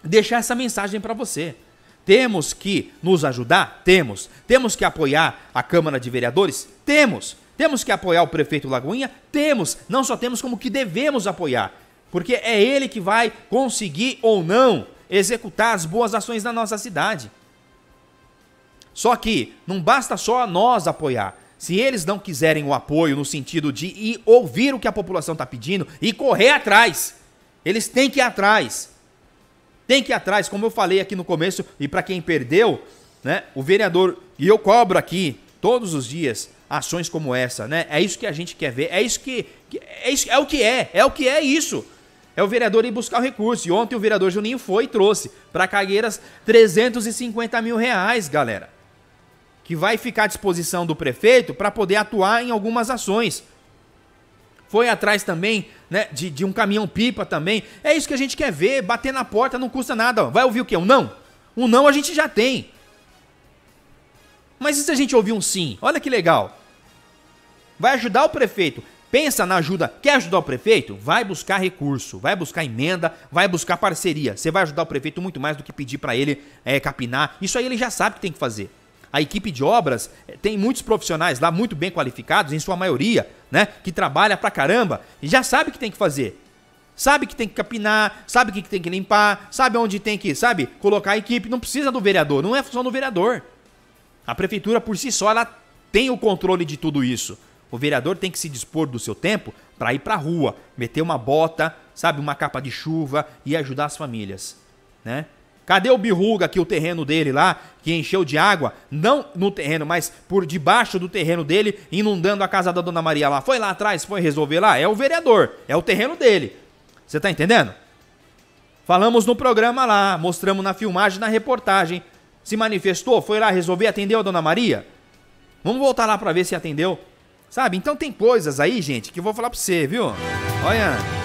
deixar essa mensagem para você. Temos que nos ajudar? Temos. Temos que apoiar a Câmara de Vereadores? Temos. Temos que apoiar o prefeito Lagoinha? Temos. Não só temos, como que devemos apoiar. Porque é ele que vai conseguir ou não executar as boas ações na nossa cidade. Só que não basta só nós apoiar. Se eles não quiserem o apoio no sentido de ir ouvir o que a população está pedindo e correr atrás, eles têm que ir atrás. Tem que ir atrás, como eu falei aqui no começo, e para quem perdeu, né, o vereador, e eu cobro aqui todos os dias ações como essa, né? É isso que a gente quer ver, é isso que, é, isso, é o que é, é o que é isso. É o vereador ir buscar o recurso. E ontem o vereador Juninho foi e trouxe para Cagueiras 350 mil reais, galera. Que vai ficar à disposição do prefeito para poder atuar em algumas ações. Foi atrás também, né, de, de um caminhão-pipa também. É isso que a gente quer ver, bater na porta não custa nada. Vai ouvir o quê? Um não? Um não a gente já tem. Mas e se a gente ouvir um sim? Olha que legal. Vai ajudar o prefeito. Pensa na ajuda. Quer ajudar o prefeito? Vai buscar recurso, vai buscar emenda, vai buscar parceria. Você vai ajudar o prefeito muito mais do que pedir para ele é, capinar. Isso aí ele já sabe que tem que fazer. A equipe de obras eh, tem muitos profissionais lá muito bem qualificados, em sua maioria, né? Que trabalha pra caramba e já sabe o que tem que fazer. Sabe que tem que capinar, sabe que tem que limpar, sabe onde tem que, sabe, colocar a equipe. Não precisa do vereador, não é função do vereador. A prefeitura por si só ela tem o controle de tudo isso. O vereador tem que se dispor do seu tempo para ir para a rua, meter uma bota, sabe, uma capa de chuva e ajudar as famílias, né? Cadê o birruga aqui, o terreno dele lá, que encheu de água? Não no terreno, mas por debaixo do terreno dele, inundando a casa da Dona Maria lá. Foi lá atrás, foi resolver lá? É o vereador, é o terreno dele. Você tá entendendo? Falamos no programa lá, mostramos na filmagem, na reportagem. Se manifestou, foi lá resolver, atendeu a Dona Maria? Vamos voltar lá pra ver se atendeu. Sabe? Então tem coisas aí, gente, que eu vou falar pra você, viu? Olha.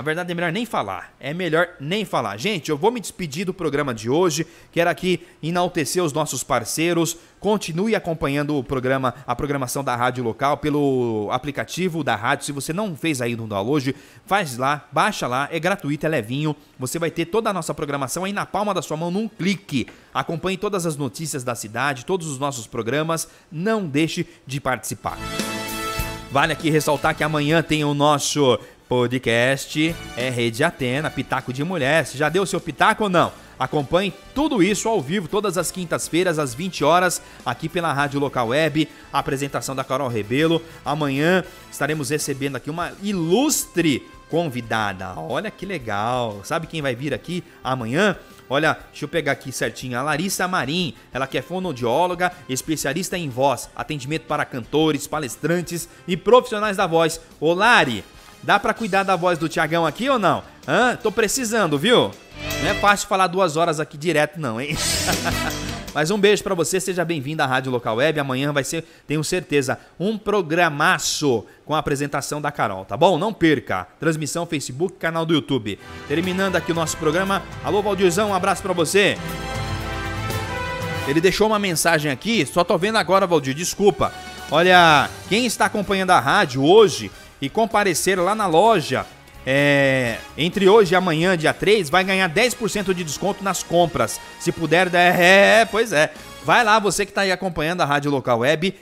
Na verdade é melhor nem falar. É melhor nem falar. Gente, eu vou me despedir do programa de hoje. Quero aqui enaltecer os nossos parceiros. Continue acompanhando o programa, a programação da rádio local pelo aplicativo da rádio. Se você não fez aí no download, faz lá, baixa lá, é gratuito, é levinho. Você vai ter toda a nossa programação aí na palma da sua mão num clique. Acompanhe todas as notícias da cidade, todos os nossos programas. Não deixe de participar. Vale aqui ressaltar que amanhã tem o nosso podcast, é Rede Atena, Pitaco de Mulher. Você já deu seu pitaco ou não? Acompanhe tudo isso ao vivo, todas as quintas-feiras, às 20 horas, aqui pela Rádio Local Web. A apresentação da Carol Rebelo. Amanhã estaremos recebendo aqui uma ilustre convidada. Olha que legal. Sabe quem vai vir aqui amanhã? Olha, deixa eu pegar aqui certinho. A Larissa Marim, ela que é fonoaudióloga, especialista em voz, atendimento para cantores, palestrantes e profissionais da voz. Ô Lari, dá pra cuidar da voz do Tiagão aqui ou não? Hã? Tô precisando, viu? Não é fácil falar duas horas aqui direto não, hein? Mas um beijo pra você, seja bem-vindo à Rádio Local Web. Amanhã vai ser, tenho certeza, um programaço com a apresentação da Carol, tá bom? Não perca. Transmissão Facebook, canal do YouTube. Terminando aqui o nosso programa. Alô, Valdirzão, um abraço pra você. Ele deixou uma mensagem aqui, só tô vendo agora, Valdir, desculpa. Olha, quem está acompanhando a rádio hoje e comparecer lá na loja é, entre hoje e amanhã, dia 3, vai ganhar 10% de desconto nas compras. Se puder, é, é, pois é. Vai lá, você que está aí acompanhando a Rádio Local Web,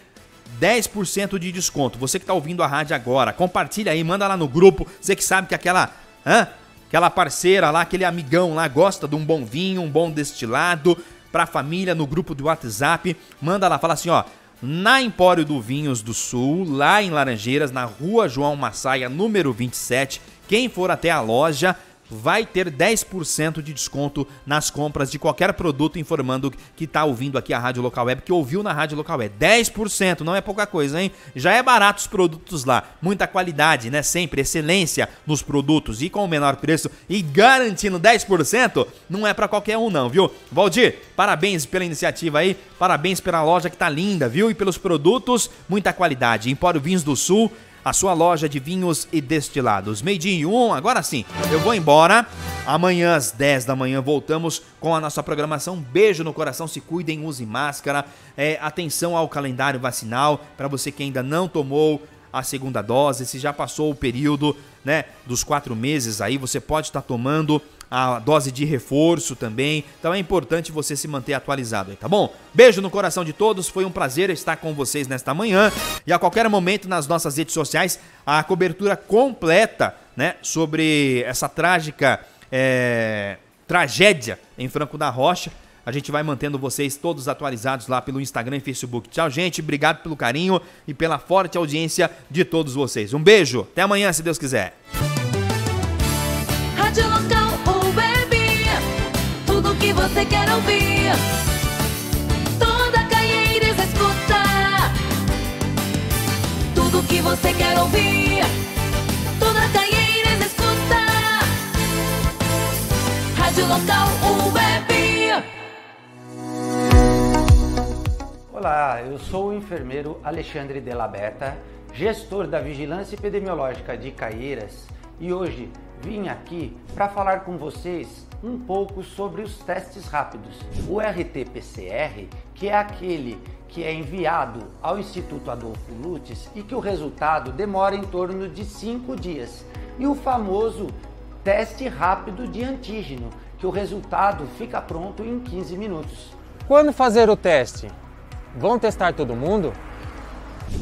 10% de desconto. Você que está ouvindo a rádio agora, compartilha aí, manda lá no grupo. Você que sabe que aquela, hã? aquela parceira lá, aquele amigão lá gosta de um bom vinho, um bom destilado. pra família no grupo do WhatsApp. Manda lá, fala assim, ó. Na Empório do Vinhos do Sul, lá em Laranjeiras, na rua João Massaia, número 27. Quem for até a loja vai ter 10% de desconto nas compras de qualquer produto, informando que está ouvindo aqui a Rádio Local Web, que ouviu na Rádio Local Web. 10%, não é pouca coisa, hein? Já é barato os produtos lá. Muita qualidade, né? Sempre excelência nos produtos e com o menor preço e garantindo 10%, não é para qualquer um não, viu? Valdir, parabéns pela iniciativa aí, parabéns pela loja que tá linda, viu? E pelos produtos, muita qualidade. Empório Vinhos do Sul, a sua loja de vinhos e destilados. Made in 1, agora sim, eu vou embora. Amanhã às 10 da manhã voltamos com a nossa programação. Beijo no coração, se cuidem, use máscara. É, atenção ao calendário vacinal para você que ainda não tomou a segunda dose, se já passou o período né, dos quatro meses aí, você pode estar tomando a dose de reforço também. Então é importante você se manter atualizado aí, tá bom? Beijo no coração de todos, foi um prazer estar com vocês nesta manhã. E a qualquer momento nas nossas redes sociais, a cobertura completa, né, sobre essa trágica é, tragédia em Franco da Rocha. A gente vai mantendo vocês todos atualizados lá pelo Instagram e Facebook. Tchau, gente. Obrigado pelo carinho e pela forte audiência de todos vocês. Um beijo. Até amanhã, se Deus quiser. Que você quer ouvir. Toda Caieiras escuta, tudo que você quer ouvir. Toda Caieiras escuta, Rádio Local Web. Olá, eu sou o enfermeiro Alexandre Della Berta, gestor da Vigilância Epidemiológica de Caieiras e hoje vim aqui para falar com vocês um pouco sobre os testes rápidos. O RT-PCR, que é aquele que é enviado ao Instituto Adolfo Lutz e que o resultado demora em torno de 5 dias. E o famoso teste rápido de antígeno, que o resultado fica pronto em 15 minutos. Quando fazer o teste? Vão testar todo mundo?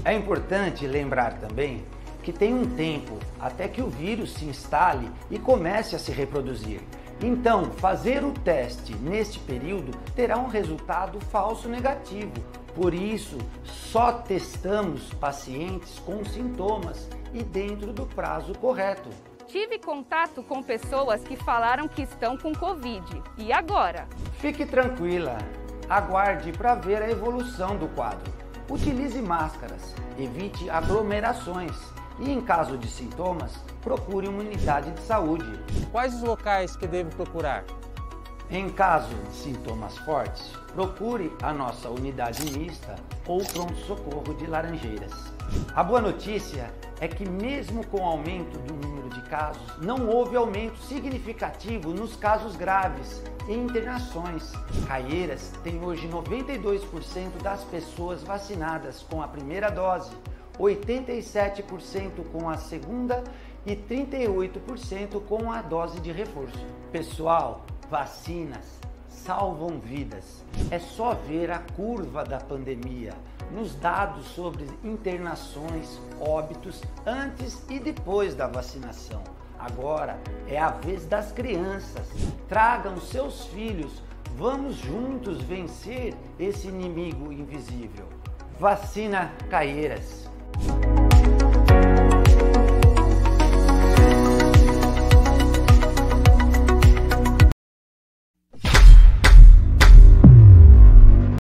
É importante lembrar também que tem um tempo até que o vírus se instale e comece a se reproduzir. Então, fazer o teste neste período terá um resultado falso negativo. Por isso, só testamos pacientes com sintomas e dentro do prazo correto. Tive contato com pessoas que falaram que estão com Covid. E agora? Fique tranquila, aguarde para ver a evolução do quadro. Utilize máscaras, evite aglomerações e, em caso de sintomas, procure uma unidade de saúde. Quais os locais que devo procurar? Em caso de sintomas fortes, procure a nossa unidade mista ou pronto-socorro de Laranjeiras. A boa notícia é que, mesmo com o aumento do número de casos, não houve aumento significativo nos casos graves e internações. Caieiras tem hoje 92% das pessoas vacinadas com a primeira dose, 87% com a segunda e 38% com a dose de reforço. Pessoal, vacinas salvam vidas. É só ver a curva da pandemia nos dados sobre internações, óbitos antes e depois da vacinação. Agora é a vez das crianças. Tragam seus filhos. Vamos juntos vencer esse inimigo invisível. Vacina Caieiras. Thank you